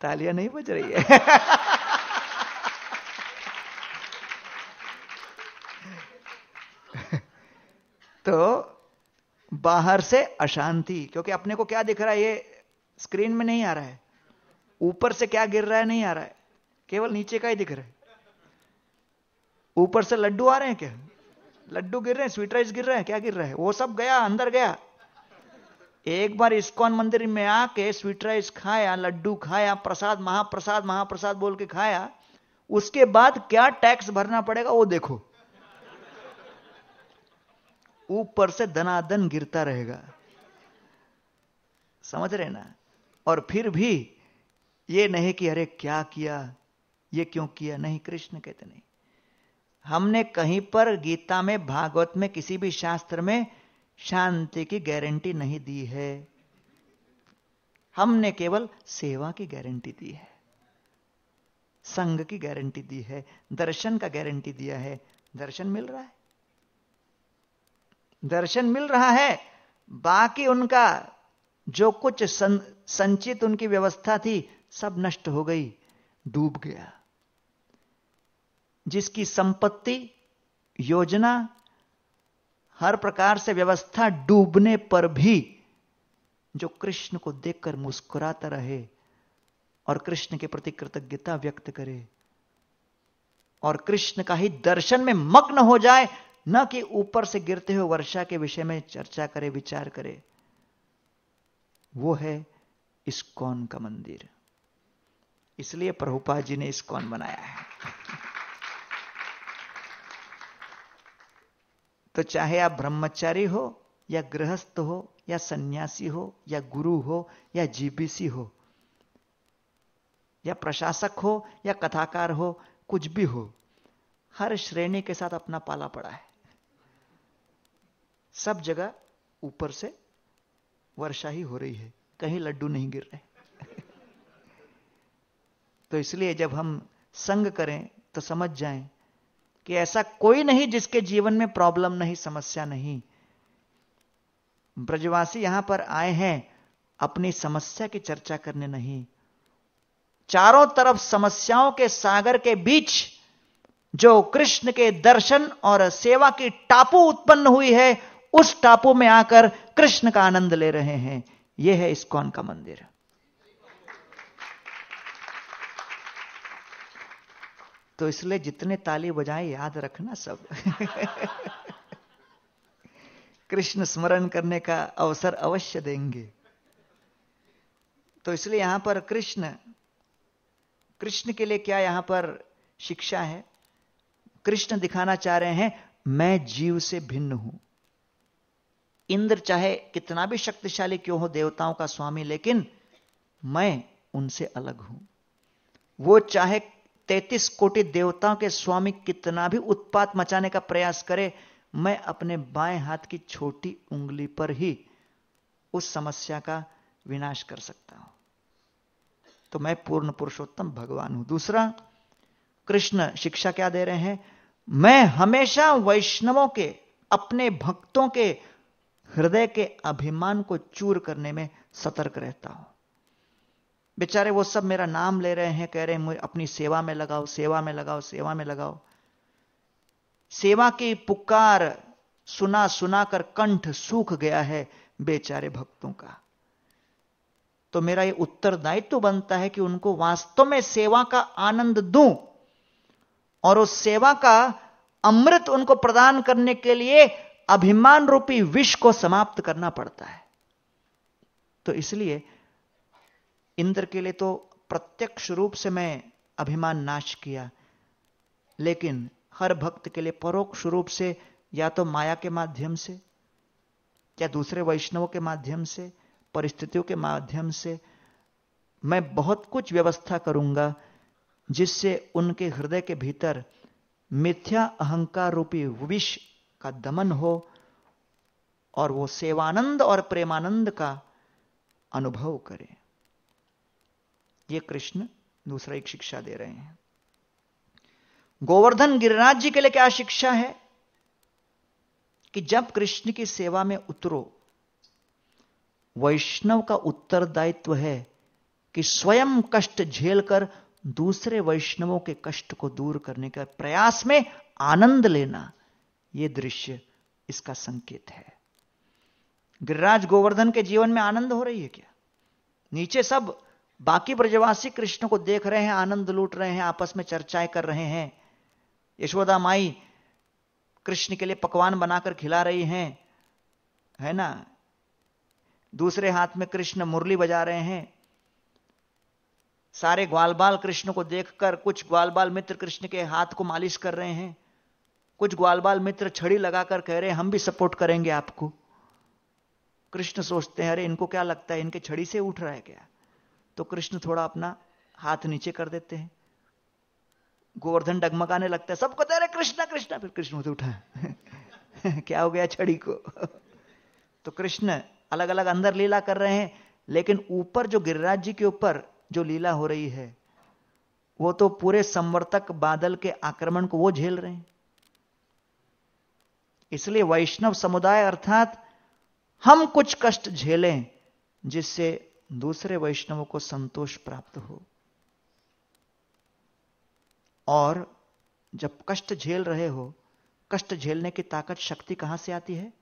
तालियाँ नहीं बज रही है। *laughs* तो बाहर से अशांति, क्योंकि अपने को क्या दिख रहा है, ये स्क्रीन में नहीं आ रहा है। ऊपर से क्या गिर रहा है, नहीं आ रहा है। केवल नीचे का ही दिख रहा है। ऊपर से लड्डू आ रहे हैं क्या? लड्डू गिर रहे हैं स्वीट राइस गिर रहे हैं, क्या गिर रहा है? वो सब गया, अंदर गया। एक बार इस्कॉन मंदिर में आके स्वीट राइस खाया, लड्डू खाया, प्रसाद, महाप्रसाद महाप्रसाद बोल के खाया। उसके बाद क्या टैक्स भरना पड़ेगा, वो देखो। ऊपर से धनाधन गिरता रहेगा। समझ रहे ना? और फिर भी ये नहीं कि अरे क्या किया? ये क्यों किया? नहीं कृष्ण कहते नहीं। हमने कहीं पर गीता में भागवत में किसी भी शास्त्र में शांति की गारंटी नहीं दी है। हमने केवल सेवा की गारंटी दी है। संघ की गारंटी दी है। दर्शन का गारंटी दिया है। दर्शन मिल रहा है। दर्शन मिल रहा है। बाकी उनका जो कुछ सं, संचित उनकी व्यवस्था थी सब नष्ट हो गई डूब गया। जिसकी संपत्ति, योजना, हर प्रकार से व्यवस्था डूबने पर भी जो कृष्ण को देखकर मुस्कुराता रहे और कृष्ण के प्रति कृतज्ञता व्यक्त करे और कृष्ण का ही दर्शन में मग्न हो जाए, न कि ऊपर से गिरते हुए वर्षा के विषय में चर्चा करे, विचार करे। वो है इस्कॉन का मंदिर। इसलिए प्रभुपा जी ने इस्कॉन बनाया है। तो चाहे आप ब्रह्मचारी हो, या गृहस्थ हो, या सन्यासी हो, या गुरु हो, या जीबीसी हो, या प्रशासक हो, या कथाकार हो, कुछ भी हो, हर श्रेणी के साथ अपना पाला पड़ा है। सब जगह ऊपर से वर्षा ही हो रही है, कहीं लड्डू नहीं गिर रहे। *laughs* तो इसलिए जब हम संग करें तो समझ जाएँ कि ऐसा कोई नहीं जिसके जीवन में प्रॉब्लम नहीं, समस्या नहीं। ब्रजवासी यहाँ पर आए हैं, अपनी समस्या की चर्चा करने नहीं। चारों तरफ़ समस्याओं के सागर के बीच जो कृष्ण के दर्शन और सेवा की टापू उत्पन्न हुई है, उस टापू में आकर कृष्ण का आनंद ले रहे हैं। यह है इस्कॉन का मंदिर। तो इसलिए जितने ताली बजाए, याद रखना सब। *laughs* कृष्ण स्मरण करने का अवसर अवश्य देंगे। तो इसलिए यहाँ पर कृष्ण कृष्ण के लिए क्या यहाँ पर शिक्षा है? कृष्ण दिखाना चाह रहे हैं, मैं जीव से भिन्न हूँ। इंद्र चाहे कितना भी शक्तिशाली क्यों हो, देवताओं का स्वामी, लेकिन मैं उनसे अलग हूँ। वो चाहे तैतीस कोटि देवताओं के स्वामी कितना भी उत्पात मचाने का प्रयास करे, मैं अपने बाएँ हाथ की छोटी उंगली पर ही उस समस्या का विनाश कर सकता हूँ। तो मैं पूर्ण पुरुषोत्तम भगवान हूँ। दूसरा, कृष्ण शिक्षा क्या दे रहे हैं? मैं हमेशा वैष्णवों के, अपने भक्तों के हृदय के अभिमान को चूर करने में सतर्क रहता हूँ। बेचारे वो सब मेरा नाम ले रहे हैं, कह रहे हैं अपनी सेवा में लगाओ, सेवा में लगाओ, सेवा में लगाओ। सेवा की पुकार सुना सुना कर कंठ सूख गया है बेचारे भक्तों का। तो मेरा ये उत्तरदायित्व तो बनता है कि उनको वास्तव में सेवा का आनंद दूँ और उस सेवा का अमृत उनको प्रदान करने के लिए अभिमान रूपी विष को समाप्त करना पड़ता है। तो इसलिए इंद्र के लिए तो प्रत्यक्ष रूप से मैं अभिमान नाश किया। लेकिन हर भक्त के लिए परोक्ष रूप से, या तो माया के माध्यम से, या दूसरे वैष्णवों के माध्यम से, परिस्थितियों के माध्यम से, मैं बहुत कुछ व्यवस्था करूँगा जिससे उनके हृदय के भीतर मिथ्या अहंकार रूपी विष का दमन हो, और वो सेवानंद और प्रेमानंद का अनुभव करें। ये कृष्ण दूसरा एक शिक्षा दे रहे हैं। गोवर्धन गिरिराज जी के लिए क्या शिक्षा है? कि जब कृष्ण की सेवा में उतरो, वैष्णव का उत्तरदायित्व है कि स्वयं कष्ट झेलकर दूसरे वैष्णवों के कष्ट को दूर करने का प्रयास में आनंद लेना यह दृश्य इसका संकेत है। गिरिराज गोवर्धन के जीवन में आनंद हो रही है क्या? नीचे सब बाकी ब्रजवासी कृष्ण को देख रहे हैं, आनंद लूट रहे हैं, आपस में चर्चाएँ कर रहे हैं। यशोदा माई कृष्ण के लिए पकवान बनाकर खिला रही हैं, है ना? दूसरे हाथ में कृष्ण मुरली बजा रहे हैं। सारे ग्वाल बाल कृष्ण को देखकर, कुछ ग्वाल बाल मित्र कृष्ण के हाथ को मालिश कर रहे हैं। कुछ ग्वाल बाल मित्र छड़ी लगाकर कह रहे हैं, हम भी सपोर्ट करेंगे आपको। कृष्ण सोचते हैं, अरे, इनको क्या लगता है, इनके छड़ी से उठ रहा है क्या? तो कृष्ण थोड़ा अपना हाथ नीचे कर देते हैं। गोवर्धन डगमगाने लगता है, सबको रहे कृष्ण कृष्ण। फिर कृष्ण उठे उठा। *laughs* क्या हो गया छड़ी को? *laughs* तो कृष्ण अलग अलग अंदर लीला कर रहे हैं, लेकिन ऊपर जो गिरिराज जी के ऊपर जो लीला हो रही है, वो तो पूरे संवर्तक बादल के आक्रमण को वो झेल रहे हैं। इसलिए वैष्णव समुदाय अर्थात हम कुछ कष्ट झेलें, जिससे दूसरे वैष्णवों को संतोष प्राप्त हो। और जब कष्ट झेल रहे हो, कष्ट झेलने की ताकत शक्ति कहाँ से आती है?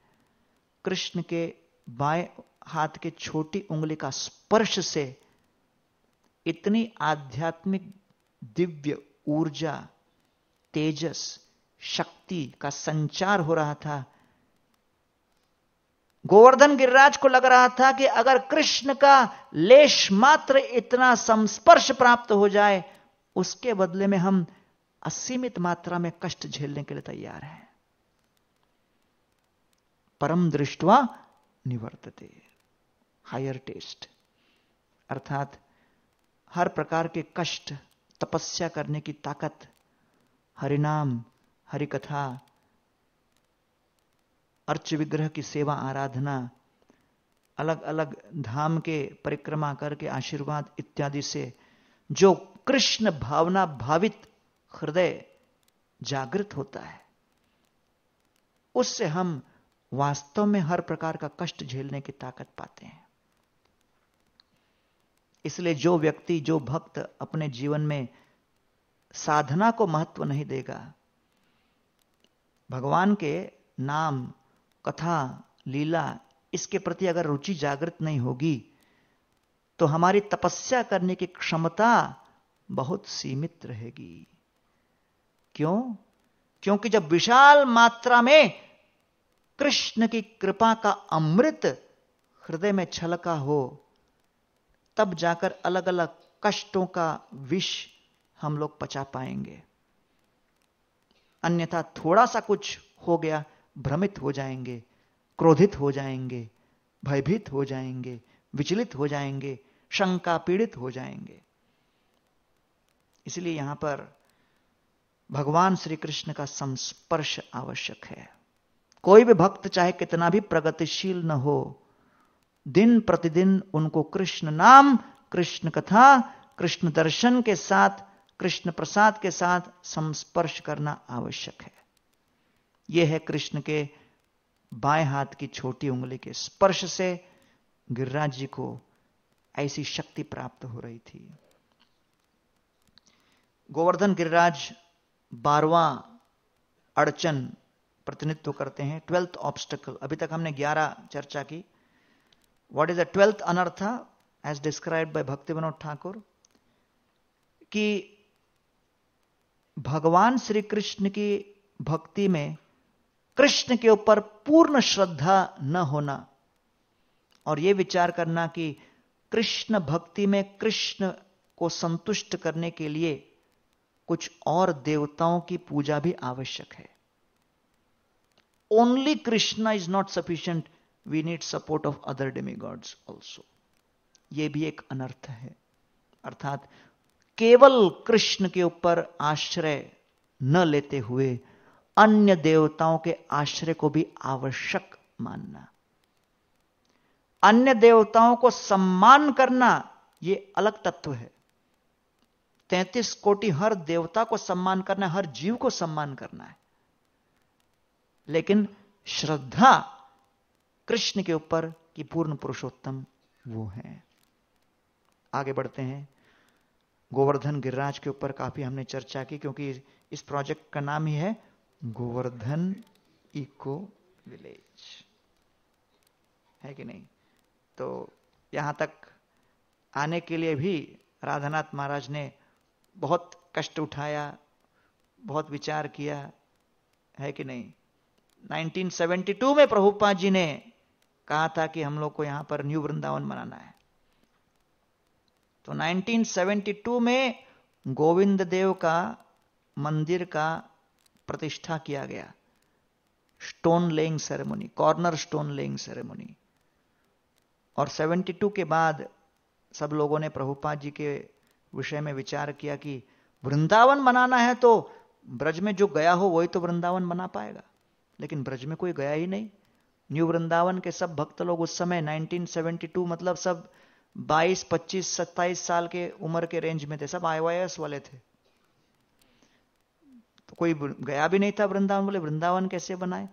कृष्ण के बाएँ हाथ के छोटी उंगली का स्पर्श से इतनी आध्यात्मिक दिव्य ऊर्जा, तेजस, शक्ति का संचार हो रहा था गोवर्धन गिरिराज को लग रहा था कि अगर कृष्ण का लेश मात्र इतना संस्पर्श प्राप्त हो जाए, उसके बदले में हम असीमित मात्रा में कष्ट झेलने के लिए तैयार हैं। परम दृष्टवा निवर्तते। हायर टेस्ट अर्थात हर प्रकार के कष्ट, तपस्या करने की ताकत, हरिनाम, हरिकथा अर्च विग्रह की सेवा आराधना अलग अलग धाम के परिक्रमा करके आशीर्वाद इत्यादि से जो कृष्ण भावना भावित हृदय जागृत होता है, उससे हम वास्तव में हर प्रकार का कष्ट झेलने की ताकत पाते हैं। इसलिए जो व्यक्ति, जो भक्त अपने जीवन में साधना को महत्व नहीं देगा, भगवान के नाम कथा, लीला, इसके प्रति अगर रुचि जागृत नहीं होगी तो हमारी तपस्या करने की क्षमता बहुत सीमित रहेगी। क्यों? क्योंकि जब विशाल मात्रा में कृष्ण की कृपा का अमृत हृदय में छलका हो, तब जाकर अलग अलग कष्टों का विष हम लोग पचा पाएँगे। अन्यथा थोड़ा सा कुछ हो गया भ्रमित हो जाएँगे, क्रोधित हो जाएँगे, भयभीत हो जाएँगे, विचलित हो जाएँगे, शंका पीड़ित हो जाएँगे। इसलिए यहाँ पर भगवान श्री कृष्ण का संस्पर्श आवश्यक है। कोई भी भक्त चाहे कितना भी प्रगतिशील न हो, दिन प्रतिदिन उनको कृष्ण नाम, कृष्ण कथा, कृष्ण दर्शन के साथ, कृष्ण प्रसाद के साथ संस्पर्श करना आवश्यक है। यह है कृष्ण के बाएँ हाथ की छोटी उंगली के स्पर्श से गिरिराज जी को ऐसी शक्ति प्राप्त हो रही थी। गोवर्धन गिरिराज बारवा अड़चन प्रतिनिधित्व करते हैं, ट्वेल्थ ऑब्स्टकल। अभी तक हमने ग्यारह चर्चा की। What is the twelfth anartha as describe by Bhakti Vinod Thakur, कि भगवान श्री कृष्ण की भक्ति में कृष्ण के ऊपर पूर्ण श्रद्धा न होना और यह विचार करना कि कृष्ण भक्ति में कृष्ण को संतुष्ट करने के लिए कुछ और देवताओं की पूजा भी आवश्यक है। Only Krishna is not sufficient we need support of other demigods also यह भी एक अनर्थ है। अर्थात केवल कृष्ण के ऊपर आश्रय न लेते हुए अन्य देवताओं के आश्रय को भी आवश्यक मानना। अन्य देवताओं को सम्मान करना यह अलग तत्व है। तैतीस कोटि हर देवता को सम्मान करना, हर जीव को सम्मान करना है। लेकिन श्रद्धा कृष्ण के ऊपर की पूर्ण पुरुषोत्तम वो है। आगे बढ़ते हैं। गोवर्धन गिरिराज के ऊपर काफ़ी हमने चर्चा की, क्योंकि इस प्रोजेक्ट का नाम ही है गोवर्धन इको विलेज। है कि नहीं? तो यहाँ तक आने के लिए भी राधानाथ महाराज ने बहुत कष्ट उठाया, बहुत विचार किया, है कि नहीं? 1972 में प्रभुपा जी ने कहा था कि हम लोग को यहाँ पर न्यू वृंदावन बनाना है। तो 1972 में गोविंद देव का मंदिर का प्रतिष्ठा किया गया। Stone laying ceremony corner stone laying ceremony और 72 के बाद सब लोगों ने प्रभुपाद जी के विषय में विचार किया कि वृंदावन बनाना है तो ब्रज में जो गया हो वही तो वृंदावन बना पाएगा। लेकिन ब्रज में कोई गया ही नहीं। न्यू वृंदावन के सब भक्त लोग उस समय 1972 मतलब सब 22, 25, 27 साल के उम्र के रेंज में थे। सब आई वाले थे। कोई गया भी नहीं था वृंदावन, बोले, वृंदावन कैसे बनाए?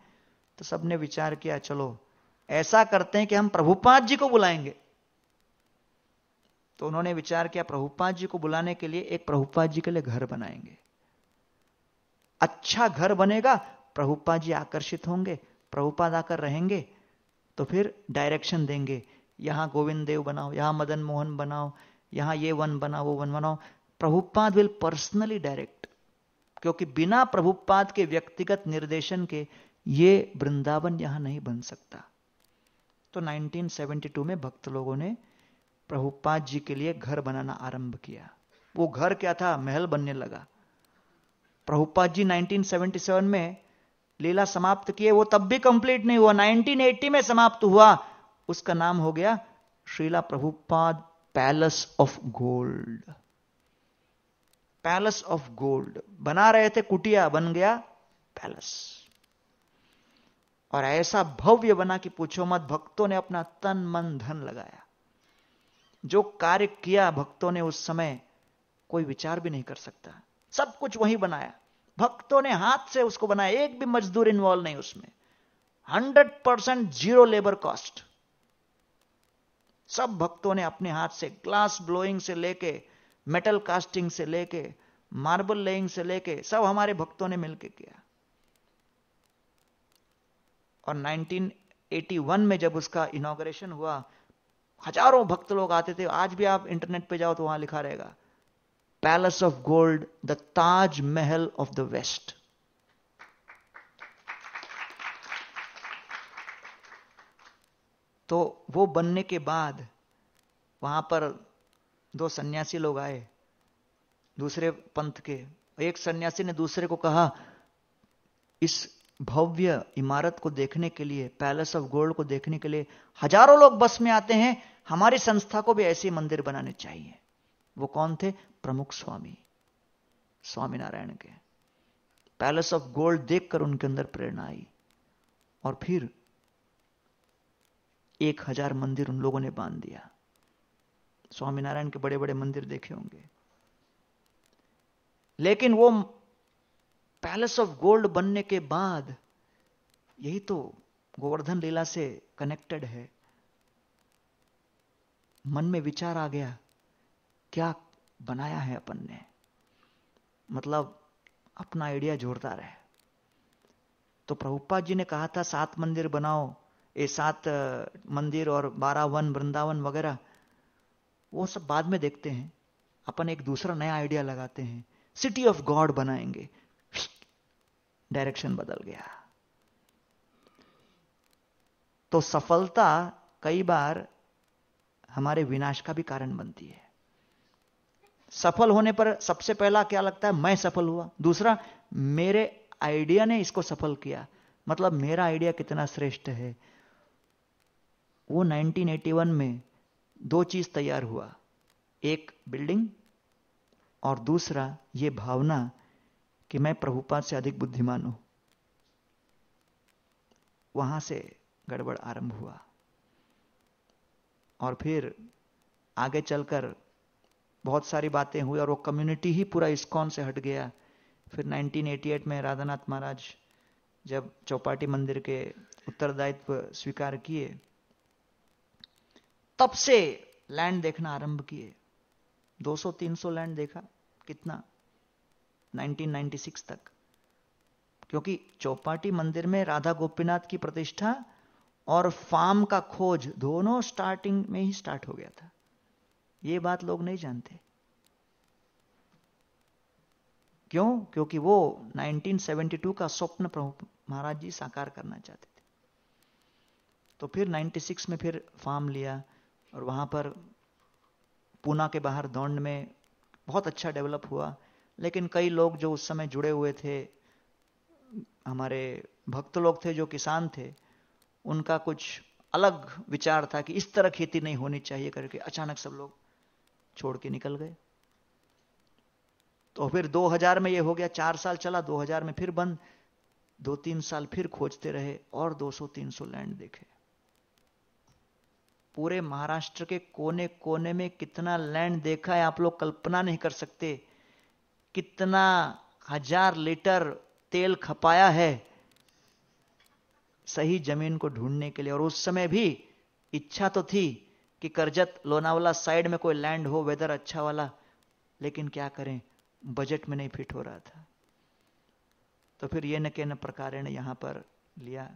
तो सबने विचार किया, चलो, ऐसा करते हैं कि हम प्रभुपाद जी को बुलाएँगे. तो उन्होंने विचार किया, प्रभुपाद जी को बुलाने के लिए एक प्रभुपाद जी के लिए घर बनाएँगे। अच्छा घर बनेगा, प्रभुपाद जी आकर्षित होंगे, प्रभुपाद आकर रहेंगे तो फिर डायरेक्शन देंगे। यहाँ गोविंद देव बनाओ, यहाँ मदन मोहन बनाओ, यहाँ ये वन बनाओ, वो वन बनाओ। प्रभुपाद विल पर्सनली डायरेक्ट क्योंकि बिना प्रभुपाद के व्यक्तिगत निर्देशन के ये वृंदावन यहाँ नहीं बन सकता। तो 1972 में भक्त लोगों ने प्रभुपाद जी के लिए घर बनाना आरंभ किया। वो घर क्या था? महल बनने लगा। प्रभुपाद जी 1977 में लीला समाप्त किए, वो तब भी कंप्लीट नहीं हुआ। 1980 में समाप्त हुआ। उसका नाम हो गया Srila Prabhupada palace of gold. Palace of gold. बना रहे थे कुटिया, बन गया पैलेस। और ऐसा भव्य बना कि पूछो मत, भक्तों ने अपना तन मन धन लगाया। जो कार्य किया भक्तों ने उस समय, कोई विचार भी नहीं कर सकता। सब कुछ वही बनाया। भक्तों ने हाथ से उसको बनाया, एक भी मजदूर इन्वॉल्व नहीं उसमें। Hundred percent zero labour cost. सब भक्तों ने अपने हाथ से, ग्लास ब्लोइंग से लेके मेटल कास्टिंग से लेके मार्बल लेइंग से लेके, सब हमारे भक्तों ने मिलकर किया। और 1981 में जब उसका इनॉग्रेशन हुआ, हज़ारों भक्त लोग आते थे। आज भी आप इंटरनेट पे जाओ तो वहाँ लिखा रहेगा palace of gold the Taj Mahal of the waste तो वो बनने के बाद, वहाँ पर दो सन्यासी लोग आए, दूसरे पंथ के। एक सन्यासी ने दूसरे को कहा, इस भव्य इमारत को देखने के लिए, पैलेस ऑफ़ गोल्ड को देखने के लिए हज़ारों लोग बस में आते हैं, हमारी संस्था को भी ऐसे मंदिर बनाने चाहिए। वो कौन थे? प्रमुख स्वामी, स्वामीनारायण के। पैलेस ऑफ़ गोल्ड देखकर उनके अंदर प्रेरणा आई, और फिर एक हज़ार मंदिर उन लोगों ने बाँध दिया। स्वामीनारायण के बड़े बड़े मंदिर देखे होंगे। लेकिन वो पैलेस ऑफ़ गोल्ड बनने के बाद, यही तो गोवर्धन लीला से कनेक्टेड है। मन में विचार आ गया, क्या बनाया है अपन ने? मतलब अपना आइडिया जोड़ता रहे। तो प्रभुपा जी ने कहा था, सात मंदिर बनाओ, ये सात मंदिर और बारह वन, वृंदावन वगैरह वो सब बाद में देखते हैं। अपन एक दूसरा नया आइडिया लगाते हैं। सिटी ऑफ़ गॉड बनाएँगे। डायरेक्शन बदल गया। तो सफलता कई बार हमारे विनाश का भी कारण बनती है। सफल होने पर सबसे पहला क्या लगता है? मैं सफल हुआ। दूसरा, मेरे आइडिया ने इसको सफल किया। मतलब मेरा आइडिया कितना श्रेष्ठ है? वो 1981 में दो चीज़ तैयार हुआ, एक बिल्डिंग और दूसरा ये भावना कि मैं प्रभुपाद से अधिक बुद्धिमान हूँ। वहाँ से गड़बड़ आरंभ हुआ। और फिर आगे चलकर बहुत सारी बातें हुई और वो कम्युनिटी ही पूरा इस्कॉन से हट गया। फिर 1988 में राधानाथ महाराज जब चौपाटी मंदिर के उत्तरदायित्व स्वीकार किए तब से लैंड देखना आरंभ किए। 200-300 लैंड देखा, कितना? 1996 तक। क्योंकि चौपाटी मंदिर में राधा गोपीनाथ की प्रतिष्ठा और फार्म का खोज दोनों स्टार्टिंग में ही स्टार्ट हो गया था। यह बात लोग नहीं जानते। क्यों? क्योंकि वो 1972 का स्वप्न प्रभु महाराज जी साकार करना चाहते थे। तो फिर 96 में फिर फार्म लिया। और वहाँ पर पूना के बाहर दौंड में बहुत अच्छा डेवलप हुआ। लेकिन कई लोग जो उस समय जुड़े हुए थे, हमारे भक्त लोग थे जो किसान थे, उनका कुछ अलग विचार था कि इस तरह खेती नहीं होनी चाहिए करके अचानक सब लोग छोड़ के निकल गए। तो फिर 2000 में ये हो गया, चार साल चला 2000 में फिर बंद, दो तीन साल फिर खोजते रहे और 200-300 लैंड देखे। पूरे महाराष्ट्र के कोने कोने में कितना लैंड देखा है आप लोग कल्पना नहीं कर सकते। कितना हज़ार लीटर तेल खपाया है सही ज़मीन को ढूँढने के लिए। और उस समय भी इच्छा तो थी कि करजत लोनावाला साइड में कोई लैंड हो वेदर अच्छा वाला, लेकिन क्या करें? बजट में नहीं फिट हो रहा था। तो फिर ये न के न प्रकार ने यहाँ पर लिया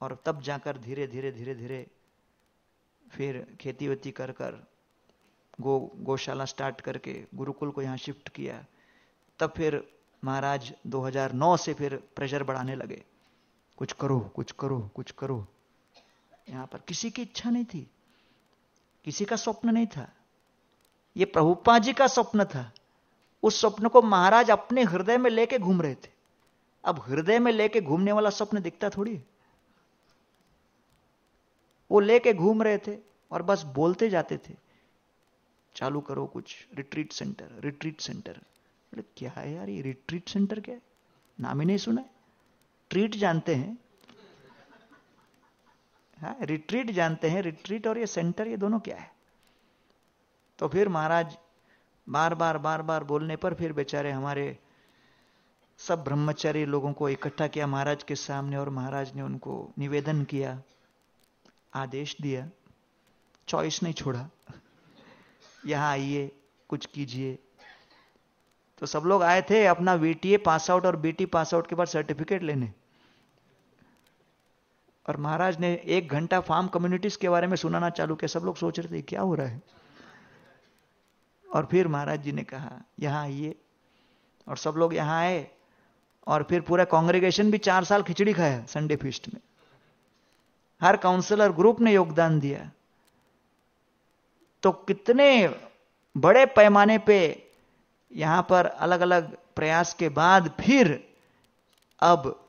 और तब जाकर धीरे धीरे धीरे धीरे फिर खेती वेती कर कर गो, गौशाला स्टार्ट करके गुरुकुल को यहाँ शिफ्ट किया। तब फिर महाराज 2009 से फिर प्रेशर बढ़ाने लगे। कुछ करो कुछ करो कुछ करो। यहाँ पर किसी की इच्छा नहीं थी। किसी का स्वप्न नहीं था। ये प्रभुपा जी का स्वप्न था। उस स्वप्न को महाराज अपने हृदय में लेके घूम रहे थे। अब हृदय में लेके घूमने वाला स्वप्न दिखता थोड़ी वो लेके घूम रहे थे और बस बोलते जाते थे, चालू करो कुछ रिट्रीट सेंटर रिट्रीट सेंटर बोले, क्या है यार ये रिट्रीट सेंटर क्या है? नाम ही नहीं सुना है। ट्रीट जानते हैं। हाँ रिट्रीट जानते हैं रिट्रीट और ये सेंटर ये दोनों क्या है? तो फिर महाराज बार बार बार बार बोलने पर फिर बेचारे हमारे सब ब्रह्मचारी लोगों को इकट्ठा किया महाराज के सामने और महाराज ने उनको निवेदन किया। आदेश दिया चॉइस नहीं छोड़ा। यहाँ आइए, कुछ कीजिए। तो सब लोग आए थे अपना वीटीए पास आउट और बीटी पास आउट के बाद सर्टिफिकेट लेने। और महाराज ने एक घंटा फार्म कम्युनिटीज के बारे में सुनाना चालू किया। सब लोग सोच रहे थे, क्या हो रहा है? और फिर महाराज जी ने कहा, यहाँ आइए। और सब लोग यहाँ आए और फिर पूरा कांग्रेगेशन भी चार साल खिचड़ी खाया संडे फीस्ट में। हर काउंसलर ग्रुप ने योगदान दिया। तो कितने बड़े पैमाने पे यहाँ पर अलग अलग प्रयास के बाद फिर अब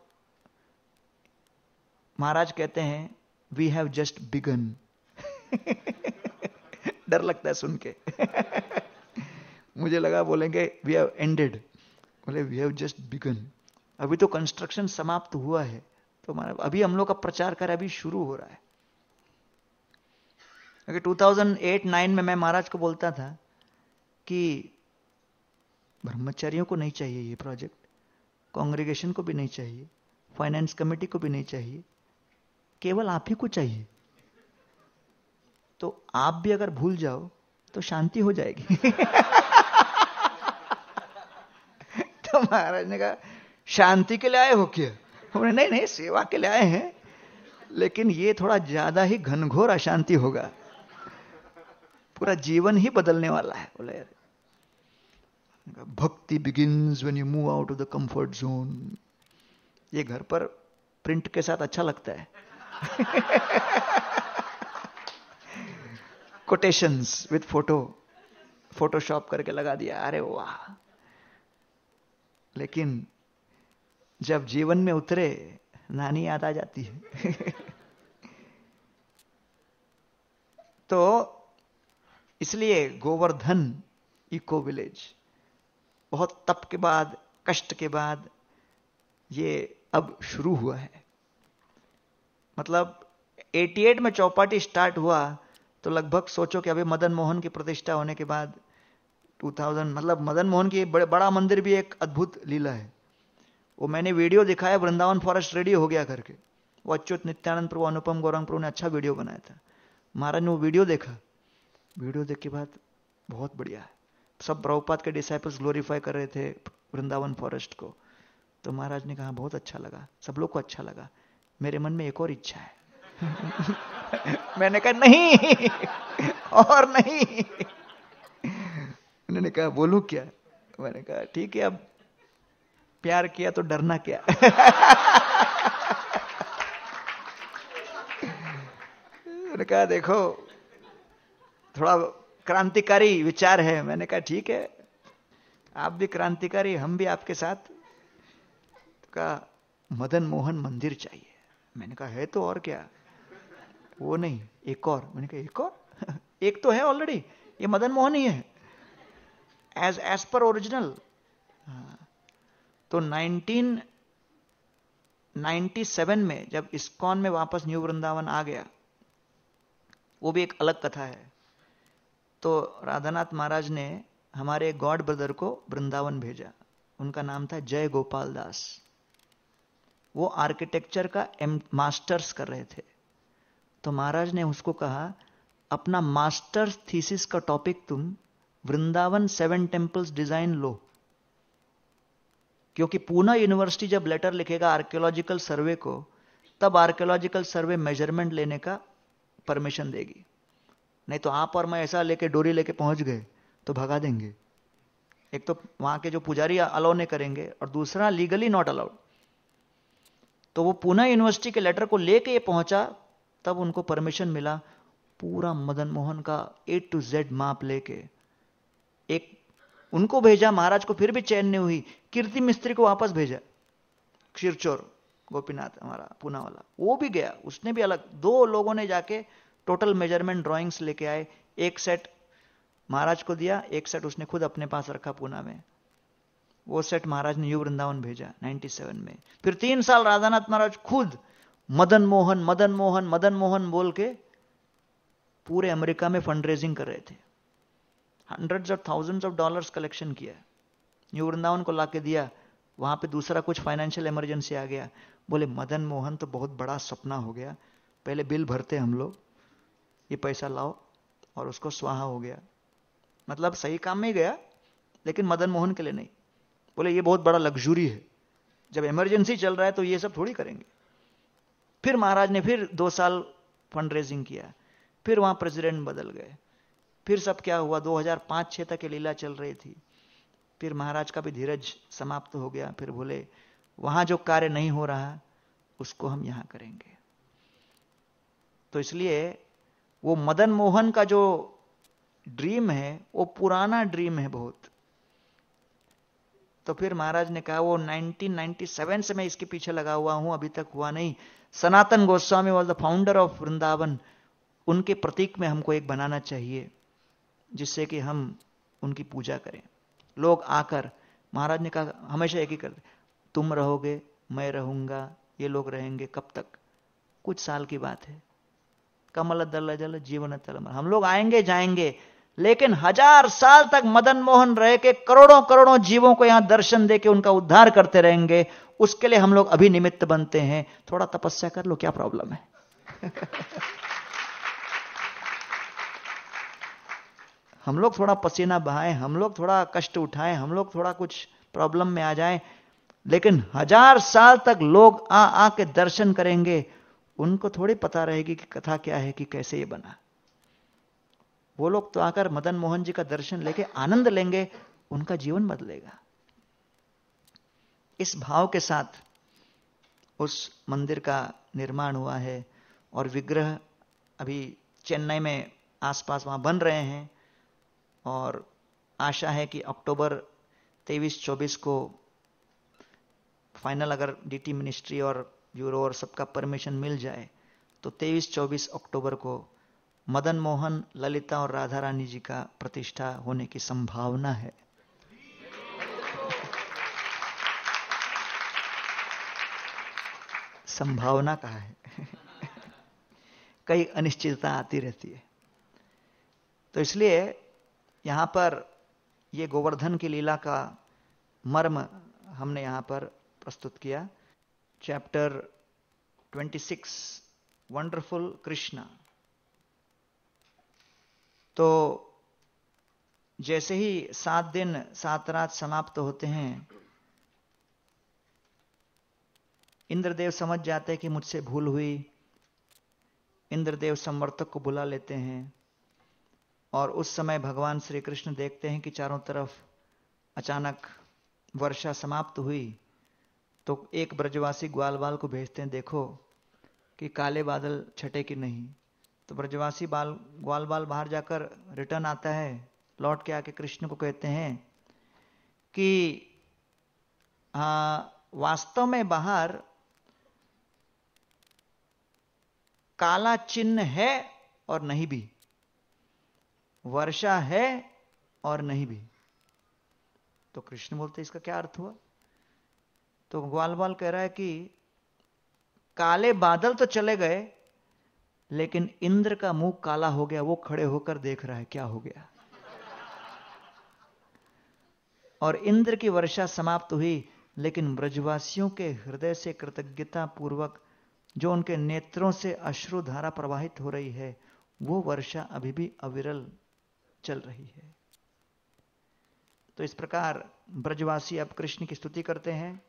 महाराज कहते हैं वी हैव जस्ट बिगन डर लगता है सुन के। *laughs* मुझे लगा बोलेंगे वी हैव एंडेड बोले वी हैव जस्ट बिगन अभी तो कंस्ट्रक्शन समाप्त हुआ है। तो हमारा अभी हम लोग का प्रचार कर अभी शुरू हो रहा है। अगर 2008-9 में मैं महाराज को बोलता था कि ब्रह्मचारियों को नहीं चाहिए ये प्रोजेक्ट कांग्रेगेशन को भी नहीं चाहिए फाइनेंस कमेटी को भी नहीं चाहिए, केवल आप ही को चाहिए। तो आप भी अगर भूल जाओ तो शांति हो जाएगी। *laughs* तो महाराज ने कहा, शांति के लिए आए हो क्या? बोले नहीं नहीं, सेवा के लिए आए हैं, लेकिन ये थोड़ा ज़्यादा ही घनघोर अशांति होगा। पूरा जीवन ही बदलने वाला है। बोले bhakti begins when you move out of the comfort zone ये घर पर प्रिंट के साथ अच्छा लगता है। कोटेशंस विथ फ़ोटो फोटोशॉप करके लगा दिया। अरे, वाह! लेकिन जब जीवन में उतरे, नानी याद आ जाती है। तो इसलिए गोवर्धन इको विलेज, बहुत तप के बाद, कष्ट के बाद ये अब शुरू हुआ है। मतलब 88 में चौपाटी स्टार्ट हुआ तो लगभग सोचो कि अभी मदन मोहन की प्रतिष्ठा होने के बाद 2000 मतलब मदन मोहन की बड़ा मंदिर भी एक अद्भुत लीला है। वो मैंने वीडियो दिखाया, वृंदावन फॉरेस्ट रेडी हो गया करके। वो अच्युत नित्यानंद प्रभु, अनुपम गौरंग प्रभु ने अच्छा वीडियो बनाया था। महाराज ने वो वीडियो देखा। वीडियो देख के बाद बहुत बढ़िया है। सब प्रभुपात के डिसाइपल्स ग्लोरीफाई कर रहे थे वृंदावन फॉरेस्ट को। तो महाराज ने कहा, बहुत अच्छा लगा। सब लोग को अच्छा लगा। मेरे मन में एक और इच्छा है। *laughs* मैंने कहा, नहीं, और नहीं। *laughs* उन्होंने कहा, बोलू क्या? मैंने कहा, ठीक है, अब प्यार किया तो डरना क्या? मैंने कहा, देखो, थोड़ा क्रांतिकारी विचार है। मैंने कहा, ठीक है, आप भी क्रांतिकारी, हम भी आपके साथ। तो कहा, मदन मोहन मंदिर चाहिए। मैंने कहा, है तो और क्या? वो नहीं, एक और। मैंने कहा, एक और? *laughs* एक तो है ऑलरेडी ये मदन मोहन ही है एज एज पर ओरिजिनल तो 1997 में जब इस्कॉन में वापस न्यू वृंदावन आ गया, वो भी एक अलग कथा है। तो राधानाथ महाराज ने हमारे गॉड ब्रदर को वृंदावन भेजा। उनका नाम था जय गोपाल दास। वो आर्किटेक्चर का एम, मास्टर्स कर रहे थे। तो महाराज ने उसको कहा, अपना मास्टर्स थीसिस का टॉपिक तुम वृंदावन सेवन टेम्पल्स डिज़ाइन लो। क्योंकि पूना यूनिवर्सिटी जब लेटर लिखेगा आर्कियोलॉजिकल सर्वे को, तब आर्कियोलॉजिकल सर्वे मेज़रमेंट लेने का परमिशन देगी। नहीं तो आप और मैं ऐसा लेके, डोरी लेके पहुँच गए तो भगा देंगे। एक तो वहाँ के जो पुजारी अलाउ नहीं करेंगे, और दूसरा लीगली नॉट अलाउड तो वो पूना यूनिवर्सिटी के लेटर को लेके ये पहुँचा, तब उनको परमिशन मिला पूरा मदन मोहन का ए टू जेड माप लेके। एक उनको भेजा, महाराज को फिर भी चैन नहीं हुई। कीर्ति मिस्त्री को वापस भेजा। क्षीरचोर, गोपीनाथ हमारा पूना वाला वो भी गया। उसने भी अलग, दो लोगों ने जाके टोटल मेज़रमेंट ड्राइंग्स लेके आए। एक सेट महाराज को दिया, एक सेट उसने खुद अपने पास रखा पूना में। वो सेट महाराज ने यू वृंदावन भेजा 97 में। फिर तीन साल राधानाथ महाराज खुद मदन मोहन मदन मोहन मदन मोहन बोल के पूरे अमेरिका में फंड रेजिंग कर रहे थे। हंड्रेड्स और थाउजेंड्स ऑफ़ डॉलर्स कलेक्शन किया न्यू वृंदावन को लाके दिया, वहाँ पे दूसरा कुछ फाइनेंशियल इमरजेंसी आ गया। बोले, मदन मोहन तो बहुत बड़ा सपना हो गया। पहले बिल भरते हम लोग, ये पैसा लाओ, और उसको स्वाहा हो गया। मतलब सही काम में गया, लेकिन मदन मोहन के लिए नहीं। बोले, ये बहुत बड़ा लग्जूरी है। जब इमरजेंसी चल रहा है तो ये सब थोड़ी करेंगे। फिर महाराज ने फिर दो साल फंड रेजिंग किया। फिर वहाँ प्रेसिडेंट बदल गए। फिर सब क्या हुआ? 2005-6 तक ये लीला चल रही थी। फिर महाराज का भी धीरज समाप्त हो गया। फिर बोले, वहाँ जो कार्य नहीं हो रहा, उसको हम यहाँ करेंगे। तो इसलिए वो मदन मोहन का जो ड्रीम है, वो पुराना ड्रीम है बहुत। तो फिर महाराज ने कहा, वो 1997 से मैं इसके पीछे लगा हुआ हूँ, अभी तक हुआ नहीं। Sanatan Goswami was the founder of Vrindavan, उनके प्रतीक में हमको एक बनाना चाहिए। जिससे कि हम उनकी पूजा करें। लोग आकर, महाराज ने कहा, हमेशा एक ही करते तुम रहोगे, मैं रहूँगा, ये लोग रहेंगे कब तक? कुछ साल की बात है। कमल दल जल, जीवन तल हम लोग आएँगे, जाएँगे, लेकिन हज़ार साल तक मदन मोहन रह के करोड़ों करोड़ों जीवों को यहाँ दर्शन दे के उनका उद्धार करते रहेंगे। उसके लिए हम लोग अभी निमित्त बनते हैं। थोड़ा तपस्या कर लो, क्या प्रॉब्लम है? *laughs* हम लोग थोड़ा पसीना बहाएँ, हम लोग थोड़ा कष्ट उठाएँ, हम लोग थोड़ा कुछ प्रॉब्लम में आ जाएँ। लेकिन हज़ार साल तक लोग आ, आके दर्शन करेंगे, उनको थोड़ी पता रहेगी कि कथा क्या है, कि कैसे ये बना। वो लोग तो आकर मदन मोहन जी का दर्शन लेके आनंद लेंगे, उनका जीवन बदलेगा। इस भाव के साथ उस मंदिर का निर्माण हुआ है और विग्रह अभी चेन्नई में आसपास वहाँ बन रहे हैं। और आशा है कि अक्टूबर 23-24 को फाइनल अगर डीटी मिनिस्ट्री और ब्यूरो और सबका परमिशन मिल जाए तो 23-24 अक्टूबर को मदन मोहन, ललिता और राधा रानी जी का प्रतिष्ठा होने की संभावना है। संभावना कहा है? *laughs* कई अनिश्चितता आती रहती है। तो इसलिए यहाँ पर यह गोवर्धन की लीला का मर्म हमने यहाँ पर प्रस्तुत किया। चैप्टर 26 वंडरफुल कृष्णा तो जैसे ही सात दिन, सात रात समाप्त होते हैं, इंद्रदेव समझ जाते हैं कि मुझसे भूल हुई। इंद्रदेव संवर्तक को बुला लेते हैं। और उस समय भगवान श्री कृष्ण देखते हैं कि चारों तरफ़ अचानक वर्षा समाप्त हुई तो एक ब्रजवासी ग्वालवाल को भेजते हैं, देखो कि काले बादल छटे कि नहीं? तो ब्रजवासी बाल ग्वाल बाल बाहर जाकर रिटर्न आता है, लौट के आके कृष्ण को कहते हैं कि वास्तव में बाहर काला चिन्ह है और नहीं भी। वर्षा है और नहीं भी। तो कृष्ण बोलते, इसका क्या अर्थ हुआ? तो ग्वाल बाल कह रहा है कि काले बादल तो चले गए, लेकिन इंद्र का मुँह काला हो गया, वो खड़े होकर देख रहा है क्या हो गया। और इंद्र की वर्षा समाप्त हुई, लेकिन ब्रजवासियों के हृदय से कृतज्ञता पूर्वक जो उनके नेत्रों से अश्रुधारा प्रवाहित हो रही है, वो वर्षा अभी भी अविरल चल रही है। तो इस प्रकार ब्रजवासी अब कृष्ण की स्तुति करते हैं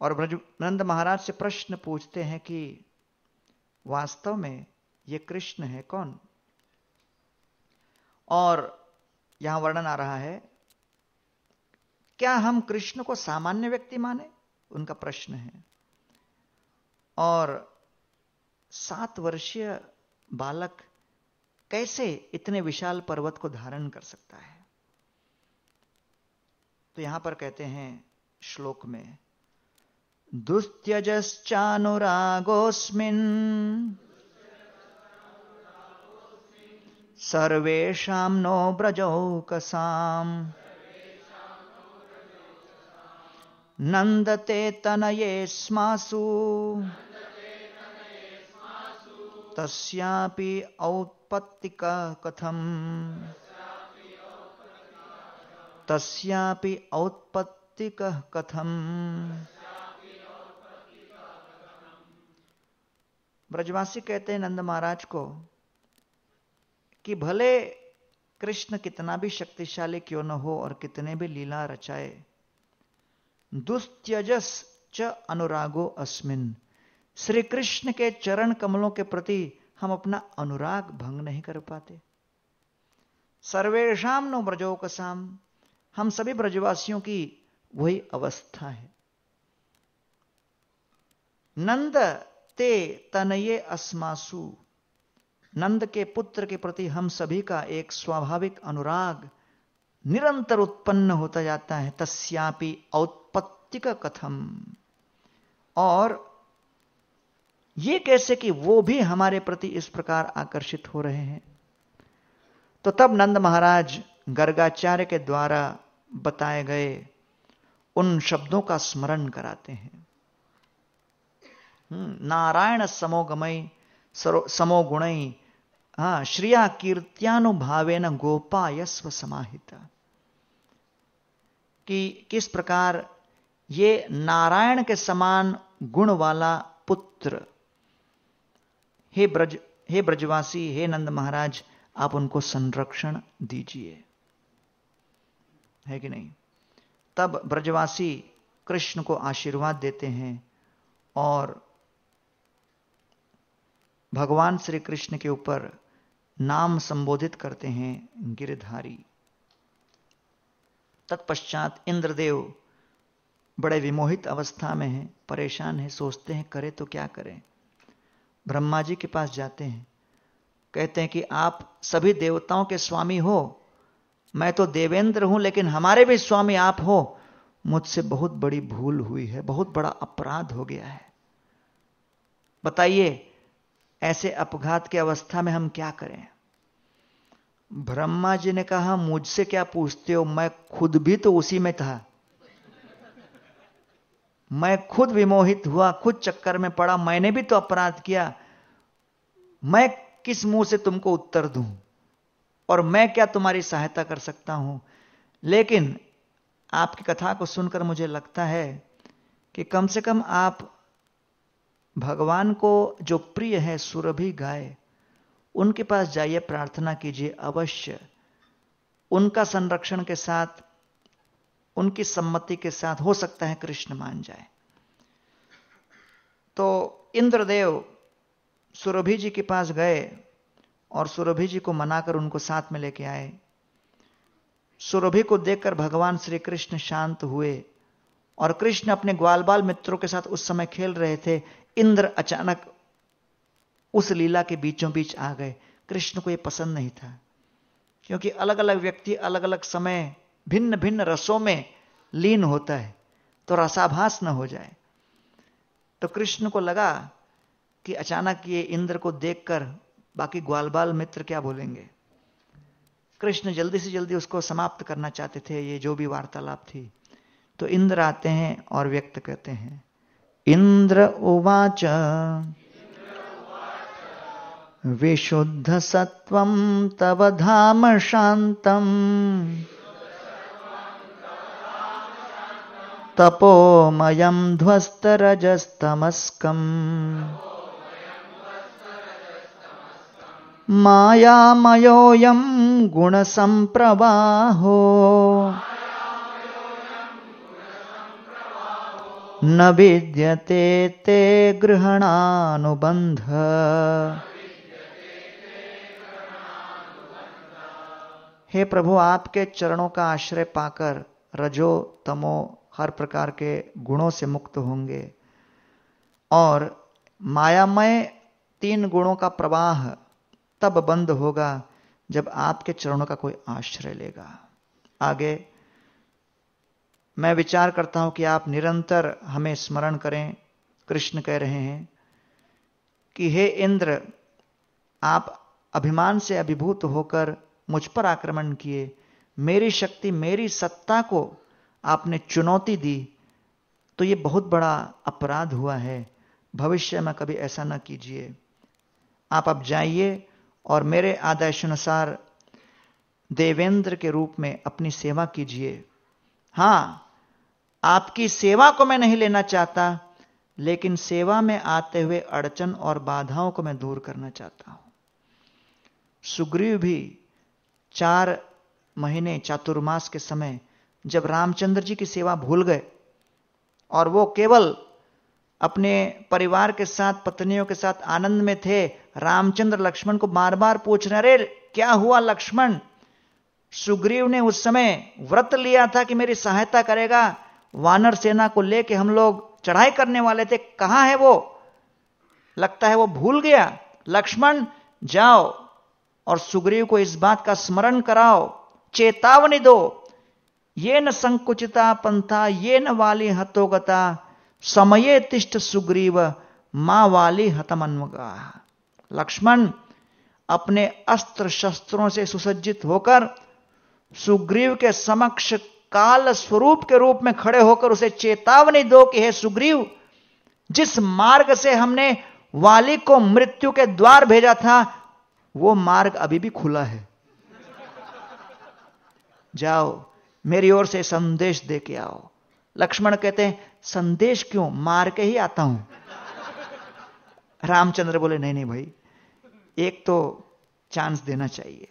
और ब्रज नंद महाराज से प्रश्न पूछते हैं कि वास्तव में ये कृष्ण है कौन? और यहाँ वर्णन आ रहा है, क्या हम कृष्ण को सामान्य व्यक्ति माने? उनका प्रश्न है। और सात वर्षीय बालक कैसे इतने विशाल पर्वत को धारण कर सकता है? तो यहाँ पर कहते हैं श्लोक में दुस्त्यजश्चानुरागोस्मिन् सर्वेषां नो व्रजौकसाम् नन्दते तनये स्मासु, तस्यापि औत्पत्तिकः कथम् तस्यापि औत्पत्तिकः कथम् ब्रजवासी कहते हैं नंद महाराज को कि भले कृष्ण कितना भी शक्तिशाली क्यों न हो और कितने भी लीला रचाए, दुस्त्यजस च अनुरागो अस्मिन। श्री कृष्ण के चरण कमलों के प्रति हम अपना अनुराग भंग नहीं कर पाते। सर्वेशम नो ब्रजोकसाम हम सभी ब्रजवासियों की वही अवस्था है। नंद ते तनये अस्मासु, नंद के पुत्र के प्रति हम सभी का एक स्वाभाविक अनुराग निरंतर उत्पन्न होता जाता है, तस्यापि औत्पत्तिक कथम। और ये कैसे कि वो भी हमारे प्रति इस प्रकार आकर्षित हो रहे हैं? तो तब नंद महाराज गर्गाचार्य के द्वारा बताए गए उन शब्दों का स्मरण कराते हैं। हम्म, नारायण समोगमय समोगुणई हाँ श्रिया कीर्त्यानुभावे न गोपा यस्व समाहिता। कि किस प्रकार ये नारायण के समान गुण वाला पुत्र हे ब्रज, हे ब्रजवासी, हे नंद महाराज, आप उनको संरक्षण दीजिए। है कि नहीं? तब ब्रजवासी कृष्ण को आशीर्वाद देते हैं और भगवान श्री कृष्ण के ऊपर नाम संबोधित करते हैं गिरधारी। तत्पश्चात इंद्रदेव बड़े विमोहित अवस्था में हैं, परेशान हैं, सोचते हैं, करें तो क्या करें? ब्रह्मा जी के पास जाते हैं। कहते हैं कि आप सभी देवताओं के स्वामी हो। मैं तो देवेंद्र हूँ, लेकिन हमारे भी स्वामी आप हो। मुझसे बहुत बड़ी भूल हुई है, बहुत बड़ा अपराध हो गया है। बताइए, ऐसे अपघात की अवस्था में हम क्या करें? ब्रह्मा जी ने कहा, मुझसे क्या पूछते हो? मैं खुद भी तो उसी में था। मैं खुद विमोहित हुआ, खुद चक्कर में पड़ा, मैंने भी तो अपराध किया। मैं किस मुँह से तुमको उत्तर दूँ? और मैं क्या तुम्हारी सहायता कर सकता हूँ? लेकिन आपकी कथा को सुनकर मुझे लगता है कि कम से कम आप भगवान को जो प्रिय है, सुरभि गाय, उनके पास जाइए, प्रार्थना कीजिए अवश्य। उनका संरक्षण के साथ उनकी सम्मति के साथ हो सकता है कृष्ण मान जाए। तो इंद्रदेव सुरभि जी के पास गए और सुरभि जी को मनाकर उनको साथ में लेके आए। सुरभि को देखकर भगवान श्री कृष्ण शांत हुए और कृष्ण अपने ग्वाल बाल मित्रों के साथ उस समय खेल रहे थे। इंद्र अचानक उस लीला के बीचों बीच आ गए। कृष्ण को यह पसंद नहीं था, क्योंकि अलग अलग व्यक्ति अलग अलग समय भिन्न भिन्न रसों में लीन होता है तो रसाभास न हो जाए। तो कृष्ण को लगा कि अचानक ये इंद्र को देखकर बाकी ग्वाल बाल मित्र क्या बोलेंगे? कृष्ण जल्दी से जल्दी उसको समाप्त करना चाहते थे, ये जो भी वार्तालाप थी। तो इंद्र आते हैं और व्यक्त करते हैं, इंद्र उवाच। विशुद्ध सत्व तव धाम शांतम। तपोमयं ध्वस्तरजस्तमस्कम्। मायामयोऽयं गुणसम्प्रवाहो। न विद्यते ते गृहणानुबन्ध। हे प्रभु, आपके चरणों का आश्रय पाकर रजो, तमो हर प्रकार के गुणों से मुक्त होंगे। और मायामय तीन गुणों का प्रवाह तब बंद होगा जब आपके चरणों का कोई आश्रय लेगा। आगे, मैं विचार करता हूँ कि आप निरंतर हमें स्मरण करें। कृष्ण कह रहे हैं कि हे इंद्र, आप अभिमान से अभिभूत होकर मुझ पर आक्रमण किए। मेरी शक्ति, मेरी सत्ता को आपने चुनौती दी तो ये बहुत बड़ा अपराध हुआ है। भविष्य में कभी ऐसा ना कीजिए। आप अब जाइए और मेरे आदेश अनुसार देवेंद्र के रूप में अपनी सेवा कीजिए। हाँ, आपकी सेवा को मैं नहीं लेना चाहता, लेकिन सेवा में आते हुए अड़चन और बाधाओं को मैं दूर करना चाहता हूँ। सुग्रीव भी चार महीने चातुर्मास के समय जब रामचंद्र जी की सेवा भूल गए और वो केवल अपने परिवार के साथ, पत्नियों के साथ आनंद में थे, रामचंद्र लक्ष्मण को बार बार पूछ रहे, अरे, क्या हुआ लक्ष्मण? सुग्रीव ने उस समय व्रत लिया था कि मेरी सहायता करेगा। वानर सेना को लेके हम लोग चढ़ाई करने वाले थे। कहाँ है वो? लगता है वो भूल गया। लक्ष्मण, जाओ और सुग्रीव को इस बात का स्मरण कराओ। चेतावनी दो। ये न संकुचिता पंथा ये न वाली हतोगता, समय तिष्ट सुग्रीव, माँ वाली हतमन्वगा। लक्ष्मण अपने अस्त्र शस्त्रों से सुसज्जित होकर सुग्रीव के समक्ष काल स्वरूप के रूप में खड़े होकर उसे चेतावनी दो कि हे सुग्रीव, जिस मार्ग से हमने वाली को मृत्यु के द्वार भेजा था, वो मार्ग अभी भी खुला है। जाओ मेरी ओर से संदेश दे के आओ। लक्ष्मण कहते हैं, संदेश क्यों? मार के ही आता हूँ। रामचंद्र बोले, नहीं नहीं भाई, एक तो चांस देना चाहिए।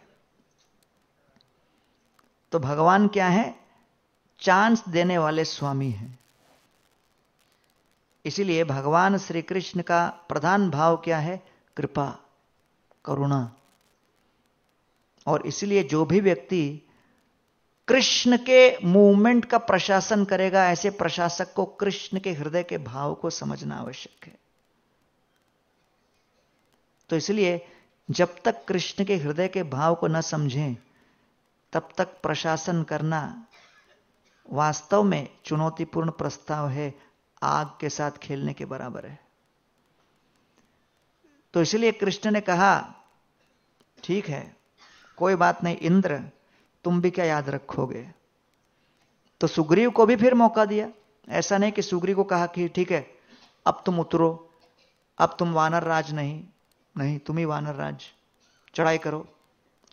तो भगवान क्या है? चांस देने वाले स्वामी हैं। इसीलिए भगवान श्री कृष्ण का प्रधान भाव क्या है? कृपा, करुणा। और इसलिए जो भी व्यक्ति कृष्ण के मूवमेंट का प्रशासन करेगा, ऐसे प्रशासक को कृष्ण के हृदय के भाव को समझना आवश्यक है। तो इसलिए जब तक कृष्ण के हृदय के भाव को न समझें, तब तक प्रशासन करना वास्तव में चुनौतीपूर्ण प्रस्ताव है, आग के साथ खेलने के बराबर है। तो इसलिए कृष्ण ने कहा, ठीक है, कोई बात नहीं, इंद्र तुम भी क्या याद रखोगे? तो सुग्रीव को भी फिर मौका दिया। ऐसा नहीं कि सुग्रीव को कहा कि ठीक है, अब तुम उतरो, अब तुम वानर राज नहीं नहीं, तुम ही वानर राज। चढ़ाई करो।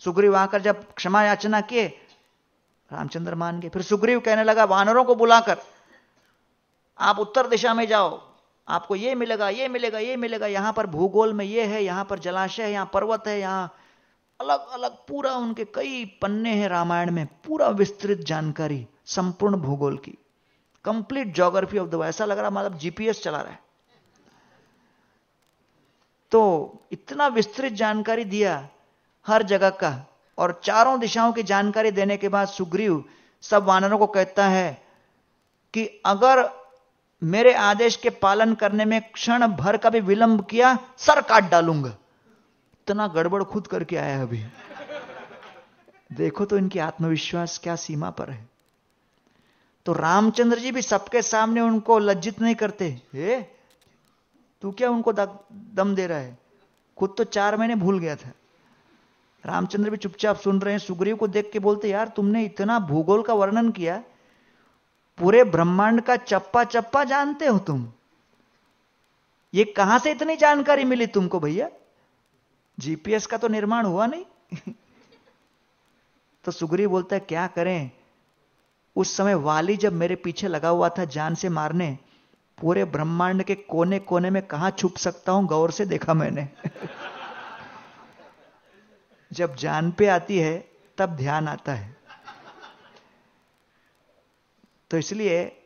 सुग्रीव आकर जब क्षमा याचना किए, रामचंद्र मान गए। फिर सुग्रीव कहने लगा, वानरों को बुलाकर आप उत्तर दिशा में जाओ। आपको ये मिलेगा ये मिलेगा ये मिलेगा। यहाँ पर भूगोल में ये है, यहाँ पर जलाशय है, यहाँ पर्वत है, यहाँ अलग अलग पूरा उनके कई पन्ने हैं रामायण में, पूरा विस्तृत जानकारी, संपूर्ण भूगोल की। कंप्लीट जोग्राफी ऑफ़ द ऐसा लग रहा मतलब जीपीएस चला रहा है। तो इतना विस्तृत जानकारी दिया हर जगह का, और चारों दिशाओं की जानकारी देने के बाद सुग्रीव सब वानरों को कहता है कि अगर मेरे आदेश के पालन करने में क्षण भर का भी विलंब किया, सर काट डालूँगा। इतना गड़बड़ खुद करके आया अभी। देखो तो इनकी आत्मविश्वास क्या सीमा पर है। तो रामचंद्र जी भी सबके सामने उनको लज्जित नहीं करते। हे, तू क्या उनको दम दे रहा है? खुद तो चार महीने भूल गया था। रामचंद्र भी चुपचाप सुन रहे हैं। सुग्रीव को देख के बोलते, यार, तुमने इतना भूगोल का वर्णन किया। पूरे ब्रह्मांड का चप्पा चप्पा जानते हो तुम? ये कहाँ से इतनी जानकारी मिली तुमको भैया? जीपीएस का तो निर्माण हुआ नहीं। तो सुग्रीव बोलता है, क्या करें? उस समय वाली जब मेरे पीछे लगा हुआ था जान से मारने, पूरे ब्रह्मांड के कोने कोने में कहा छुप सकता हूँ गौर से देखा मैंने। जब जान पे आती है, तब ध्यान आता है। तो इसलिए,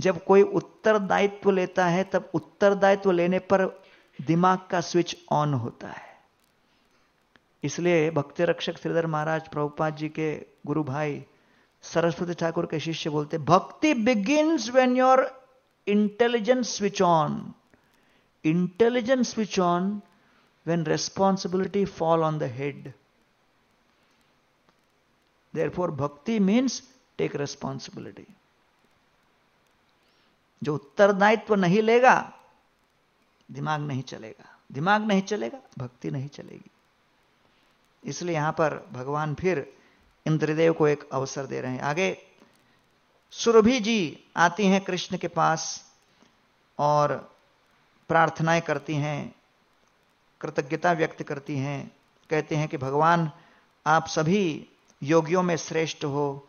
जब कोई उत्तरदायित्व लेता है, तब उत्तरदायित्व लेने पर दिमाग का स्विच ऑन होता है। इसलिए भक्ति रक्षक श्रीधर महाराज प्रभुपाद जी के गुरु भाई सरस्वती ठाकुर के शिष्य बोलते, bhakti begins when your intelligence switch on intelligence switch on when responsibility fall on the head therefore bhakti means take responsibility जो उत्तरदायित्व नहीं लेगा, दिमाग नहीं चलेगा। दिमाग नहीं चलेगा, भक्ति नहीं चलेगी। इसलिए यहाँ पर भगवान फिर इंद्रदेव को एक अवसर दे रहे हैं। आगे, सुरभि जी आती हैं कृष्ण के पास और प्रार्थनाएँ करती हैं, कृतज्ञता व्यक्त करती हैं, कहते हैं कि भगवान, आप सभी योगियों में श्रेष्ठ हो,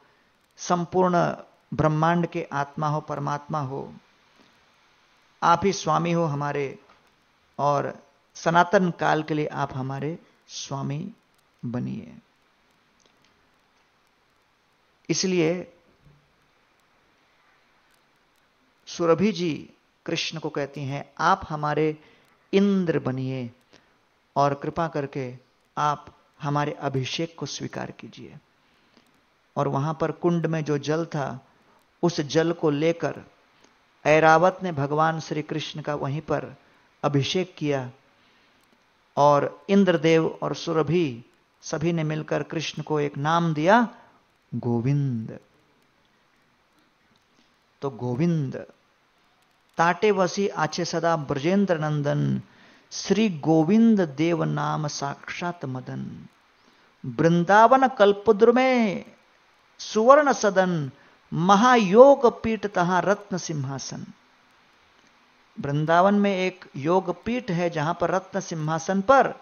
संपूर्ण ब्रह्मांड के आत्मा हो, परमात्मा हो। आप ही स्वामी हो हमारे और सनातन काल के लिए आप हमारे स्वामी बनिए इसलिए सुरभि जी कृष्ण को कहती हैं, आप हमारे इंद्र बनिए और कृपा करके आप हमारे अभिषेक को स्वीकार कीजिए। और वहाँ पर कुंड में जो जल था, उस जल को लेकर ऐरावत ने भगवान श्री कृष्ण का वहीं पर अभिषेक किया और इंद्रदेव और सुरभि सभी ने मिलकर कृष्ण को एक नाम दिया, गोविंद। तो गोविंद, ताटे वसी आचे सदा ब्रजेंद्र नंदन श्री गोविंद देव नाम साक्षात मदन। वृंदावन कल्पद्र में सुवर्ण सदन, महायोग पीठ तहा रत्न सिंहासन। वृंदावन में एक योग पीठ है जहाँ पर रत्न सिंहासन पर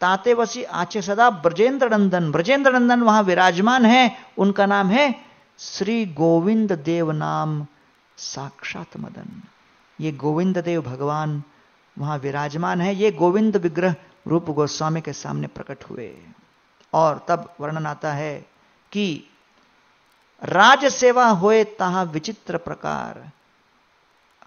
ताते वसी आचे सदा ब्रजेंद्र नंदन ब्रजेंद्र नंदन वहाँ विराजमान है। उनका नाम है श्री गोविंद देव नाम साक्षात मदन। ये गोविंद देव भगवान वहाँ विराजमान है। ये गोविंद विग्रह रूप गोस्वामी के सामने प्रकट हुए। और तब वर्णन आता है कि राज सेवा होए तहा विचित्र प्रकार।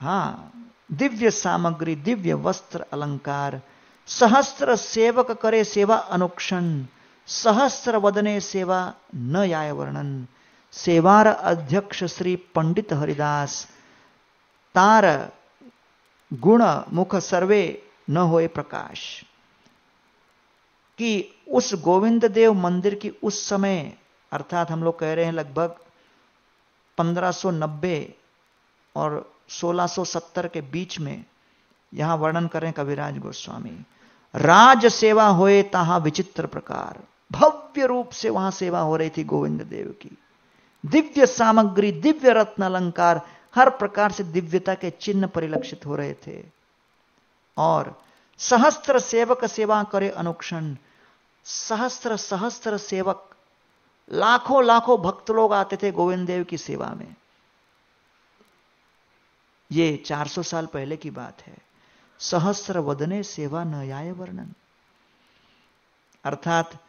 हाँ, दिव्य सामग्री, दिव्य वस्त्र अलंकार सहस्त्र सेवक करे सेवा अनुक्षण, सहस्त्र वदने सेवा न याय वर्णन। सेवार अध्यक्ष श्री पंडित हरिदास, तार गुण मुख सर्वे न होए प्रकाश। कि उस गोविंद देव मंदिर की उस समय, अर्थात हम लोग कह रहे हैं लगभग 1590 और 1670 के बीच में यहाँ वर्णन करें कविराज गोस्वामी। राज सेवा होए तहा विचित्र प्रकार। भव्य रूप से वहाँ सेवा हो रही थी गोविंद देव की। दिव्य सामग्री, दिव्य रत्न अलंकार, हर प्रकार से दिव्यता के चिन्ह परिलक्षित हो रहे थे। और सहस्त्र सेवक सेवा करे अनुक्षण, सहस्त्र सहस्त्र सेवक, लाखों लाखों भक्त लोग आते थे गोविंद देव की सेवा में। ये 400 साल पहले की बात है। सहस्र वदने सेवा नयाय वर्णन। अर्थात,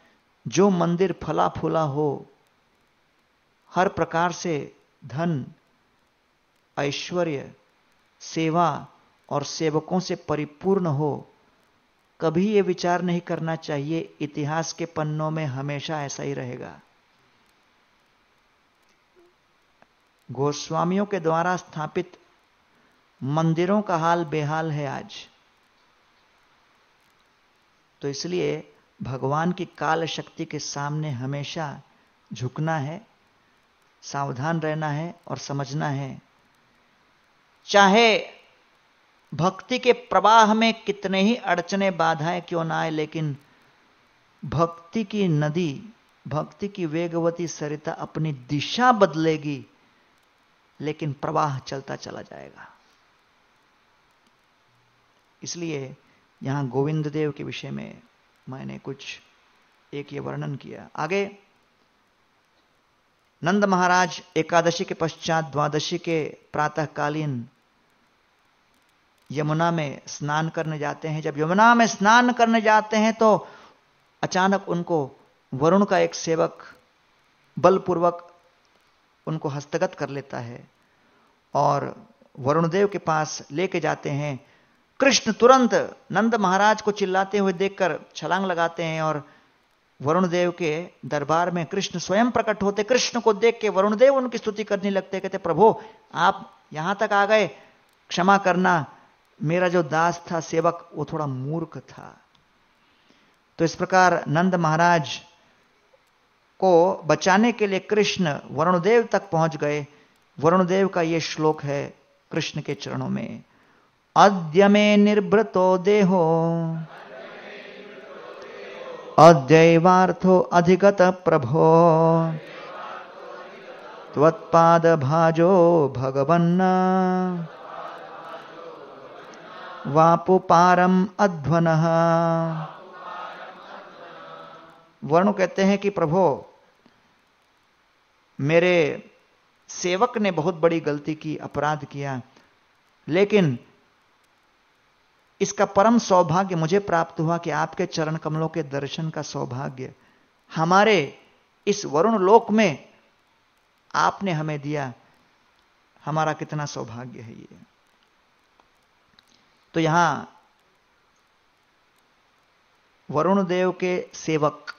जो मंदिर फला फूला हो, हर प्रकार से धन, ऐश्वर्य, सेवा और सेवकों से परिपूर्ण हो, कभी यह विचार नहीं करना चाहिए, इतिहास के पन्नों में हमेशा ऐसा ही रहेगा। गोस्वामियों के द्वारा स्थापित मंदिरों का हाल बेहाल है आज। तो इसलिए भगवान की काल शक्ति के सामने हमेशा झुकना है, सावधान रहना है और समझना है, चाहे भक्ति के प्रवाह में कितने ही अड़चने बाधाएँ क्यों ना आए, लेकिन भक्ति की नदी, भक्ति की वेगवती सरिता अपनी दिशा बदलेगी, लेकिन प्रवाह चलता चला जाएगा। इसलिए यहाँ गोविंद देव के विषय में मैंने कुछ एक ये वर्णन किया। आगे, नंद महाराज एकादशी के पश्चात द्वादशी के प्रातःकालीन यमुना में स्नान करने जाते हैं। जब यमुना में स्नान करने जाते हैं तो अचानक उनको वरुण का एक सेवक बलपूर्वक उनको हस्तगत कर लेता है और वरुण देव के पास लेके जाते हैं। कृष्ण तुरंत नंद महाराज को चिल्लाते हुए देखकर छलांग लगाते हैं और वरुण देव के दरबार में कृष्ण स्वयं प्रकट होते, कृष्ण को देख के वरुण देव उनकी स्तुति करने लगते, कहते, प्रभु, आप यहाँ तक आ गए। क्षमा करना, मेरा जो दास था, सेवक, वो थोड़ा मूर्ख था। तो इस प्रकार नंद महाराज को बचाने के लिए कृष्ण वरुणदेव तक पहुँच गए। वरुणदेव का यह श्लोक है कृष्ण के चरणों में। अद्य मे निर्भृतो देहो। अद्यैवार्थो अधिगत प्रभो। त्वत्पाद भाजो भगवन्न। वापुपारम अध्वन। वर्ण कहते हैं कि प्रभो, मेरे सेवक ने बहुत बड़ी गलती की, अपराध किया, लेकिन इसका परम सौभाग्य मुझे प्राप्त हुआ कि आपके चरण कमलों के दर्शन का सौभाग्य हमारे इस वरुण लोक में आपने हमें दिया। हमारा कितना सौभाग्य है ये। तो यहाँ वरुण देव के सेवक,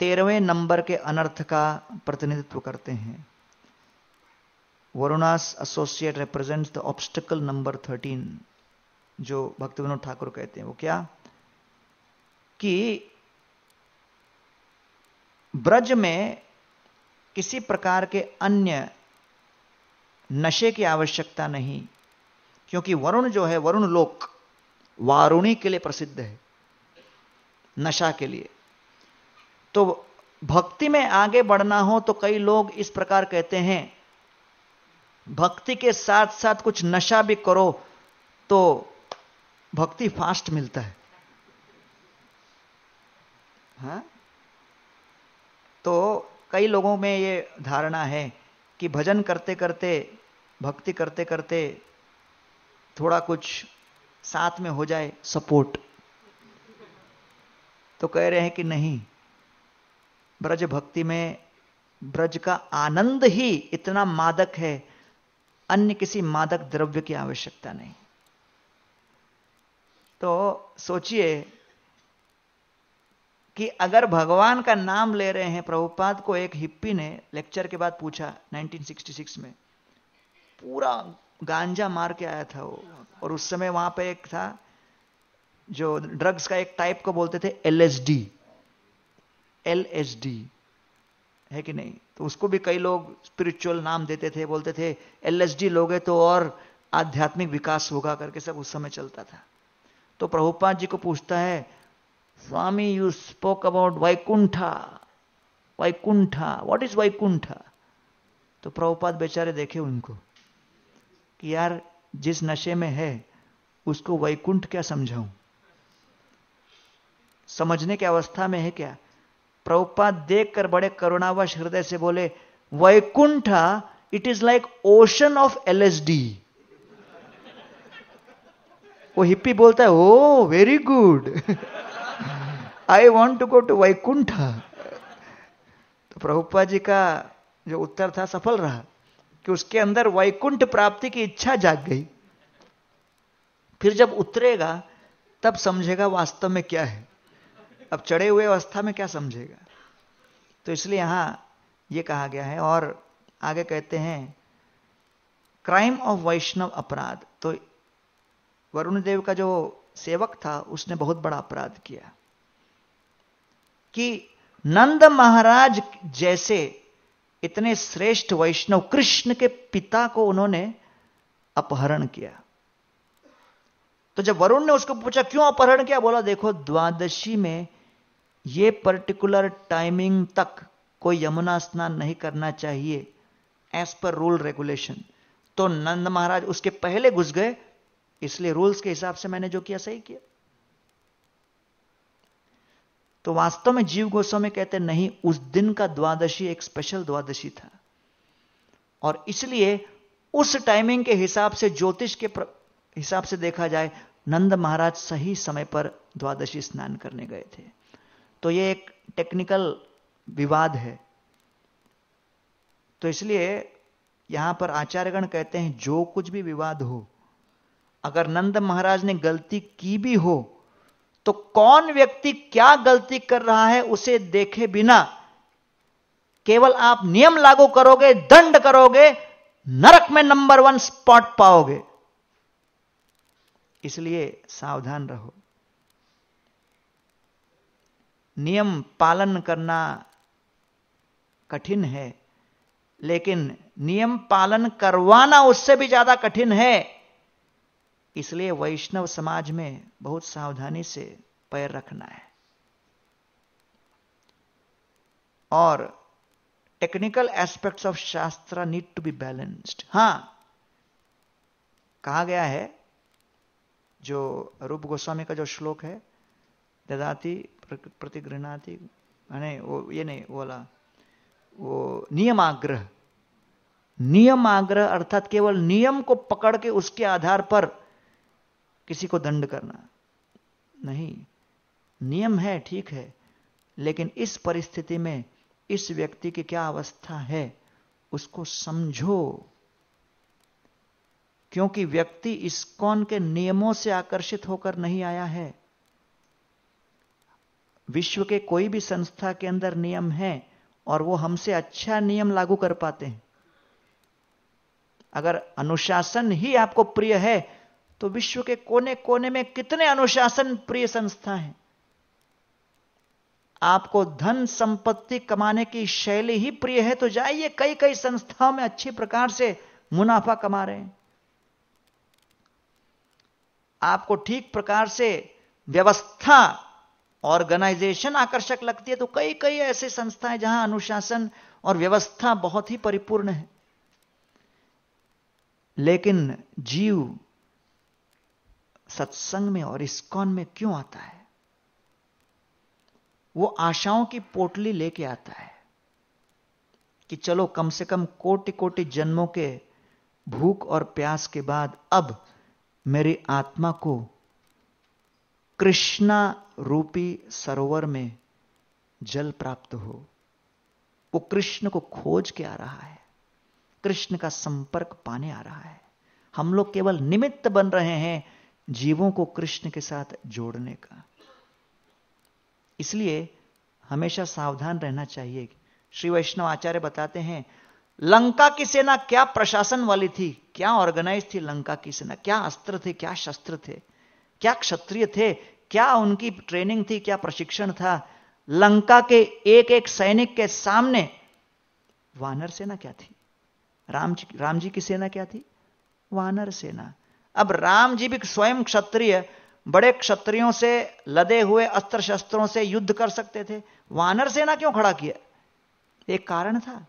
तेरहवें नंबर के अनर्थ का प्रतिनिधित्व करते हैं। Varuna's associate represents the obstacle number thirteen जो भक्ति विनोद ठाकुर कहते हैं। वो क्या? कि ब्रज में किसी प्रकार के अन्य नशे की आवश्यकता नहीं, क्योंकि वरुण जो है, वरुण लोक वारुणी के लिए प्रसिद्ध है, नशा के लिए। तो भक्ति में आगे बढ़ना हो तो कई लोग इस प्रकार कहते हैं भक्ति के साथ साथ कुछ नशा भी करो तो भक्ति फास्ट मिलता है हा? तो कई लोगों में ये धारणा है कि भजन करते करते भक्ति करते करते थोड़ा कुछ साथ में हो जाए सपोर्ट तो कह रहे हैं कि नहीं ब्रज भक्ति में ब्रज का आनंद ही इतना मादक है अन्य किसी मादक द्रव्य की आवश्यकता नहीं। तो सोचिए कि अगर भगवान का नाम ले रहे हैं, प्रभुपाद को एक हिप्पी ने लेक्चर के बाद पूछा 1966 में, पूरा गांजा मार के आया था वो, और उस समय वहाँ पे एक था जो ड्रग्स का एक टाइप को बोलते थे, एलएसडी एलएसडी। है कि नहीं? तो उसको भी कई लोग स्पिरिचुअल नाम देते थे, बोलते थे एलएसडी लोगे तो और आध्यात्मिक विकास होगा करके सब उस समय चलता था। तो प्रभुपाद जी को पूछता है, Swami you spoke about Vaikuntha Vaikuntha what is Vaikuntha? तो प्रभुपाद बेचारे देखे उनको कि यार, जिस नशे में है, उसको वैकुंठ क्या समझाऊं? समझने की अवस्था में है क्या? प्रभुपाद देखकर बड़े करुणावश हृदय से बोले, Vaikuntha it is like ocean of LSD वो हिप्पी बोलता है ओ very good I want to go to Vaikuntha तो प्रभुपा जी का जो उत्तर था, सफल रहा कि उसके अंदर वैकुंठ प्राप्ति की इच्छा जाग गई। फिर जब उतरेगा, तब समझेगा वास्तव में क्या है। अब चढ़े हुए अवस्था में क्या समझेगा? तो इसलिए यहाँ यह कहा गया है और आगे कहते हैं क्राइम ऑफ़ वैष्णव अपराध. तो वरुण देव का जो सेवक था, उसने बहुत बड़ा अपराध किया। कि नंद महाराज जैसे इतने श्रेष्ठ वैष्णव कृष्ण के पिता को उन्होंने अपहरण किया। तो जब वरुण ने उसको पूछा, क्यों अपहरण किया? बोला, देखो, द्वादशी में ये पर्टिकुलर टाइमिंग तक कोई यमुना स्नान नहीं करना चाहिए एज पर रूल रेगुलेशन तो नंद महाराज उसके पहले घुस गए, इसलिए रूल्स के हिसाब से मैंने जो किया सही किया। तो वास्तव में जीव गोस्वामी कहते नहीं, उस दिन का द्वादशी एक स्पेशल द्वादशी था। और इसलिए उस टाइमिंग के हिसाब से, ज्योतिष के हिसाब से देखा जाए, नंद महाराज सही समय पर द्वादशी स्नान करने गए थे। तो यह एक टेक्निकल विवाद है। तो इसलिए यहाँ पर आचार्यगण कहते हैं, जो कुछ भी विवाद हो, अगर नंद महाराज ने गलती की भी हो तो कौन व्यक्ति क्या गलती कर रहा है उसे देखे बिना केवल आप नियम लागू करोगे, दंड करोगे, नरक में नंबर वन स्पॉट पाओगे। इसलिए सावधान रहो। नियम पालन करना कठिन है, लेकिन नियम पालन करवाना उससे भी ज़्यादा कठिन है। इसलिए वैष्णव समाज में बहुत सावधानी से पैर रखना है। और technical aspects of shastra need to be balanced हाँ, कहा गया है, जो रूप गोस्वामी का जो श्लोक है, ददाती प्रतिगृहणाती नहीं वो, ये नहीं बोला वो नियमाग्रह। नियमाग्रह अर्थात केवल नियम को पकड़ के उसके आधार पर किसी को दंड करना। नहीं, नियम है, ठीक है, लेकिन इस परिस्थिति में इस व्यक्ति की क्या अवस्था है, उसको समझो। क्योंकि व्यक्ति इस्कॉन के नियमों से आकर्षित होकर नहीं आया है। विश्व के कोई भी संस्था के अंदर नियम है और वो हमसे अच्छा नियम लागू कर पाते हैं। अगर अनुशासन ही आपको प्रिय है तो विश्व के कोने कोने में कितने अनुशासन प्रिय संस्था हैं? आपको धन संपत्ति कमाने की शैली ही प्रिय है तो जाइए कई कई संस्थाओं में अच्छी प्रकार से मुनाफा कमा रहे हैं। आपको ठीक प्रकार से व्यवस्था ऑर्गेनाइजेशन आकर्षक लगती है तो कई कई ऐसे संस्थाएँ जहाँ अनुशासन और व्यवस्था बहुत ही परिपूर्ण है। लेकिन जीव सत्संग में और इस्कॉन में क्यों आता है? वो आशाओं की पोटली लेके आता है कि चलो, कम से कम कोटि कोटि जन्मों के भूख और प्यास के बाद अब मेरी आत्मा को कृष्णा रूपी सरोवर में जल प्राप्त हो। वो कृष्ण को खोज के आ रहा है। कृष्ण का संपर्क पाने आ रहा है। हम लोग केवल निमित्त बन रहे हैं जीवों को कृष्ण के साथ जोड़ने का। इसलिए हमेशा सावधान रहना चाहिए। श्री वैष्णव आचार्य बताते हैं, लंका की सेना क्या प्रशासन वाली थी? क्या ऑर्गेनाइज थी लंका की सेना? क्या अस्त्र थे? क्या शस्त्र थे? क्या क्षत्रिय थे? क्या उनकी ट्रेनिंग थी? क्या प्रशिक्षण था? लंका के एक एक सैनिक के सामने। वानर सेना क्या थी? राम जी राम जी की सेना क्या थी? वानर सेना। अब राम जी भी स्वयं क्षत्रिय, बड़े क्षत्रियों से लदे हुए अस्त्र शस्त्रों से युद्ध कर सकते थे। वानर सेना क्यों खड़ा किया? एक कारण था।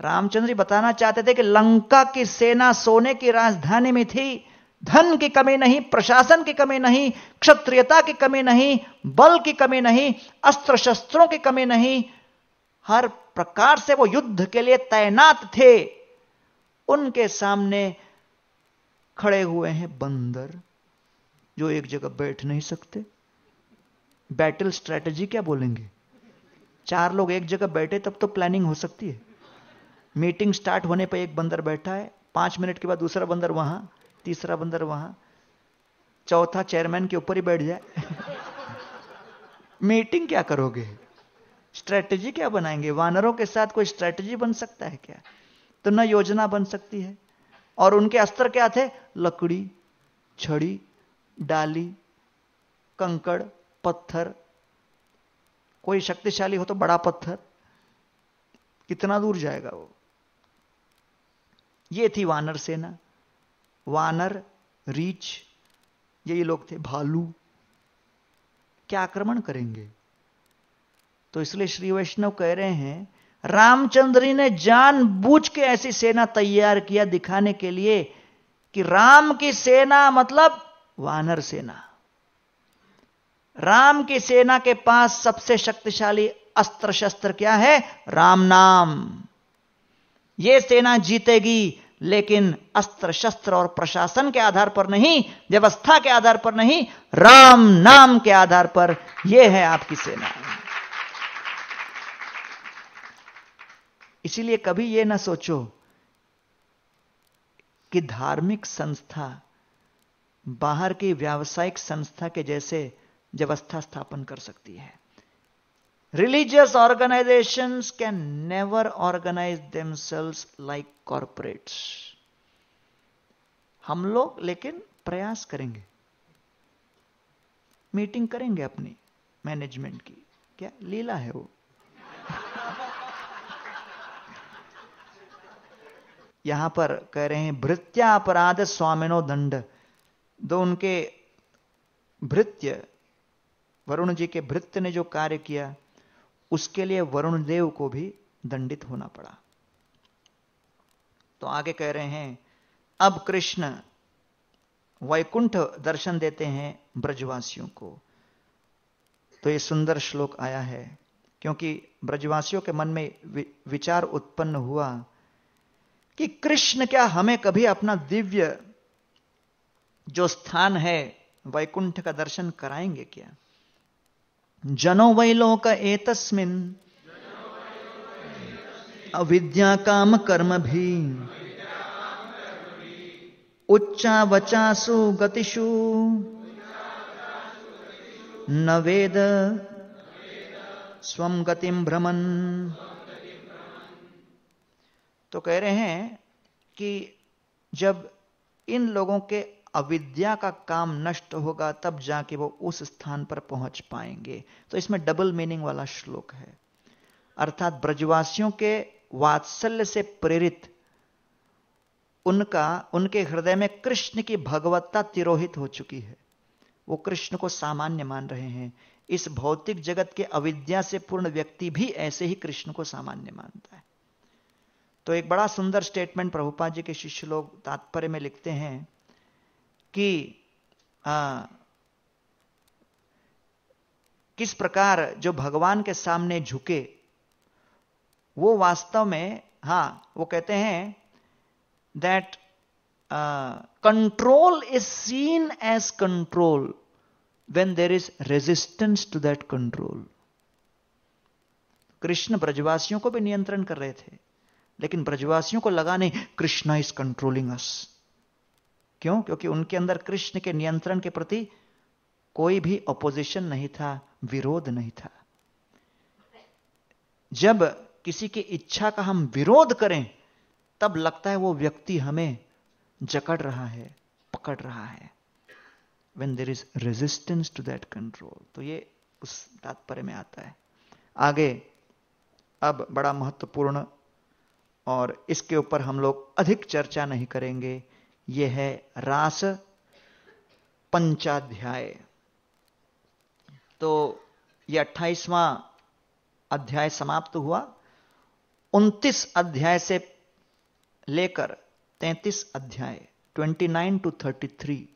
रामचंद्र जी बताना चाहते थे कि लंका की सेना सोने की राजधानी में थी। धन की कमी नहीं, प्रशासन की कमी नहीं, क्षत्रियता की कमी नहीं, बल की कमी नहीं अस्त्र शस्त्रों की कमी नहीं, हर प्रकार से वो युद्ध के लिए तैनात थे। उनके सामने खड़े हुए हैं बंदर, जो एक जगह बैठ नहीं सकते। बैटल स्ट्रेटजी क्या बोलेंगे? चार लोग एक जगह बैठे, तब तो प्लानिंग हो सकती है। मीटिंग स्टार्ट होने पर एक बंदर बैठा है, पाँच मिनट के बाद दूसरा बंदर वहाँ। तीसरा बंदर वहाँ, चौथा चेयरमैन के ऊपर ही बैठ जाए। मीटिंग क्या करोगे? स्ट्रेटजी क्या बनाएँगे? वानरों के साथ कोई स्ट्रेटजी बन सकता है क्या? तो न योजना बन सकती है। और उनके अस्त्र क्या थे? लकड़ी, छड़ी, डाली, कंकड़, पत्थर। कोई शक्तिशाली हो तो बड़ा पत्थर। कितना दूर जाएगा वो? ये थी वानर सेना। वानर, रीच, यही लोग थे, भालू। क्या आक्रमण करेंगे? तो इसलिए श्री वैष्णव कह रहे हैं, रामचंद्र ने जान बूझ के ऐसी सेना तैयार किया दिखाने के लिए कि राम की सेना मतलब वानर सेना। राम की सेना के पास सबसे शक्तिशाली अस्त्र शस्त्र क्या है? राम नाम। यह सेना जीतेगी लेकिन अस्त्र शस्त्र और प्रशासन के आधार पर नहीं, व्यवस्था के आधार पर नहीं, राम नाम के आधार पर यह है आपकी सेना। इसीलिए कभी यह ना सोचो कि धार्मिक संस्था बाहर की व्यावसायिक संस्था के जैसे व्यवस्था स्थापन कर सकती है। Religious organization can never organize themselves like corporates हम लोग लेकिन प्रयास करेंगे। मीटिंग करेंगे अपनी मैनेजमेंट की। क्या लीला है वो? यहाँ पर कह रहे हैं भृत्या अपराध स्वामिनो दंड। दो उनके भृत्य, वरुण जी के भृत्य ने जो कार्य किया उसके लिए वरुण देव को भी दंडित होना पड़ा। तो आगे कह रहे हैं, अब कृष्ण वैकुंठ दर्शन देते हैं ब्रजवासियों को। तो ये सुंदर श्लोक आया है, क्योंकि ब्रजवासियों के मन में विचार उत्पन्न हुआ कि कृष्ण क्या हमें कभी अपना दिव्य जो स्थान है वैकुंठ का दर्शन कराएँगे क्या? जनो वैलोक एतस्मिन। अविद्या काम कर्म भी। उच्चा वचासु गतिषु। न वेद। स्वम गतिम भ्रमन। तो कह रहे हैं कि जब इन लोगों के अविद्या का काम नष्ट होगा, तब जाके वो उस स्थान पर पहुँच पाएँगे। तो इसमें डबल मीनिंग वाला श्लोक है। अर्थात ब्रजवासियों के वात्सल्य से प्रेरित उनका, उनके हृदय में कृष्ण की भगवत्ता तिरोहित हो चुकी है। वो कृष्ण को सामान्य मान रहे हैं। इस भौतिक जगत के अविद्या से पूर्ण व्यक्ति भी ऐसे ही कृष्ण को सामान्य मानता है। तो एक बड़ा सुंदर स्टेटमेंट प्रभुपा जी के शिष्य लोग तात्पर्य में लिखते हैं कि आ, किस प्रकार जो भगवान के सामने झुके वो वास्तव में हाँ वो कहते हैं that control is seen as control when there is resistance to that control Krishna ब्रजवासियों को भी नियंत्रण कर रहे थे लेकिन ब्रजवासियों को लगा नहीं कृष्णा इज़ कंट्रोलिंग अस क्यों? क्योंकि उनके अंदर कृष्ण के नियंत्रण के प्रति कोई भी अपोजिशन नहीं था, विरोध नहीं था। जब किसी की इच्छा का हम विरोध करें, तब लगता है वो व्यक्ति हमें जकड़ रहा है, पकड़ रहा है। When there is resistance to that control तो ये उस तात्पर्य में आता है। आगे, अब बड़ा महत्वपूर्ण, और इसके ऊपर हम लोग अधिक चर्चा नहीं करेंगे। यह है रास पंचाध्याय। तो यह अट्ठाईसवां अध्याय समाप्त हुआ। उनतीस अध्याय से लेकर तैतीस अध्याय 29 टू 33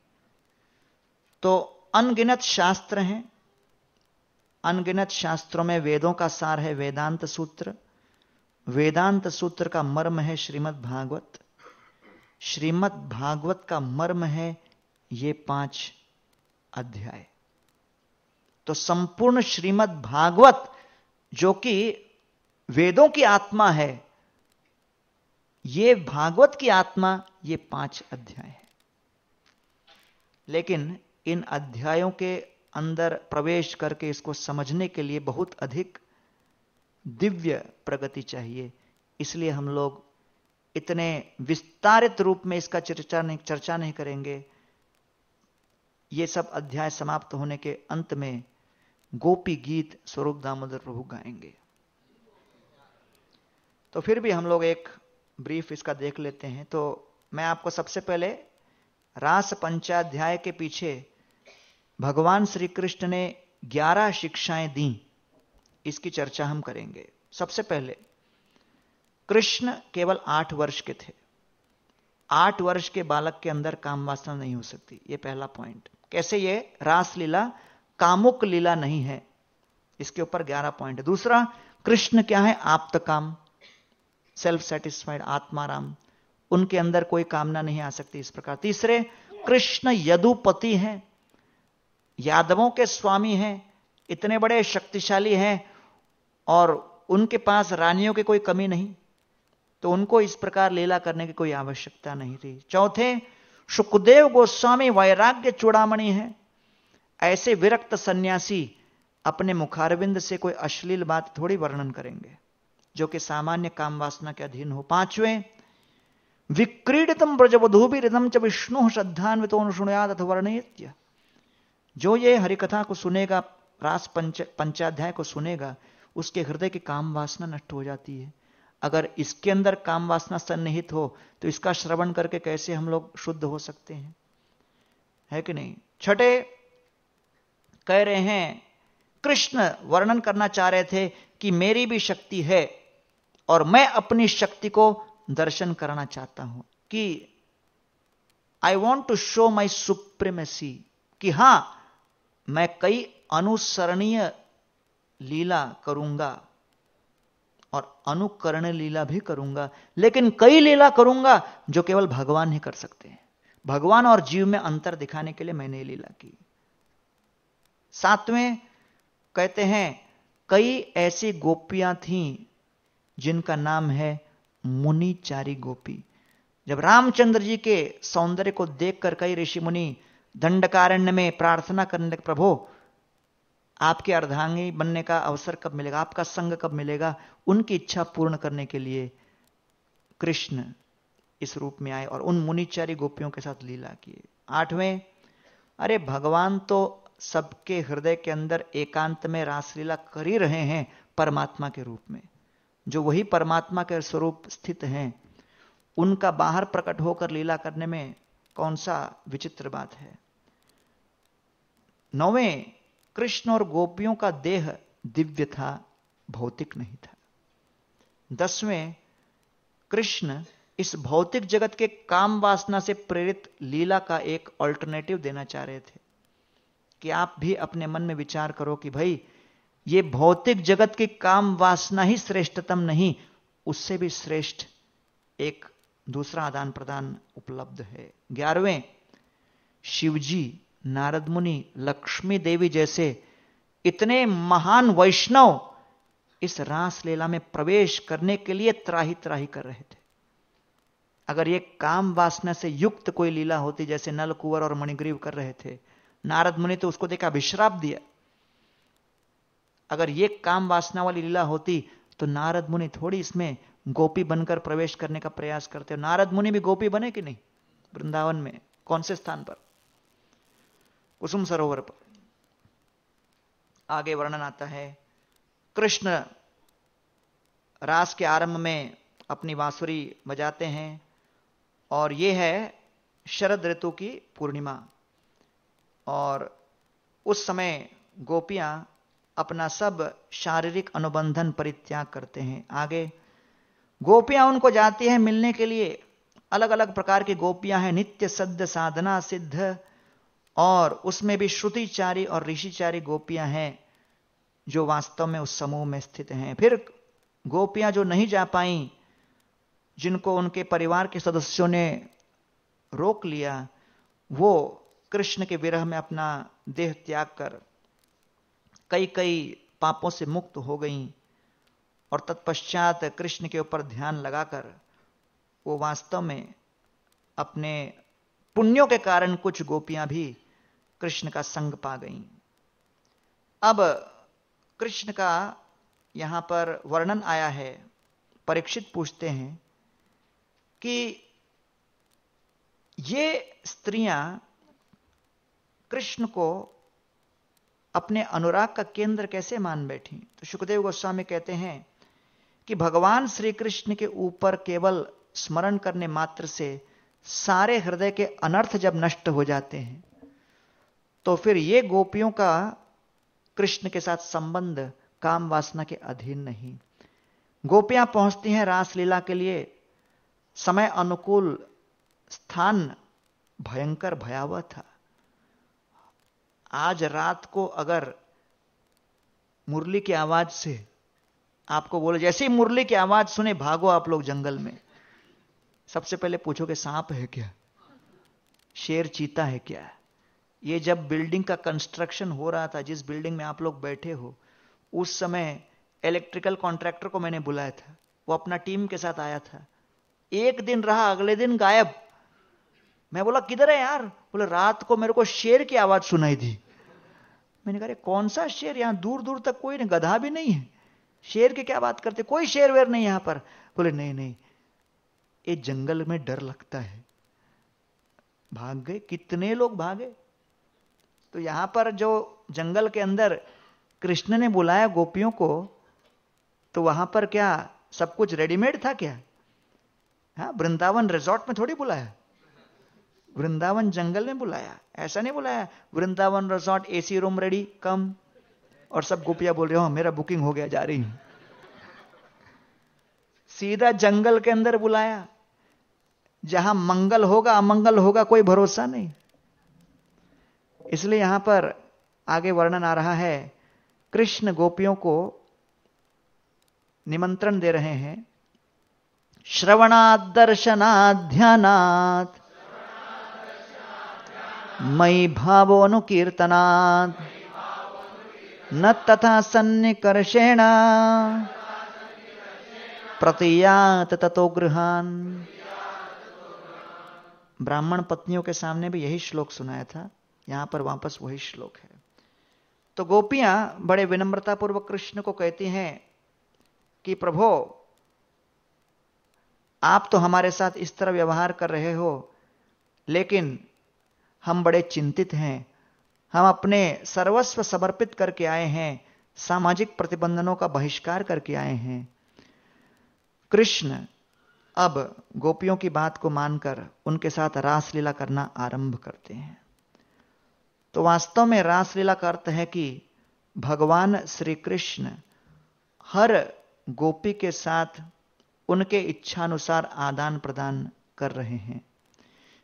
तो अनगिनत शास्त्र हैं। अनगिनत शास्त्रों में वेदों का सार है वेदांत सूत्र। वेदांत सूत्र का मर्म है श्रीमद् भागवत श्रीमद् भागवत का मर्म है ये पाँच अध्याय। तो संपूर्ण श्रीमद् भागवत जो कि वेदों की आत्मा है, ये भागवत की आत्मा ये पाँच अध्याय है। लेकिन इन अध्यायों के अंदर प्रवेश करके इसको समझने के लिए बहुत अधिक दिव्य प्रगति चाहिए, इसलिए हम लोग इतने विस्तारित रूप में इसका चर्चा नहीं चर्चा नहीं करेंगे। ये सब अध्याय समाप्त होने के अंत में गोपी गीत स्वरूप दामोदर प्रभु गाएँगे। तो फिर भी हम लोग एक ब्रीफ इसका देख लेते हैं। तो मैं आपको सबसे पहले रास पंचाध्याय के पीछे भगवान श्री कृष्ण ने ग्यारह शिक्षाएँ दी, इसकी चर्चा हम करेंगे। सबसे पहले कृष्ण केवल आठ वर्ष के थे। आठ वर्ष के बालक के अंदर काम वासना नहीं हो सकती। यह पहला पॉइंट कैसे ये? रास लीला कामुक लीला नहीं है। इसके ऊपर ग्यारह पॉइंट दूसरा, कृष्ण क्या है? आप्त काम। सेल्फ सेटिस्फाइड आत्माराम। उनके अंदर कोई कामना नहीं आ सकती इस प्रकार। तीसरे, कृष्ण यदुपति हैं। यादवों के स्वामी हैं। इतने बड़े शक्तिशाली हैं और उनके पास रानियों की कोई कमी नहीं। तो उनको इस प्रकार लीला करने की कोई आवश्यकता नहीं थी। चौथे सुखदेव गोस्वामी वैराग्य चूड़ामणि है। ऐसे विरक्त सन्यासी अपने मुखारविंद से कोई अश्लील बात थोड़ी वर्णन करेंगे, जो कि सामान्य काम वासना के अधीन हो। पाँचवें विक्रीडितम रिदम च विष्णु श्रद्धान्वितोनुषुणयाद अथ वर्णयत्य। जो ये हरिकथा को सुनेगा, रास पंच, पंचाध्याय को सुनेगा, उसके हृदय की काम वासना नष्ट हो जाती है। अगर इसके अंदर काम वासना सन्निहित हो तो इसका श्रवण करके कैसे हम लोग शुद्ध हो सकते हैं? है कि नहीं? छठे कह रहे हैं, कृष्ण वर्णन करना चाह रहे थे कि मेरी भी शक्ति है और मैं अपनी शक्ति को दर्शन करना चाहता हूँ कि I want to show my supremacy कि हाँ, मैं कई अनुसरणीय लीला करूँगा। और अनुकरण लीला भी करूँगा, लेकिन कई लीला करूँगा जो केवल भगवान ही कर सकते हैं। भगवान और जीव में अंतर दिखाने के लिए मैंने लीला की। सातवें कहते हैं, कई ऐसी गोपियाँ थीं जिनका नाम है मुनिचारी गोपी। जब रामचंद्र जी के सौंदर्य को देखकर कई ऋषि मुनि दंडकारण्य में प्रार्थना करने प्रभु आपके अर्धांगी बनने का अवसर कब मिलेगा? आपका संग कब मिलेगा? उनकी इच्छा पूर्ण करने के लिए कृष्ण इस रूप में आए और उन मुनिचारी गोपियों के साथ लीला किए आठवें, अरे भगवान तो सबके हृदय के अंदर एकांत में रासलीला कर ही रहे हैं परमात्मा के रूप में। जो वही परमात्मा के स्वरूप स्थित हैं, उनका बाहर प्रकट होकर लीला करने में कौन सा विचित्र बात है? नौवें कृष्ण और गोपियों का देह दिव्य था, भौतिक नहीं था। दसवें, कृष्ण इस भौतिक जगत के काम वासना से प्रेरित लीला का एक ऑल्टरनेटिव देना चाह रहे थे। कि आप भी अपने मन में विचार करो कि भाई, ये भौतिक जगत की काम वासना ही श्रेष्ठतम नहीं, उससे भी श्रेष्ठ एक दूसरा आदान प्रदान उपलब्ध है। ग्यारहवें, शिवजी नारद मुनि लक्ष्मी देवी जैसे इतने महान वैष्णव इस रास लीला में प्रवेश करने के लिए त्राही त्राही कर रहे थे। अगर ये काम वासना से युक्त कोई लीला होती जैसे नल कुंवर और मणिग्रीव कर रहे थे, नारद मुनि तो उसको देखा अभिश्राप दिया। अगर ये काम वासना वाली लीला होती तो नारद मुनि थोड़ी इसमें गोपी बनकर प्रवेश करने का प्रयास करते। नारद मुनि भी गोपी बने कि नहीं? वृंदावन में, कौन से स्थान पर? कुसुम सरोवर पर। आगे वर्णन आता है, कृष्ण रास के आरंभ में अपनी बांसुरी बजाते हैं और यह है शरद ऋतु की पूर्णिमा। और उस समय गोपियाँ अपना सब शारीरिक अनुबंधन परित्याग करते हैं। आगे, गोपियाँ उनको जाती हैं मिलने के लिए। अलग अलग प्रकार की गोपियाँ हैं। नित्य सद्य साधना सिद्ध। और उसमें भी श्रुतिचारी और ऋषिचारी गोपियाँ हैं जो वास्तव में उस समूह में स्थित हैं। फिर गोपियाँ जो नहीं जा पाई, जिनको उनके परिवार के सदस्यों ने रोक लिया, वो कृष्ण के विरह में अपना देह त्याग कर कई कई पापों से मुक्त हो गईं और तत्पश्चात कृष्ण के ऊपर ध्यान लगाकर वो वास्तव में अपने पुण्यों के कारण कुछ गोपियाँ भी कृष्ण का संग पा गईं। अब कृष्ण का यहाँ पर वर्णन आया है, परीक्षित पूछते हैं कि ये स्त्रियाँ कृष्ण को अपने अनुराग का केंद्र कैसे मान बैठी? तो सुखदेव गोस्वामी कहते हैं कि भगवान श्री कृष्ण के ऊपर केवल स्मरण करने मात्र से सारे हृदय के अनर्थ जब नष्ट हो जाते हैं तो फिर ये गोपियों का कृष्ण के साथ संबंध काम वासना के अधीन नहीं। गोपियाँ पहुँचती हैं रासलीला के लिए। समय अनुकूल, स्थान भयंकर, भयावह था। आज रात को अगर मुरली की आवाज़ से आपको बोले, जैसे ही मुरली की आवाज़ सुने, भागो आप लोग जंगल में। सबसे पहले पूछोगे, सांप है क्या? शेर चीता है क्या? ये जब बिल्डिंग का कंस्ट्रक्शन हो रहा था, जिस बिल्डिंग में आप लोग बैठे हो, उस समय इलेक्ट्रिकल कॉन्ट्रैक्टर को मैंने बुलाया था। वो अपना टीम के साथ आया था। एक दिन रहा, अगले दिन गायब। मैं बोला, किधर है यार? बोले, रात को मेरे को शेर की आवाज़ सुनाई दी। मैंने कहा कौन सा शेर? यहाँ दूर दूर तक कोई नहीं, गधा भी नहीं है। शेर की क्या बात करते? कोई शेर वेर नहीं यहाँ पर। बोले, नहीं नहीं। ये जंगल में डर लगता है। भाग गए? कितने लोग भागे? तो यहाँ पर जो जंगल के अंदर कृष्ण ने बुलाया गोपियों को तो वहाँ पर क्या सब कुछ रेडीमेड था क्या? हाँ वृंदावन रिजॉर्ट में थोड़ी बुलाया। वृंदावन जंगल में बुलाया। ऐसा नहीं बुलाया, Vrindavan resort, AC room ready come और सब गोपियाँ बोल रहे हो मेरा बुकिंग हो गया, जा रही हूँ। सीधा जंगल के अंदर बुलाया। जहाँ मंगल होगा, अमंगल होगा, कोई भरोसा नहीं। इसलिए यहाँ पर आगे वर्णन आ रहा है, कृष्ण गोपियों को निमंत्रण दे रहे हैं। श्रवणात् दर्शनात् ध्यानात् मयि भावोऽनुकीर्तनात्। न तथा सन्निकर्षेण। प्रतीयात ततो गृहान्। ब्राह्मण पत्नियों के सामने भी यही श्लोक सुनाया था। यहाँ पर वापस वही श्लोक है। तो गोपियाँ बड़े विनम्रतापूर्वक कृष्ण को कहती हैं कि, प्रभो, आप तो हमारे साथ इस तरह व्यवहार कर रहे हो, लेकिन हम बड़े चिंतित हैं। हम अपने सर्वस्व समर्पित करके आए हैं, सामाजिक प्रतिबंधनों का बहिष्कार करके आए हैं। कृष्ण, अब गोपियों की बात को मानकर उनके साथ रासलीला करना आरंभ करते हैं। तो वास्तव में रासलीला का अर्थ है कि भगवान श्री कृष्ण हर गोपी के साथ उनके इच्छानुसार आदान प्रदान कर रहे हैं।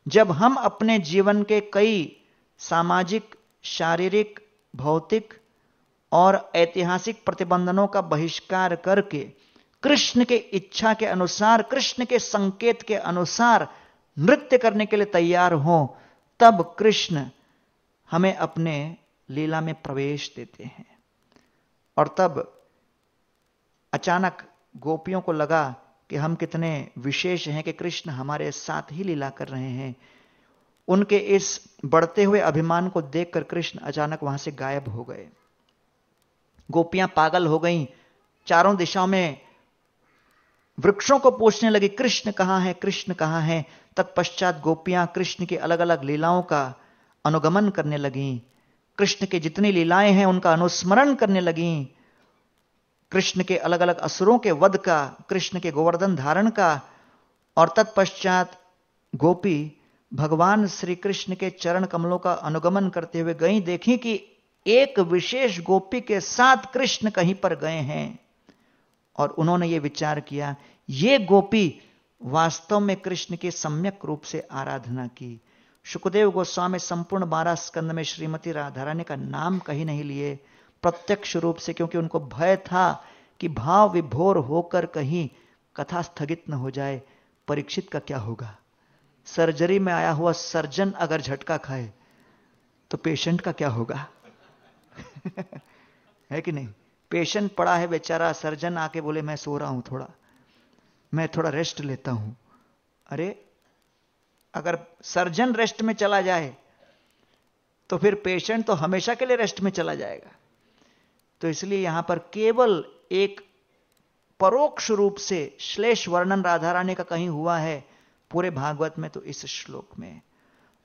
जब हम अपने जीवन के कई सामाजिक, शारीरिक, भौतिक और ऐतिहासिक प्रतिबंधनों का बहिष्कार करके कृष्ण के इच्छा के अनुसार, कृष्ण के संकेत के अनुसार नृत्य करने के लिए तैयार हो, तब कृष्ण हमें अपने लीला में प्रवेश देते हैं। और तब अचानक गोपियों को लगा कि हम कितने विशेष हैं कि कृष्ण हमारे साथ ही लीला कर रहे हैं। उनके इस बढ़ते हुए अभिमान को देखकर कृष्ण अचानक वहाँ से गायब हो गए। गोपियाँ पागल हो गईं। चारों दिशाओं में वृक्षों को पूछने लगी, कृष्ण कहाँ है? कृष्ण कहाँ है? तत्पश्चात गोपियाँ कृष्ण की अलग अलग लीलाओं का अनुगमन करने लगी। कृष्ण की जितनी लीलाएँ हैं, उनका अनुस्मरण करने लगी। कृष्ण के अलग अलग असुरों के वध का, कृष्ण के गोवर्धन धारण का, और तत्पश्चात गोपी भगवान श्री कृष्ण के चरण कमलों का अनुगमन करते हुए गई, देखी कि एक विशेष गोपी के साथ कृष्ण कहीं पर गए हैं। और उन्होंने ये विचार किया, ये गोपी वास्तव में कृष्ण के सम्यक रूप से आराधना की। सुखदेव गोस्वामी संपूर्ण बारह स्कंद में श्रीमती राधा रानी का नाम कहीं नहीं लिए, प्रत्यक्ष रूप से, क्योंकि उनको भय था कि भाव विभोर होकर कहीं कथा स्थगित न हो जाए, परीक्षित का क्या होगा? सर्जरी में आया हुआ सर्जन अगर झटका खाए तो पेशेंट का क्या होगा? *laughs* है कि नहीं? पेशेंट पड़ा है बेचारा, सर्जन आके बोले, मैं सो रहा हूँ थोड़ा, मैं थोड़ा रेस्ट लेता हूँ। अरे अगर सर्जन रेस्ट में चला जाए तो फिर पेशेंट तो हमेशा के लिए रेस्ट में चला जाएगा। तो इसलिए यहाँ पर केवल एक परोक्ष रूप से श्लेष वर्णन राधा रानी का कहीं हुआ है पूरे भागवत में तो इस श्लोक में,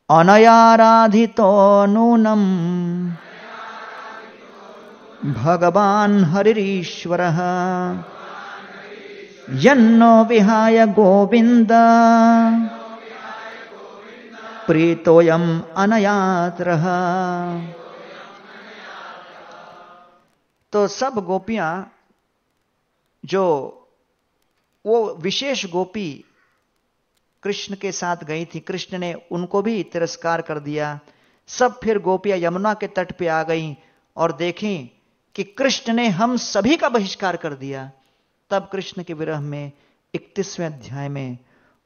अनयाराधितो नूनम, भगवान हरिश्वर यन्नो विहाय गोविंद प्रीतोयम अनयात्र। तो सब गोपियाँ जो वो विशेष गोपी कृष्ण के साथ गई थी, कृष्ण ने उनको भी तिरस्कार कर दिया। सब फिर गोपियाँ यमुना के तट पे आ गईं और देखें कि कृष्ण ने हम सभी का बहिष्कार कर दिया। तब कृष्ण के विरह में, इकतीसवें अध्याय में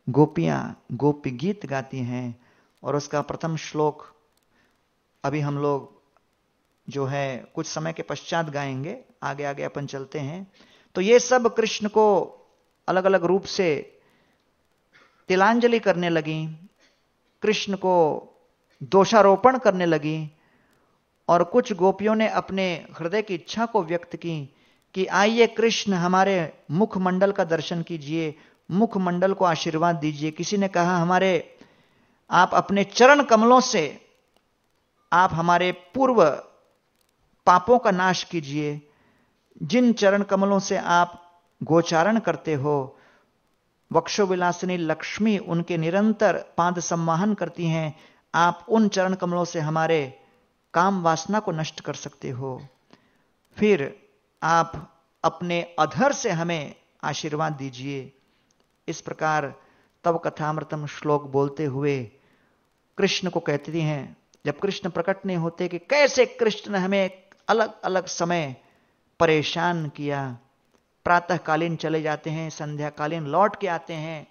गोपियाँ गोपी गीत गाती हैं। और उसका प्रथम श्लोक अभी हम लोग जो है कुछ समय के पश्चात गाएँगे, आगे आगे अपन चलते हैं। तो ये सब कृष्ण को अलग अलग रूप से तिलांजलि करने लगी, कृष्ण को दोषारोपण करने लगी, और कुछ गोपियों ने अपने हृदय की इच्छा को व्यक्त की कि आइए कृष्ण हमारे मुखमंडल का दर्शन कीजिए, मुखमंडल को आशीर्वाद दीजिए। किसी ने कहा, हमारे आप अपने चरण कमलों से आप हमारे पूर्व पापों का नाश कीजिए। जिन चरण कमलों से आप गोचारण करते हो, वक्षोविलासिनी लक्ष्मी उनके निरंतर पाद सम्माहन करती हैं, आप उन चरण कमलों से हमारे काम वासना को नष्ट कर सकते हो। फिर आप अपने अधर से हमें आशीर्वाद दीजिए। इस प्रकार तब कथामृतम श्लोक बोलते हुए कृष्ण को कहती हैं, जब कृष्ण प्रकट नहीं होते कि कैसे कृष्ण ने हमें अलग अलग समय परेशान किया, प्रातःकालीन चले जाते हैं, संध्याकालीन लौट के आते हैं,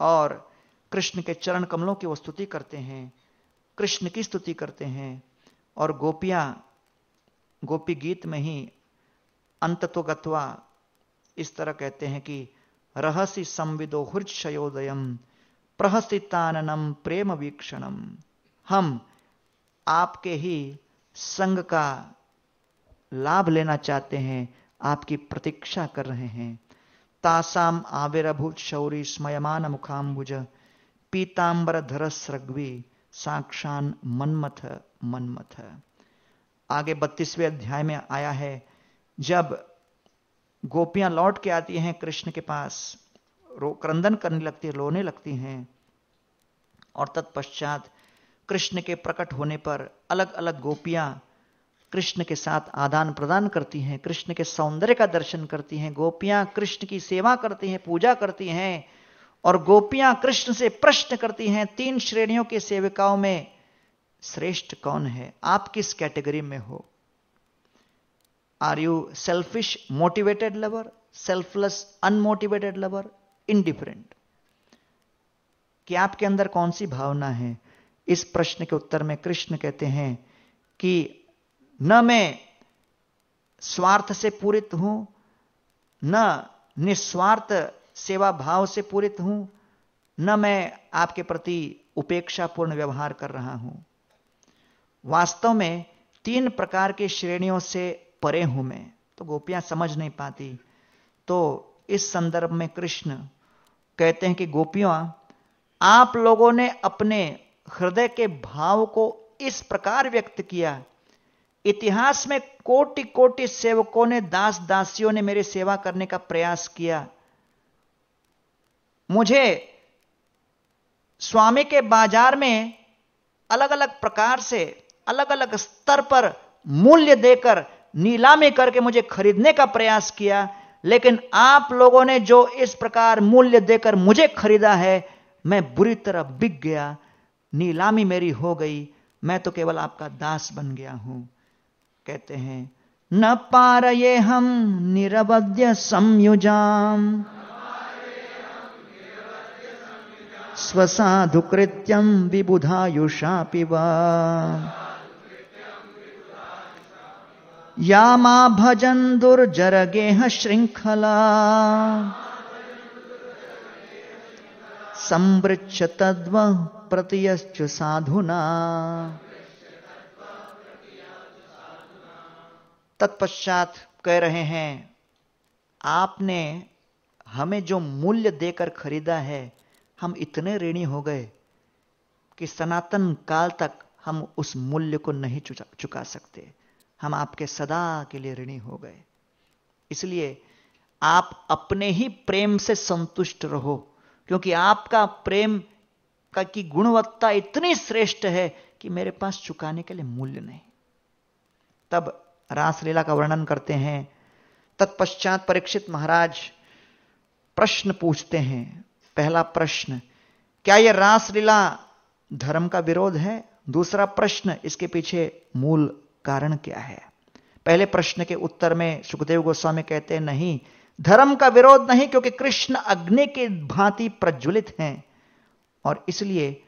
और कृष्ण के चरण कमलों की वो स्तुति करते हैं, कृष्ण की स्तुति करते हैं, और गोपियाँ, गोपी गीत में ही अंत तो गत्वा इस तरह कहते हैं कि रहसी संविदो हृक्षयोदयम प्रहसिताननम प्रेम वीक्षणम। हम आपके ही संग का लाभ लेना चाहते हैं, आपकी प्रतीक्षा कर रहे हैं। तासाम आविर्भूत शौरी स्मयमान मुखाम्बुज पीतांबर धर सृग्वी साक्षान मनमथ मनमथ। आगे बत्तीसवें अध्याय में आया है, जब गोपियाँ लौट के आती हैं कृष्ण के पास रो, क्रंदन करने लगती है, रोने लगती हैं। और तत्पश्चात कृष्ण के प्रकट होने पर अलग अलग गोपियाँ कृष्ण के साथ आदान प्रदान करती हैं, कृष्ण के सौंदर्य का दर्शन करती हैं, गोपियाँ कृष्ण की सेवा करती हैं, पूजा करती हैं, और गोपियाँ कृष्ण से प्रश्न करती हैं, तीन श्रेणियों के सेविकाओं में श्रेष्ठ कौन है? आप किस कैटेगरी में हो? Are you selfish motivated lover selfless unmotivated lover indifferent कि आपके अंदर कौन सी भावना है? इस प्रश्न के उत्तर में कृष्ण कहते हैं कि न मैं स्वार्थ से पूरित हूँ, न निस्वार्थ सेवा भाव से पूरित हूँ, न मैं आपके प्रति उपेक्षापूर्ण व्यवहार कर रहा हूँ। वास्तव में तीन प्रकार के श्रेणियों से परे हूँ मैं। तो गोपियाँ समझ नहीं पाती। तो इस संदर्भ में कृष्ण कहते हैं कि गोपियों, आप लोगों ने अपने हृदय के भाव को इस प्रकार व्यक्त किया। इतिहास में कोटि कोटि सेवकों ने दास दासियों ने मेरी सेवा करने का प्रयास किया। मुझे स्वामी के बाज़ार में अलग अलग प्रकार से अलग अलग स्तर पर मूल्य देकर नीलामी करके मुझे खरीदने का प्रयास किया। लेकिन आप लोगों ने जो इस प्रकार मूल्य देकर मुझे खरीदा है, मैं बुरी तरह बिक गया, नीलामी मेरी हो गई, मैं तो केवल आपका दास बन गया हूँ। कहते हैं, न पार ये हम निरवध्य संयुजाम। स्वसाधुकृत्यम विबुधायुषा पिवा या मा भजन दुर्जरगेह श्रृंखला। संवृक्ष तद्व प्रतियश्च साधुना। तत्पश्चात कह रहे हैं, आपने हमें जो मूल्य देकर खरीदा है, हम इतने ऋणी हो गए कि सनातन काल तक हम उस मूल्य को नहीं चुका सकते। हम आपके सदा के लिए ऋणी हो गए। इसलिए आप अपने ही प्रेम से संतुष्ट रहो, क्योंकि आपका प्रेम का की गुणवत्ता इतनी श्रेष्ठ है कि मेरे पास चुकाने के लिए मूल्य नहीं। तब रासलीला का वर्णन करते हैं। तत्पश्चात परीक्षित महाराज प्रश्न पूछते हैं। पहला प्रश्न, क्या यह रासलीला धर्म का विरोध है? दूसरा प्रश्न, इसके पीछे मूल कारण क्या है? पहले प्रश्न के उत्तर में सुखदेव गोस्वामी कहते हैं, नहीं, धर्म का विरोध नहीं, क्योंकि कृष्ण अग्नि की भांति प्रज्वलित हैं। और इसलिए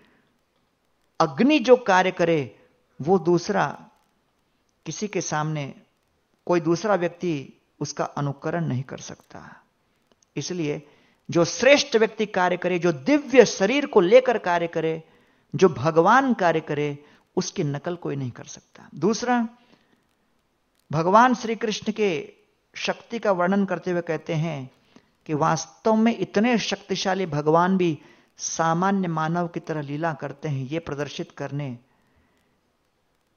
अग्नि जो कार्य करे, वो दूसरा, किसी के सामने कोई दूसरा व्यक्ति उसका अनुकरण नहीं कर सकता। इसलिए जो श्रेष्ठ व्यक्ति कार्य करे, जो दिव्य शरीर को लेकर कार्य करे, जो भगवान कार्य करे उसकी नकल कोई नहीं कर सकता। दूसरा, भगवान श्री कृष्ण के शक्ति का वर्णन करते हुए कहते हैं कि वास्तव में इतने शक्तिशाली भगवान भी सामान्य मानव की तरह लीला करते हैं, ये प्रदर्शित करने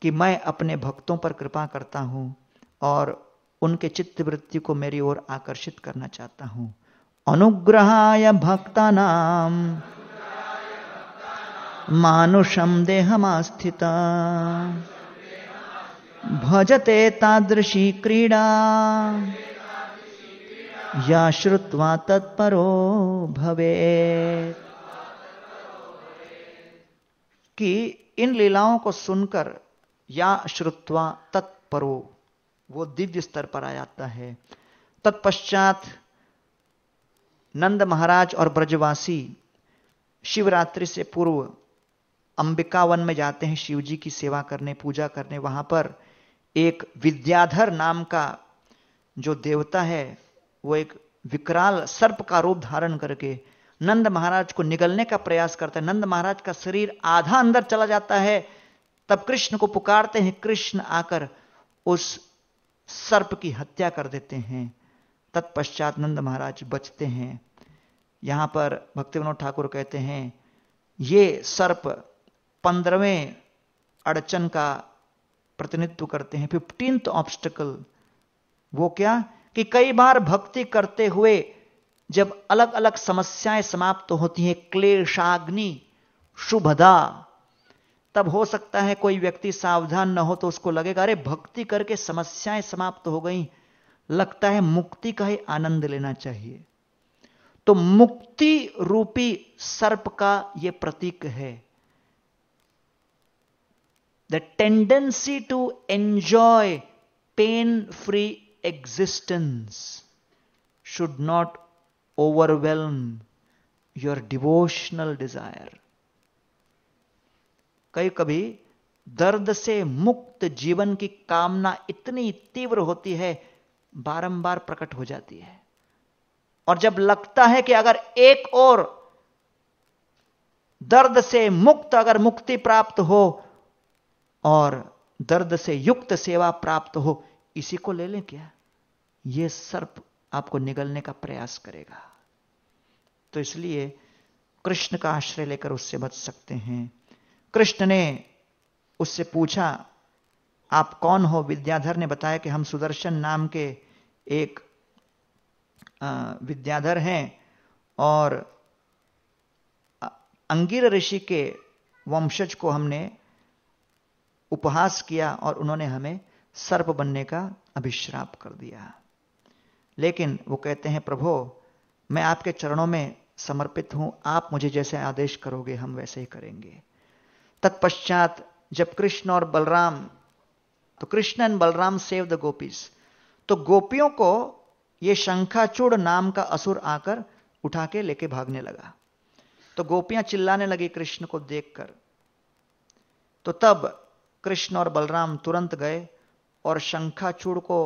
कि मैं अपने भक्तों पर कृपा करता हूँ और उनके चित्त वृत्ति को मेरी ओर आकर्षित करना चाहता हूँ। अनुग्रहाय भक्तानां। मानुषं देहमास्थिता। भजते तादृशी क्रीडा। या श्रुत्वा तत्परो भवे कि इन लीलाओं को सुनकर या श्रुत्वा तत्परो, वो दिव्य स्तर पर आ जाता है। तत्पश्चात नंद महाराज और ब्रजवासी शिवरात्रि से पूर्व अंबिकावन में जाते हैं शिव जी की सेवा करने, पूजा करने, वहाँ पर एक विद्याधर नाम का जो देवता है, वो एक विकराल सर्प का रूप धारण करके नंद महाराज को निगलने का प्रयास करता है। नंद महाराज का शरीर आधा अंदर चला जाता है, तब कृष्ण को पुकारते हैं, कृष्ण आकर उस सर्प की हत्या कर देते हैं। तत्पश्चात नंद महाराज बचते हैं। यहाँ पर भक्ति विनोद ठाकुर कहते हैं, ये सर्प पंद्रहवें अड़चन का प्रतिनिधित्व करते हैं। फिफ्टींथ ऑब्स्टिकल वो क्या? कि कई बार भक्ति करते हुए जब अलग अलग समस्याएँ समाप्त तो होती हैं, क्लेशाग्नि, शुभदा, तब हो सकता है कोई व्यक्ति सावधान न हो तो उसको लगेगा, अरे, भक्ति करके समस्याएँ समाप्त तो हो गई। लगता है मुक्ति का ही आनंद लेना चाहिए। तो मुक्ति रूपी सर्प का यह प्रतीक है। The tendency to enjoy pain free existence should not overwhelm your devotional desire कई कभी दर्द से मुक्त जीवन की कामना इतनी तीव्र होती है, बारंबार प्रकट हो जाती है। और जब लगता है कि अगर एक और दर्द से मुक्त, अगर मुक्ति प्राप्त हो और दर्द से युक्त सेवा प्राप्त हो, इसी को ले लें क्या? यह सर्प आपको निगलने का प्रयास करेगा। तो इसलिए कृष्ण का आश्रय लेकर उससे बच सकते हैं। कृष्ण ने उससे पूछा, आप कौन हो? विद्याधर ने बताया कि हम सुदर्शन नाम के एक विद्याधर हैं और अंगिर ऋषि के वंशज को हमने उपहास किया और उन्होंने हमें सर्प बनने का अभिश्राप कर दिया। लेकिन वो कहते हैं, प्रभो, मैं आपके चरणों में समर्पित हूँ। आप मुझे जैसे आदेश करोगे, हम वैसे ही करेंगे। तत्पश्चात जब कृष्ण और बलराम तो Krishna and Balarama save the gopis तो गोपियों को यह शंखाचूड़ नाम का असुर आकर उठा के लेके भागने लगा। तो गोपियाँ चिल्लाने लगी कृष्ण को देखकर। तो तब कृष्ण और बलराम तुरंत गए और शंखाचूड़ को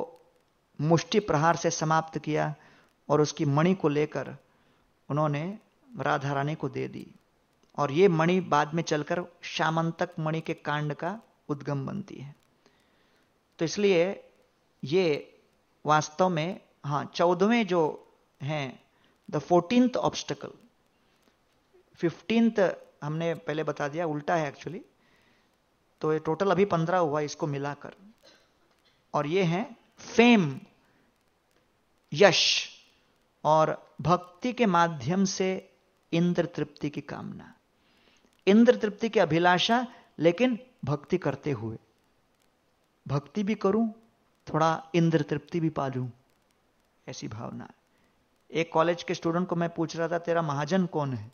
मुष्टि प्रहार से समाप्त किया और उसकी मणि को लेकर उन्होंने राधा रानी को दे दी। और ये मणि बाद में चलकर शामंतक मणि के कांड का उद्गम बनती है। तो इसलिए ये वास्तव में हाँ चौदहवें जो हैं द फोर्टींथ ऑब्स्टकल फिफ्टींथ हमने पहले बता दिया, उल्टा है एक्चुअली तो ये टोटल अभी पंद्रह हुआ इसको मिलाकर। और ये हैं फेम, यश, और भक्ति के माध्यम से इंद्र तृप्ति की कामना। इंद्र तृप्ति की अभिलाषा, लेकिन भक्ति करते हुए। भक्ति भी करूँ, थोड़ा इंद्र तृप्ति भी पालू, ऐसी भावना। एक कॉलेज के स्टूडेंट को मैं पूछ रहा था, तेरा महाजन कौन है?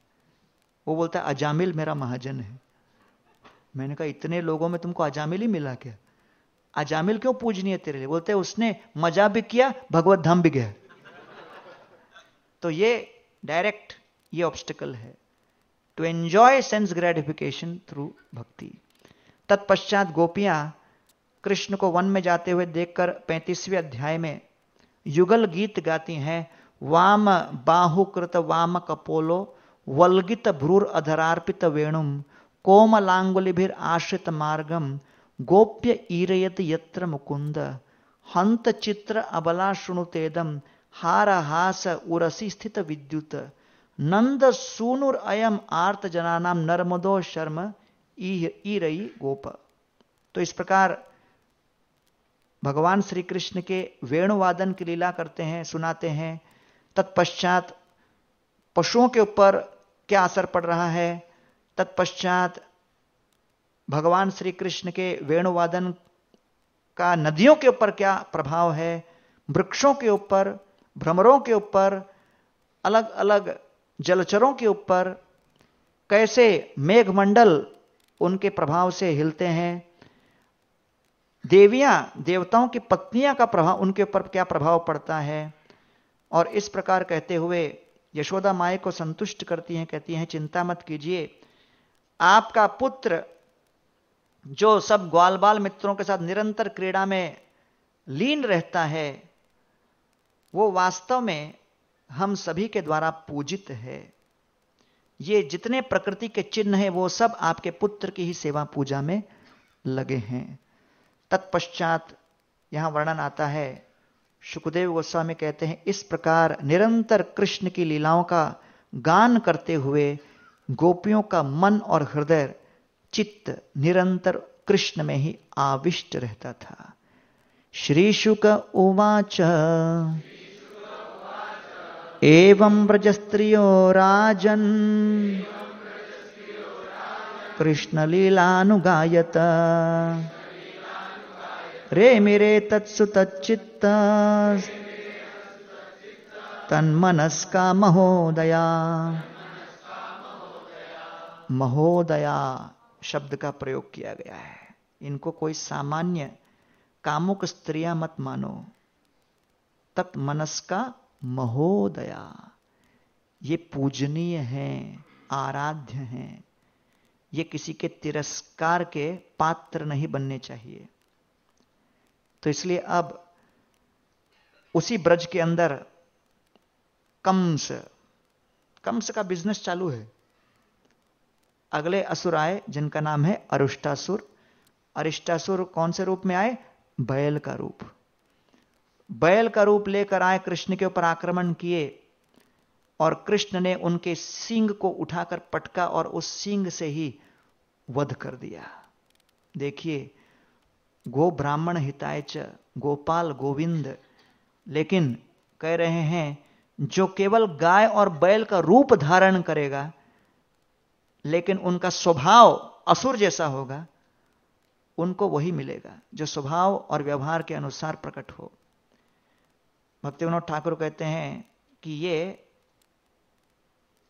वो बोलता है, अजामिल मेरा महाजन है। मैंने कहा, इतने लोगों में तुमको अजामिल ही मिला क्या? अजामिल क्यों पूजनी है तेरे लिए? बोलते उसने मज़ा भी किया, भगवत धाम भी गया। तो ये डायरेक्ट ये ऑब्स्टिकल है। To enjoy sense gratification through bhakti तत्पश्चात गोपियाँ कृष्ण को वन में जाते हुए देखकर पैंतीसवें अध्याय में युगल गीत गाती हैं, वाम बाहुकृत वाम कपोलो, वलगित भ्रूर अधरार्पित वेणुम कोमलांगुलिभिर आश्रित मार्गम गोप्य ईरयत यत्र मुकुंद हंत चित्र अबला शुणुतेदम हार हास उरसी स्थित विद्युत। नंद सूनुर अयम आर्त जनानाम नर्मदो शर्म ई रही गोप। तो इस प्रकार भगवान श्री कृष्ण के वेणुवादन की लीला करते हैं, सुनाते हैं। तत्पश्चात पशुओं के ऊपर क्या असर पड़ रहा है? तत्पश्चात भगवान श्री कृष्ण के वेणुवादन का नदियों के ऊपर क्या प्रभाव है? वृक्षों के ऊपर, भ्रमरों के ऊपर अलग अलग जलचरों के ऊपर कैसे मेघमंडल उनके प्रभाव से हिलते हैं? देवियाँ, देवताओं की पत्नियाँ का प्रभाव उनके ऊपर क्या प्रभाव पड़ता है? और इस प्रकार कहते हुए यशोदा माए को संतुष्ट करती हैं, कहती हैं, चिंता मत कीजिए। आपका पुत्र जो सब ग्वाल बाल मित्रों के साथ निरंतर क्रीड़ा में लीन रहता है, वो वास्तव में हम सभी के द्वारा पूजित है। ये जितने प्रकृति के चिन्ह हैं, वो सब आपके पुत्र की ही सेवा पूजा में लगे हैं। तत्पश्चात यहाँ वर्णन आता है सुखदेव गोस्वामी कहते हैं, इस प्रकार निरंतर कृष्ण की लीलाओं का गान करते हुए गोपियों का मन और हृदय चित्त निरंतर कृष्ण में ही आविष्ट रहता था। श्री शुक उवाच। एवं व्रजस्त्रियो राजन्। कृष्णलीलानुगायत रे मिरे तत्सु तच्चित्त तन्मनस्का महोदया। महोदया शब्द का प्रयोग किया गया है। इनको कोई सामान्य कामुक स्त्रियाँ मत मानो। तत्मनस्का महोदया। ये पूजनीय हैं, आराध्य हैं। ये किसी के तिरस्कार के पात्र नहीं बनने चाहिए। तो इसलिए अब उसी ब्रज के अंदर कंस कंस का बिज़नेस चालू है। अगले असुर आए, जिनका नाम है अरुष्टासुर। अरिष्टासुर कौन से रूप में आए? बैल का रूप। बैल का रूप लेकर आए, कृष्ण के ऊपर आक्रमण किए। और कृष्ण ने उनके सिंग को उठाकर पटका और उस सिंग से ही वध कर दिया। देखिए, गो ब्राह्मण हितायच गोपाल गोविंद। लेकिन कह रहे हैं, जो केवल गाय और बैल का रूप धारण करेगा लेकिन उनका स्वभाव असुर जैसा होगा, उनको वही मिलेगा जो स्वभाव और व्यवहार के अनुसार प्रकट हो। भक्ति विनोद ठाकुर कहते हैं कि ये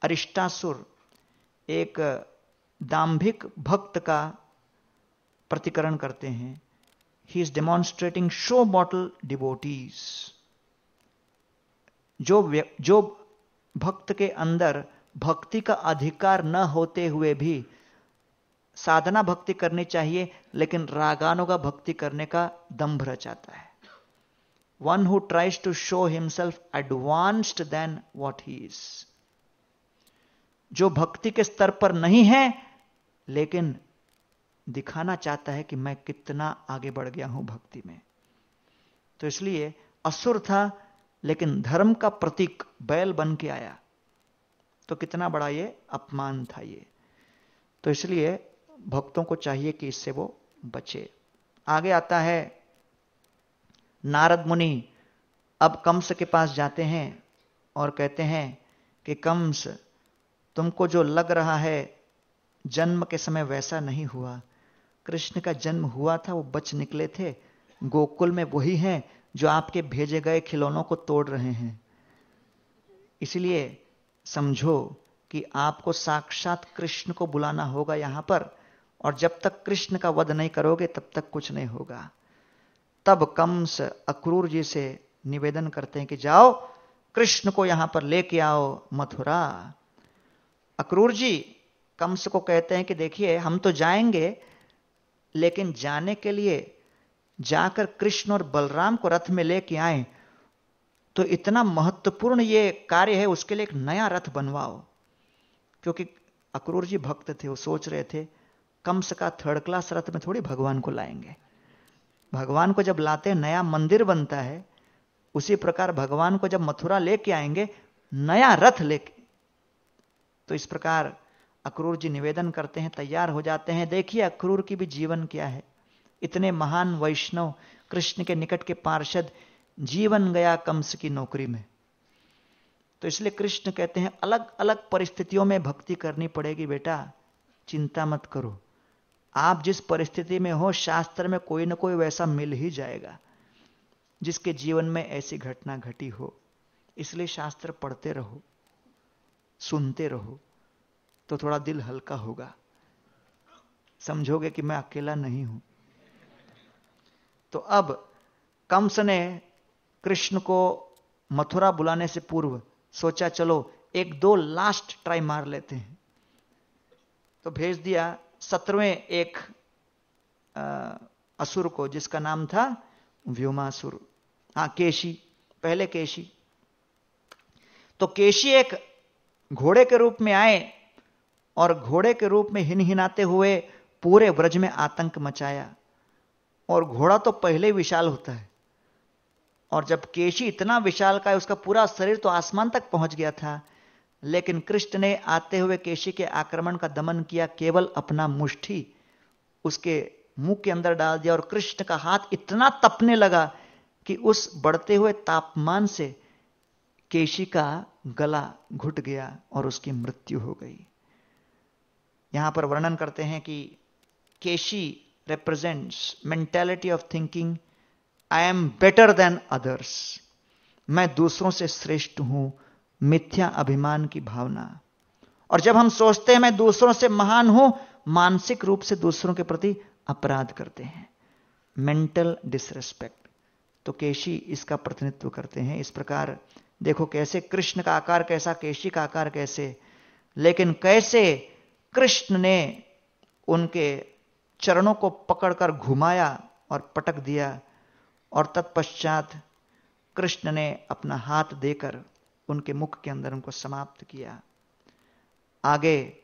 अरिष्टासुर एक दाम्भिक भक्त का प्रतिकरण करते हैं। He is demonstrating show bottle devotees जो जो भक्त के अंदर भक्ति का अधिकार न होते हुए भी साधना भक्ति करनी चाहिए, लेकिन रागानों का भक्ति करने का दंभ रचाता है। One who tries to show himself advanced than what he is जो भक्ति के स्तर पर नहीं है, लेकिन दिखाना चाहता है कि मैं कितना आगे बढ़ गया हूँ भक्ति में। तो इसलिए असुर था, लेकिन धर्म का प्रतीक बैल बन के आया। तो कितना बड़ा ये अपमान था ये। तो इसलिए भक्तों को चाहिए कि इससे वो बचे। आगे आता है, नारद मुनि अब कंस के पास जाते हैं और कहते हैं कि कंस, तुमको जो लग रहा है जन्म के समय वैसा नहीं हुआ। कृष्ण का जन्म हुआ था, वो बच निकले थे। गोकुल में वही हैं जो आपके भेजे गए खिलौनों को तोड़ रहे हैं। इसलिए समझो कि आपको साक्षात कृष्ण को बुलाना होगा यहाँ पर, और जब तक कृष्ण का वध नहीं करोगे, तब तक कुछ नहीं होगा। तब कंस अक्रूर जी से निवेदन करते हैं कि जाओ, कृष्ण को यहाँ पर लेके आओ मथुरा अक्रूर जी कंस को कहते हैं कि देखिए, हम तो जाएँगे, लेकिन जाने के लिए जाकर कृष्ण और बलराम को रथ में लेके आए। तो इतना महत्वपूर्ण ये कार्य है, उसके लिए एक नया रथ बनवाओ। क्योंकि अक्रूर जी भक्त थे, वो सोच रहे थे, कम से का थर्ड क्लास रथ में थोड़ी भगवान को लाएँगे। भगवान को जब लाते नया मंदिर बनता है, उसी प्रकार भगवान को जब मथुरा लेके आएँगे, नया रथ लेके तो इस प्रकार अक्रूर जी निवेदन करते हैं, तैयार हो जाते हैं। देखिए अक्रूर की भी जीवन क्या है। इतने महान वैष्णव, कृष्ण के निकट के पार्षद जीवन गया कंस की नौकरी में। तो इसलिए कृष्ण कहते हैं अलग अलग परिस्थितियों में भक्ति करनी पड़ेगी बेटा, चिंता मत करो। आप जिस परिस्थिति में हो, शास्त्र में कोई ना कोई वैसा मिल ही जाएगा, जिसके जीवन में ऐसी घटना घटी हो। इसलिए शास्त्र पढ़ते रहो, सुनते रहो तो थोड़ा दिल हल्का होगा। समझोगे कि मैं अकेला नहीं हूँ। तो अब कंस ने कृष्ण को मथुरा बुलाने से पूर्व सोचा चलो एक दो लास्ट ट्राई मार लेते हैं. तो भेज दिया सत्रवें एक आ, असुर को जिसका नाम था व्योमासुर। हाँ केशी पहले केशी। तो केशी एक घोड़े के रूप में आए और घोड़े के रूप में हिन हिनाते हुए पूरे व्रज में आतंक मचाया। और घोड़ा तो पहले विशाल होता है। और जब केशी इतना विशाल का है, उसका पूरा शरीर तो आसमान तक पहुँच गया था। लेकिन कृष्ण ने आते हुए केशी के आक्रमण का दमन किया, केवल अपना मुष्ठी उसके मुँह के अंदर डाल दिया और कृष्ण का हाथ इतना तपने लगा कि उस बढ़ते हुए तापमान से केशी का गला घुट गया और उसकी मृत्यु हो गई। यहाँ पर वर्णन करते हैं कि Keshi represents mentality of thinking I am better than others मैं दूसरों से श्रेष्ठ हूँ। मिथ्या अभिमान की भावना। और जब हम सोचते हैं मैं दूसरों से महान हूँ, मानसिक रूप से दूसरों के प्रति अपराध करते हैं। मेंटल डिसरेस्पेक्ट तो केशी इसका प्रतिनिधित्व करते हैं। इस प्रकार, देखो कैसे कृष्ण का आकार कैसा, केशी का आकार कैसे। लेकिन कैसे कृष्ण ने उनके चरणों को पकड़कर घुमाया और पटक दिया। और तत्पश्चात कृष्ण ने अपना हाथ देकर उनके मुख के अंदर उनको समाप्त किया। आगे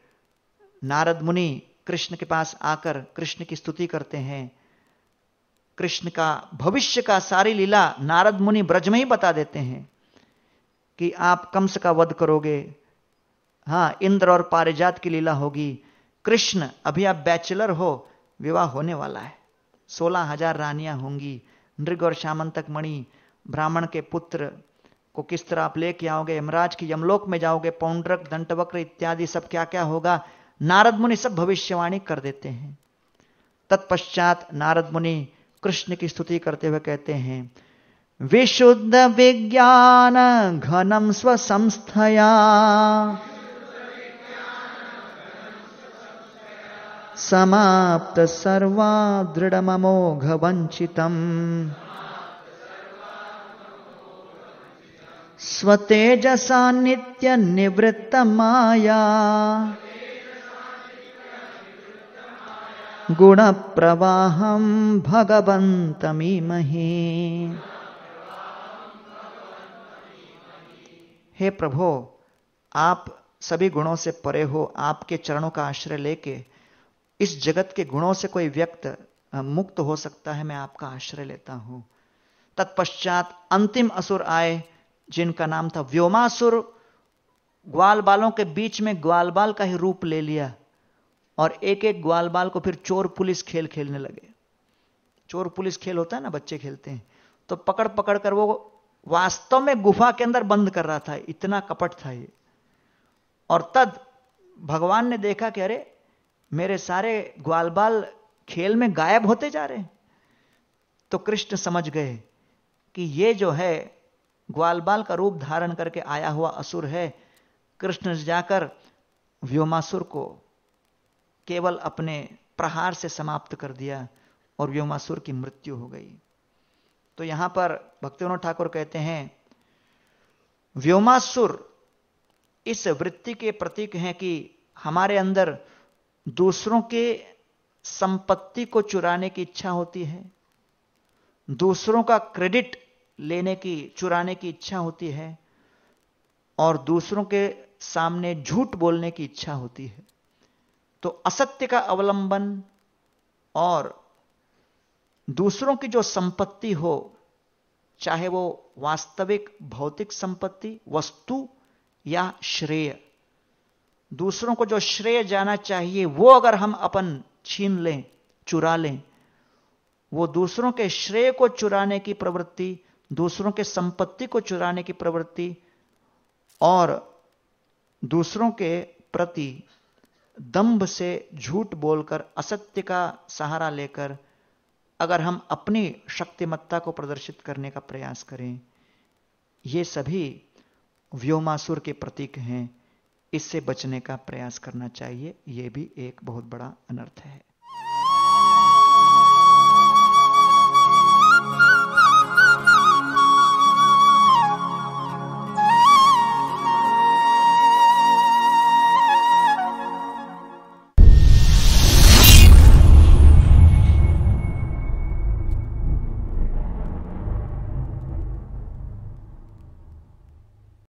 नारद मुनि कृष्ण के पास आकर कृष्ण की स्तुति करते हैं। कृष्ण का भविष्य का सारी लीला नारद मुनि ब्रज में ही बता देते हैं कि आप कंस का वध करोगे। हाँ, इंद्र और पारिजात की लीला होगी। कृष्ण, अभी आप बैचलर हो, विवाह होने वाला है। सोलह हज़ार रानियाँ होंगी। नृग और शामंतक मणि, ब्राह्मण के पुत्र को किस तरह आप लेके आओगे? यमराज की यमलोक में जाओगे, पौंड्रक दंटवक्र इत्यादि सब क्या क्या होगा? नारद मुनि सब भविष्यवाणी कर देते हैं। तत्पश्चात नारद मुनि कृष्ण की स्तुति करते हुए कहते हैं, विशुद्ध विज्ञान घनम स्वसंस्थया। समाप्त सर्वा दृढ़मोघ वंचितम स्वतेजसा नित्य निवृत्त माया गुण प्रवाहम भगवंतमीमहे हे प्रभो, आप सभी गुणों से परे हो, आपके चरणों का आश्रय लेके इस जगत के गुणों से कोई व्यक्त मुक्त हो सकता है, मैं आपका आश्रय लेता हूँ। तत्पश्चात अंतिम असुर आए, जिनका नाम था व्योमासुर, ग्वाल बालों के बीच में ग्वाल बाल का ही रूप ले लिया और एक एक ग्वाल बाल को फिर चोर पुलिस खेल खेलने लगे। चोर पुलिस खेल होता है ना, बच्चे खेलते हैं। तो पकड़ पकड़ कर वो वास्तव में गुफा के अंदर बंद कर रहा था, इतना कपट था ये। और तद भगवान ने देखा कि अरे मेरे सारे ग्वाल बाल खेल में गायब होते जा रहे तो कृष्ण समझ गए कि ये जो है ग्वाल बाल का रूप धारण करके आया हुआ असुर है, कृष्ण जाकर व्योमासुर को केवल अपने प्रहार से समाप्त कर दिया और व्योमासुर की मृत्यु हो गई। तो यहाँ पर भक्तिविनोद ठाकुर कहते हैं, व्योमासुर, इस वृत्ति के प्रतीक हैं कि हमारे अंदर दूसरों के संपत्ति को चुराने की इच्छा होती है, दूसरों का क्रेडिट लेने की, चुराने की इच्छा होती है, और दूसरों के सामने झूठ बोलने की इच्छा होती है तो असत्य का अवलंबन और दूसरों की जो संपत्ति हो, चाहे वो वास्तविक, भौतिक संपत्ति, वस्तु या श्रेय दूसरों को जो श्रेय जाना चाहिए, वो अगर हम अपन छीन लें, चुरा लें, वो दूसरों के श्रेय को चुराने की प्रवृत्ति, दूसरों के संपत्ति को चुराने की प्रवृत्ति, और दूसरों के प्रति दंभ से झूठ बोलकर, असत्य का सहारा लेकर, अगर हम अपनी शक्तिमत्ता को प्रदर्शित करने का प्रयास करें, ये सभी व्योमासुर के प्रतीक हैं। इससे बचने का प्रयास करना चाहिए यह भी एक बहुत बड़ा अनर्थ है।